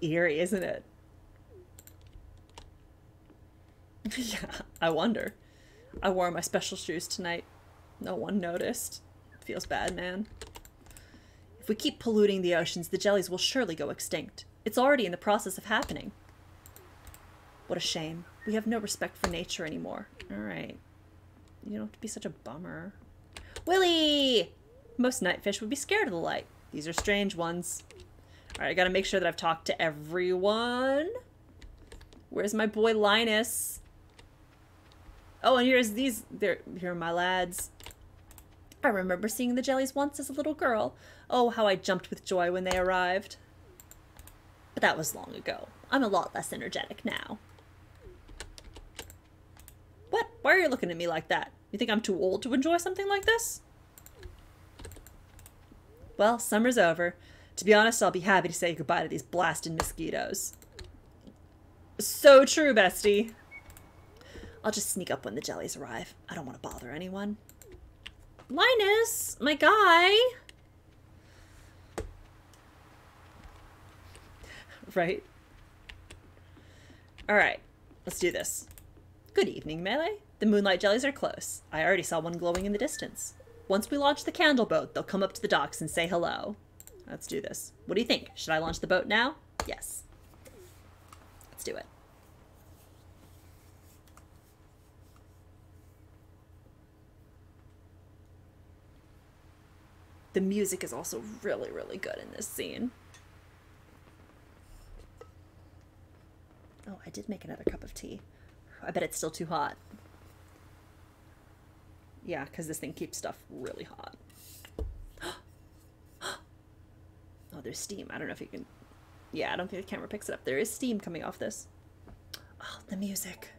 Eerie, isn't it? yeah, I wonder. I wore my special shoes tonight. No one noticed. Feels bad, man. If we keep polluting the oceans, the jellies will surely go extinct. It's already in the process of happening. What a shame. We have no respect for nature anymore. Alright. You don't have to be such a bummer. Willy! Most nightfish would be scared of the light. These are strange ones. Alright, I gotta make sure that I've talked to everyone. Where's my boy Linus? Oh, and here's these. There, here are my lads. I remember seeing the jellies once as a little girl. Oh, how I jumped with joy when they arrived. But that was long ago. I'm a lot less energetic now. What? Why are you looking at me like that? You think I'm too old to enjoy something like this? Well, summer's over. To be honest, I'll be happy to say goodbye to these blasted mosquitoes. So true, bestie. I'll just sneak up when the jellies arrive. I don't want to bother anyone. Linus, my guy. Right? Alright, let's do this. Good evening, Melee. The moonlight jellies are close. I already saw one glowing in the distance. Once we launch the candle boat, they'll come up to the docks and say hello. Let's do this. What do you think? Should I launch the boat now? Yes. Let's do it. The music is also really, really good in this scene. Oh, I did make another cup of tea. I bet it's still too hot. Yeah, because this thing keeps stuff really hot. oh, there's steam. I don't know if you can... Yeah, I don't think the camera picks it up. There is steam coming off this. Oh, the music.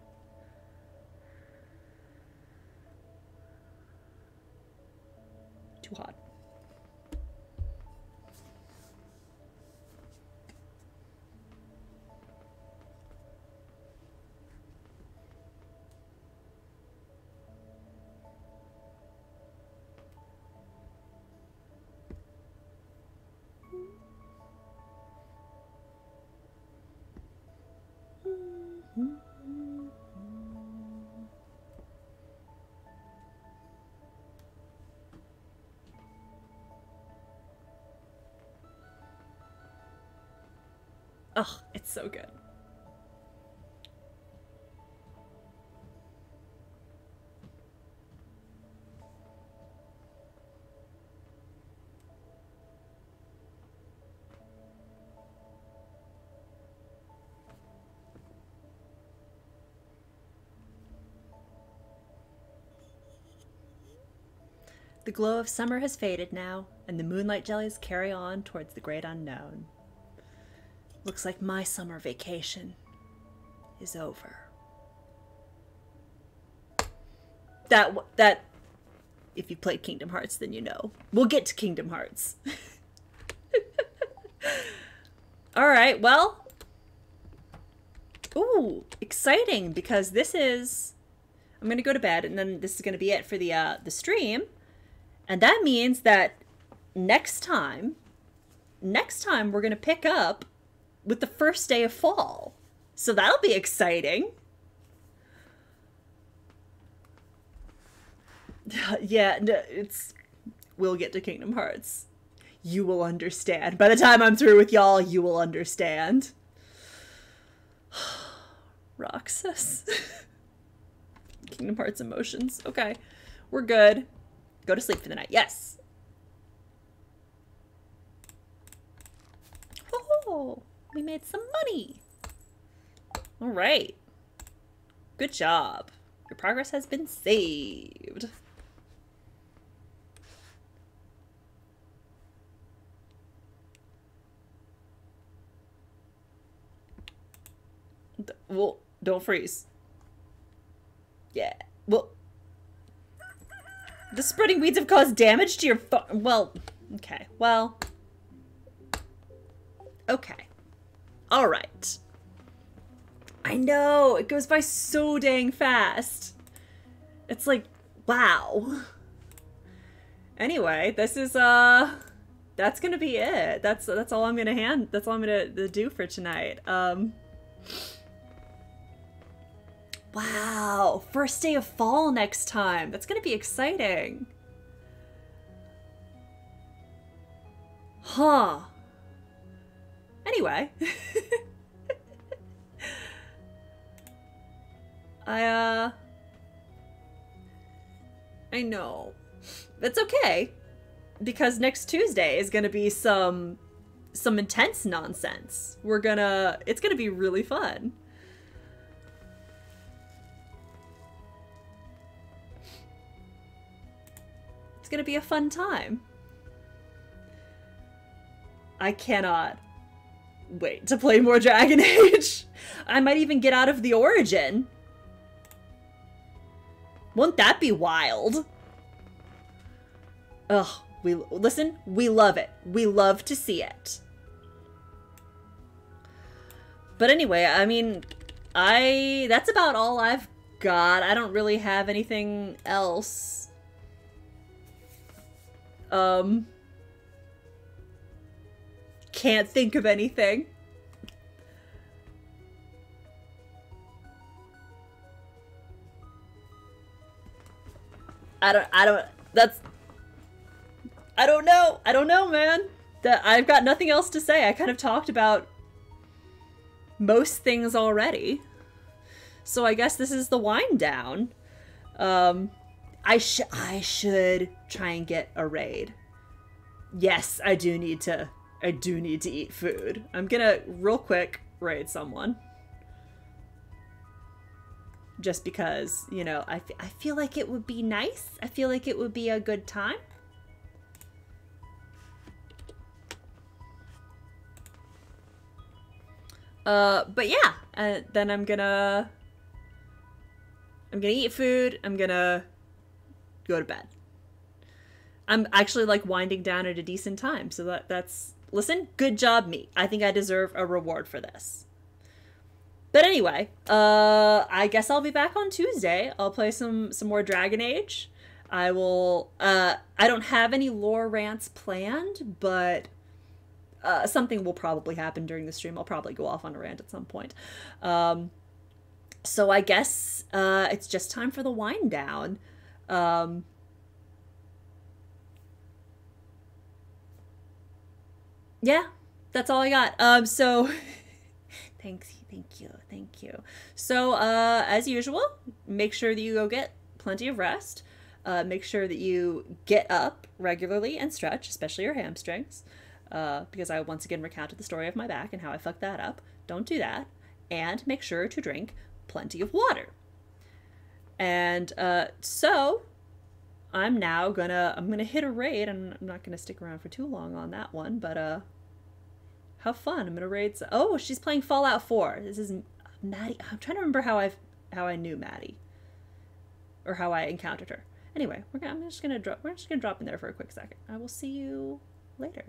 Too hot. It's so good. The glow of summer has faded now, and the moonlight jellies carry on towards the great unknown. Looks like my summer vacation is over. That that if you played Kingdom Hearts then you know. We'll get to Kingdom Hearts. All right, well. Ooh, exciting because this is I'm going to go to bed and then this is going to be it for the uh the stream. And that means that next time next time we're going to pick up with the first day of fall. So that'll be exciting. yeah, no, it's we'll get to Kingdom Hearts you will understand. By the time I'm through with y'all, you will understand. Roxas. Kingdom Hearts emotions. Okay. We're good. Go to sleep for the night. Yes. Oh, we made some money. All right. Good job. Your progress has been saved. Well, don't freeze. Yeah. Well, the spreading weeds have caused damage to your Well, okay. Well. Okay. All right. I know. It goes by so dang fast. It's like, wow. Anyway, this is, uh, that's gonna be it. That's, that's all I'm gonna hand, that's all I'm gonna do for tonight. Um, Wow, first day of fall next time. That's to be exciting. Huh. Anyway. I, uh... I know. That's okay. Because next Tuesday is gonna be some... some intense nonsense. We're gonna... It's gonna be really fun. It's gonna be a fun time. I cannot wait to play more Dragon Age. I might even get out of the Origin. Won't that be wild? Ugh, we listen, we love it. We love to see it. But anyway, I mean, I that's about all I've got. I don't really have anything else. Um, can't think of anything. I don't, I don't, that's, I don't know. I don't know, man. That I've got nothing else to say. I kind of talked about most things already. So I guess this is the wind down. Um, I should I should try and get a raid. Yes, I do need to I do need to eat food. I'm gonna real quick raid someone. Just because, you know, I, I feel like it would be nice. I feel like it would be a good time. Uh, but yeah, uh, then I'm gonna I'm gonna eat food. I'm gonna go to bed. I'm actually like winding down at a decent time. So that that's listen, good job me. I think I deserve a reward for this. But anyway, uh I guess I'll be back on Tuesday. I'll play some some more Dragon Age. I will uh I don't have any lore rants planned, but uh, something will probably happen during the stream. I'll probably go off on a rant at some point. Um, so I guess uh, it's just time for the wind down. Um, yeah, that's all I got. Um, so thanks, thank you, thank you. So, uh, as usual, make sure that you go get plenty of rest. Uh, make sure that you get up regularly and stretch, especially your hamstrings, uh, because I once again recounted the story of my back and how I fucked that up. Don't do that. And make sure to drink plenty of water. And uh, so I'm now gonna I'm gonna hit a raid. and I'm not gonna stick around for too long on that one, but uh, have fun. I'm gonna raid. Oh, she's playing Fallout 4. This is Maddie. I'm trying to remember how I how I knew Maddie, or how I encountered her. Anyway, we're gonna, I'm just gonna drop. We're just gonna drop in there for a quick second. I will see you later.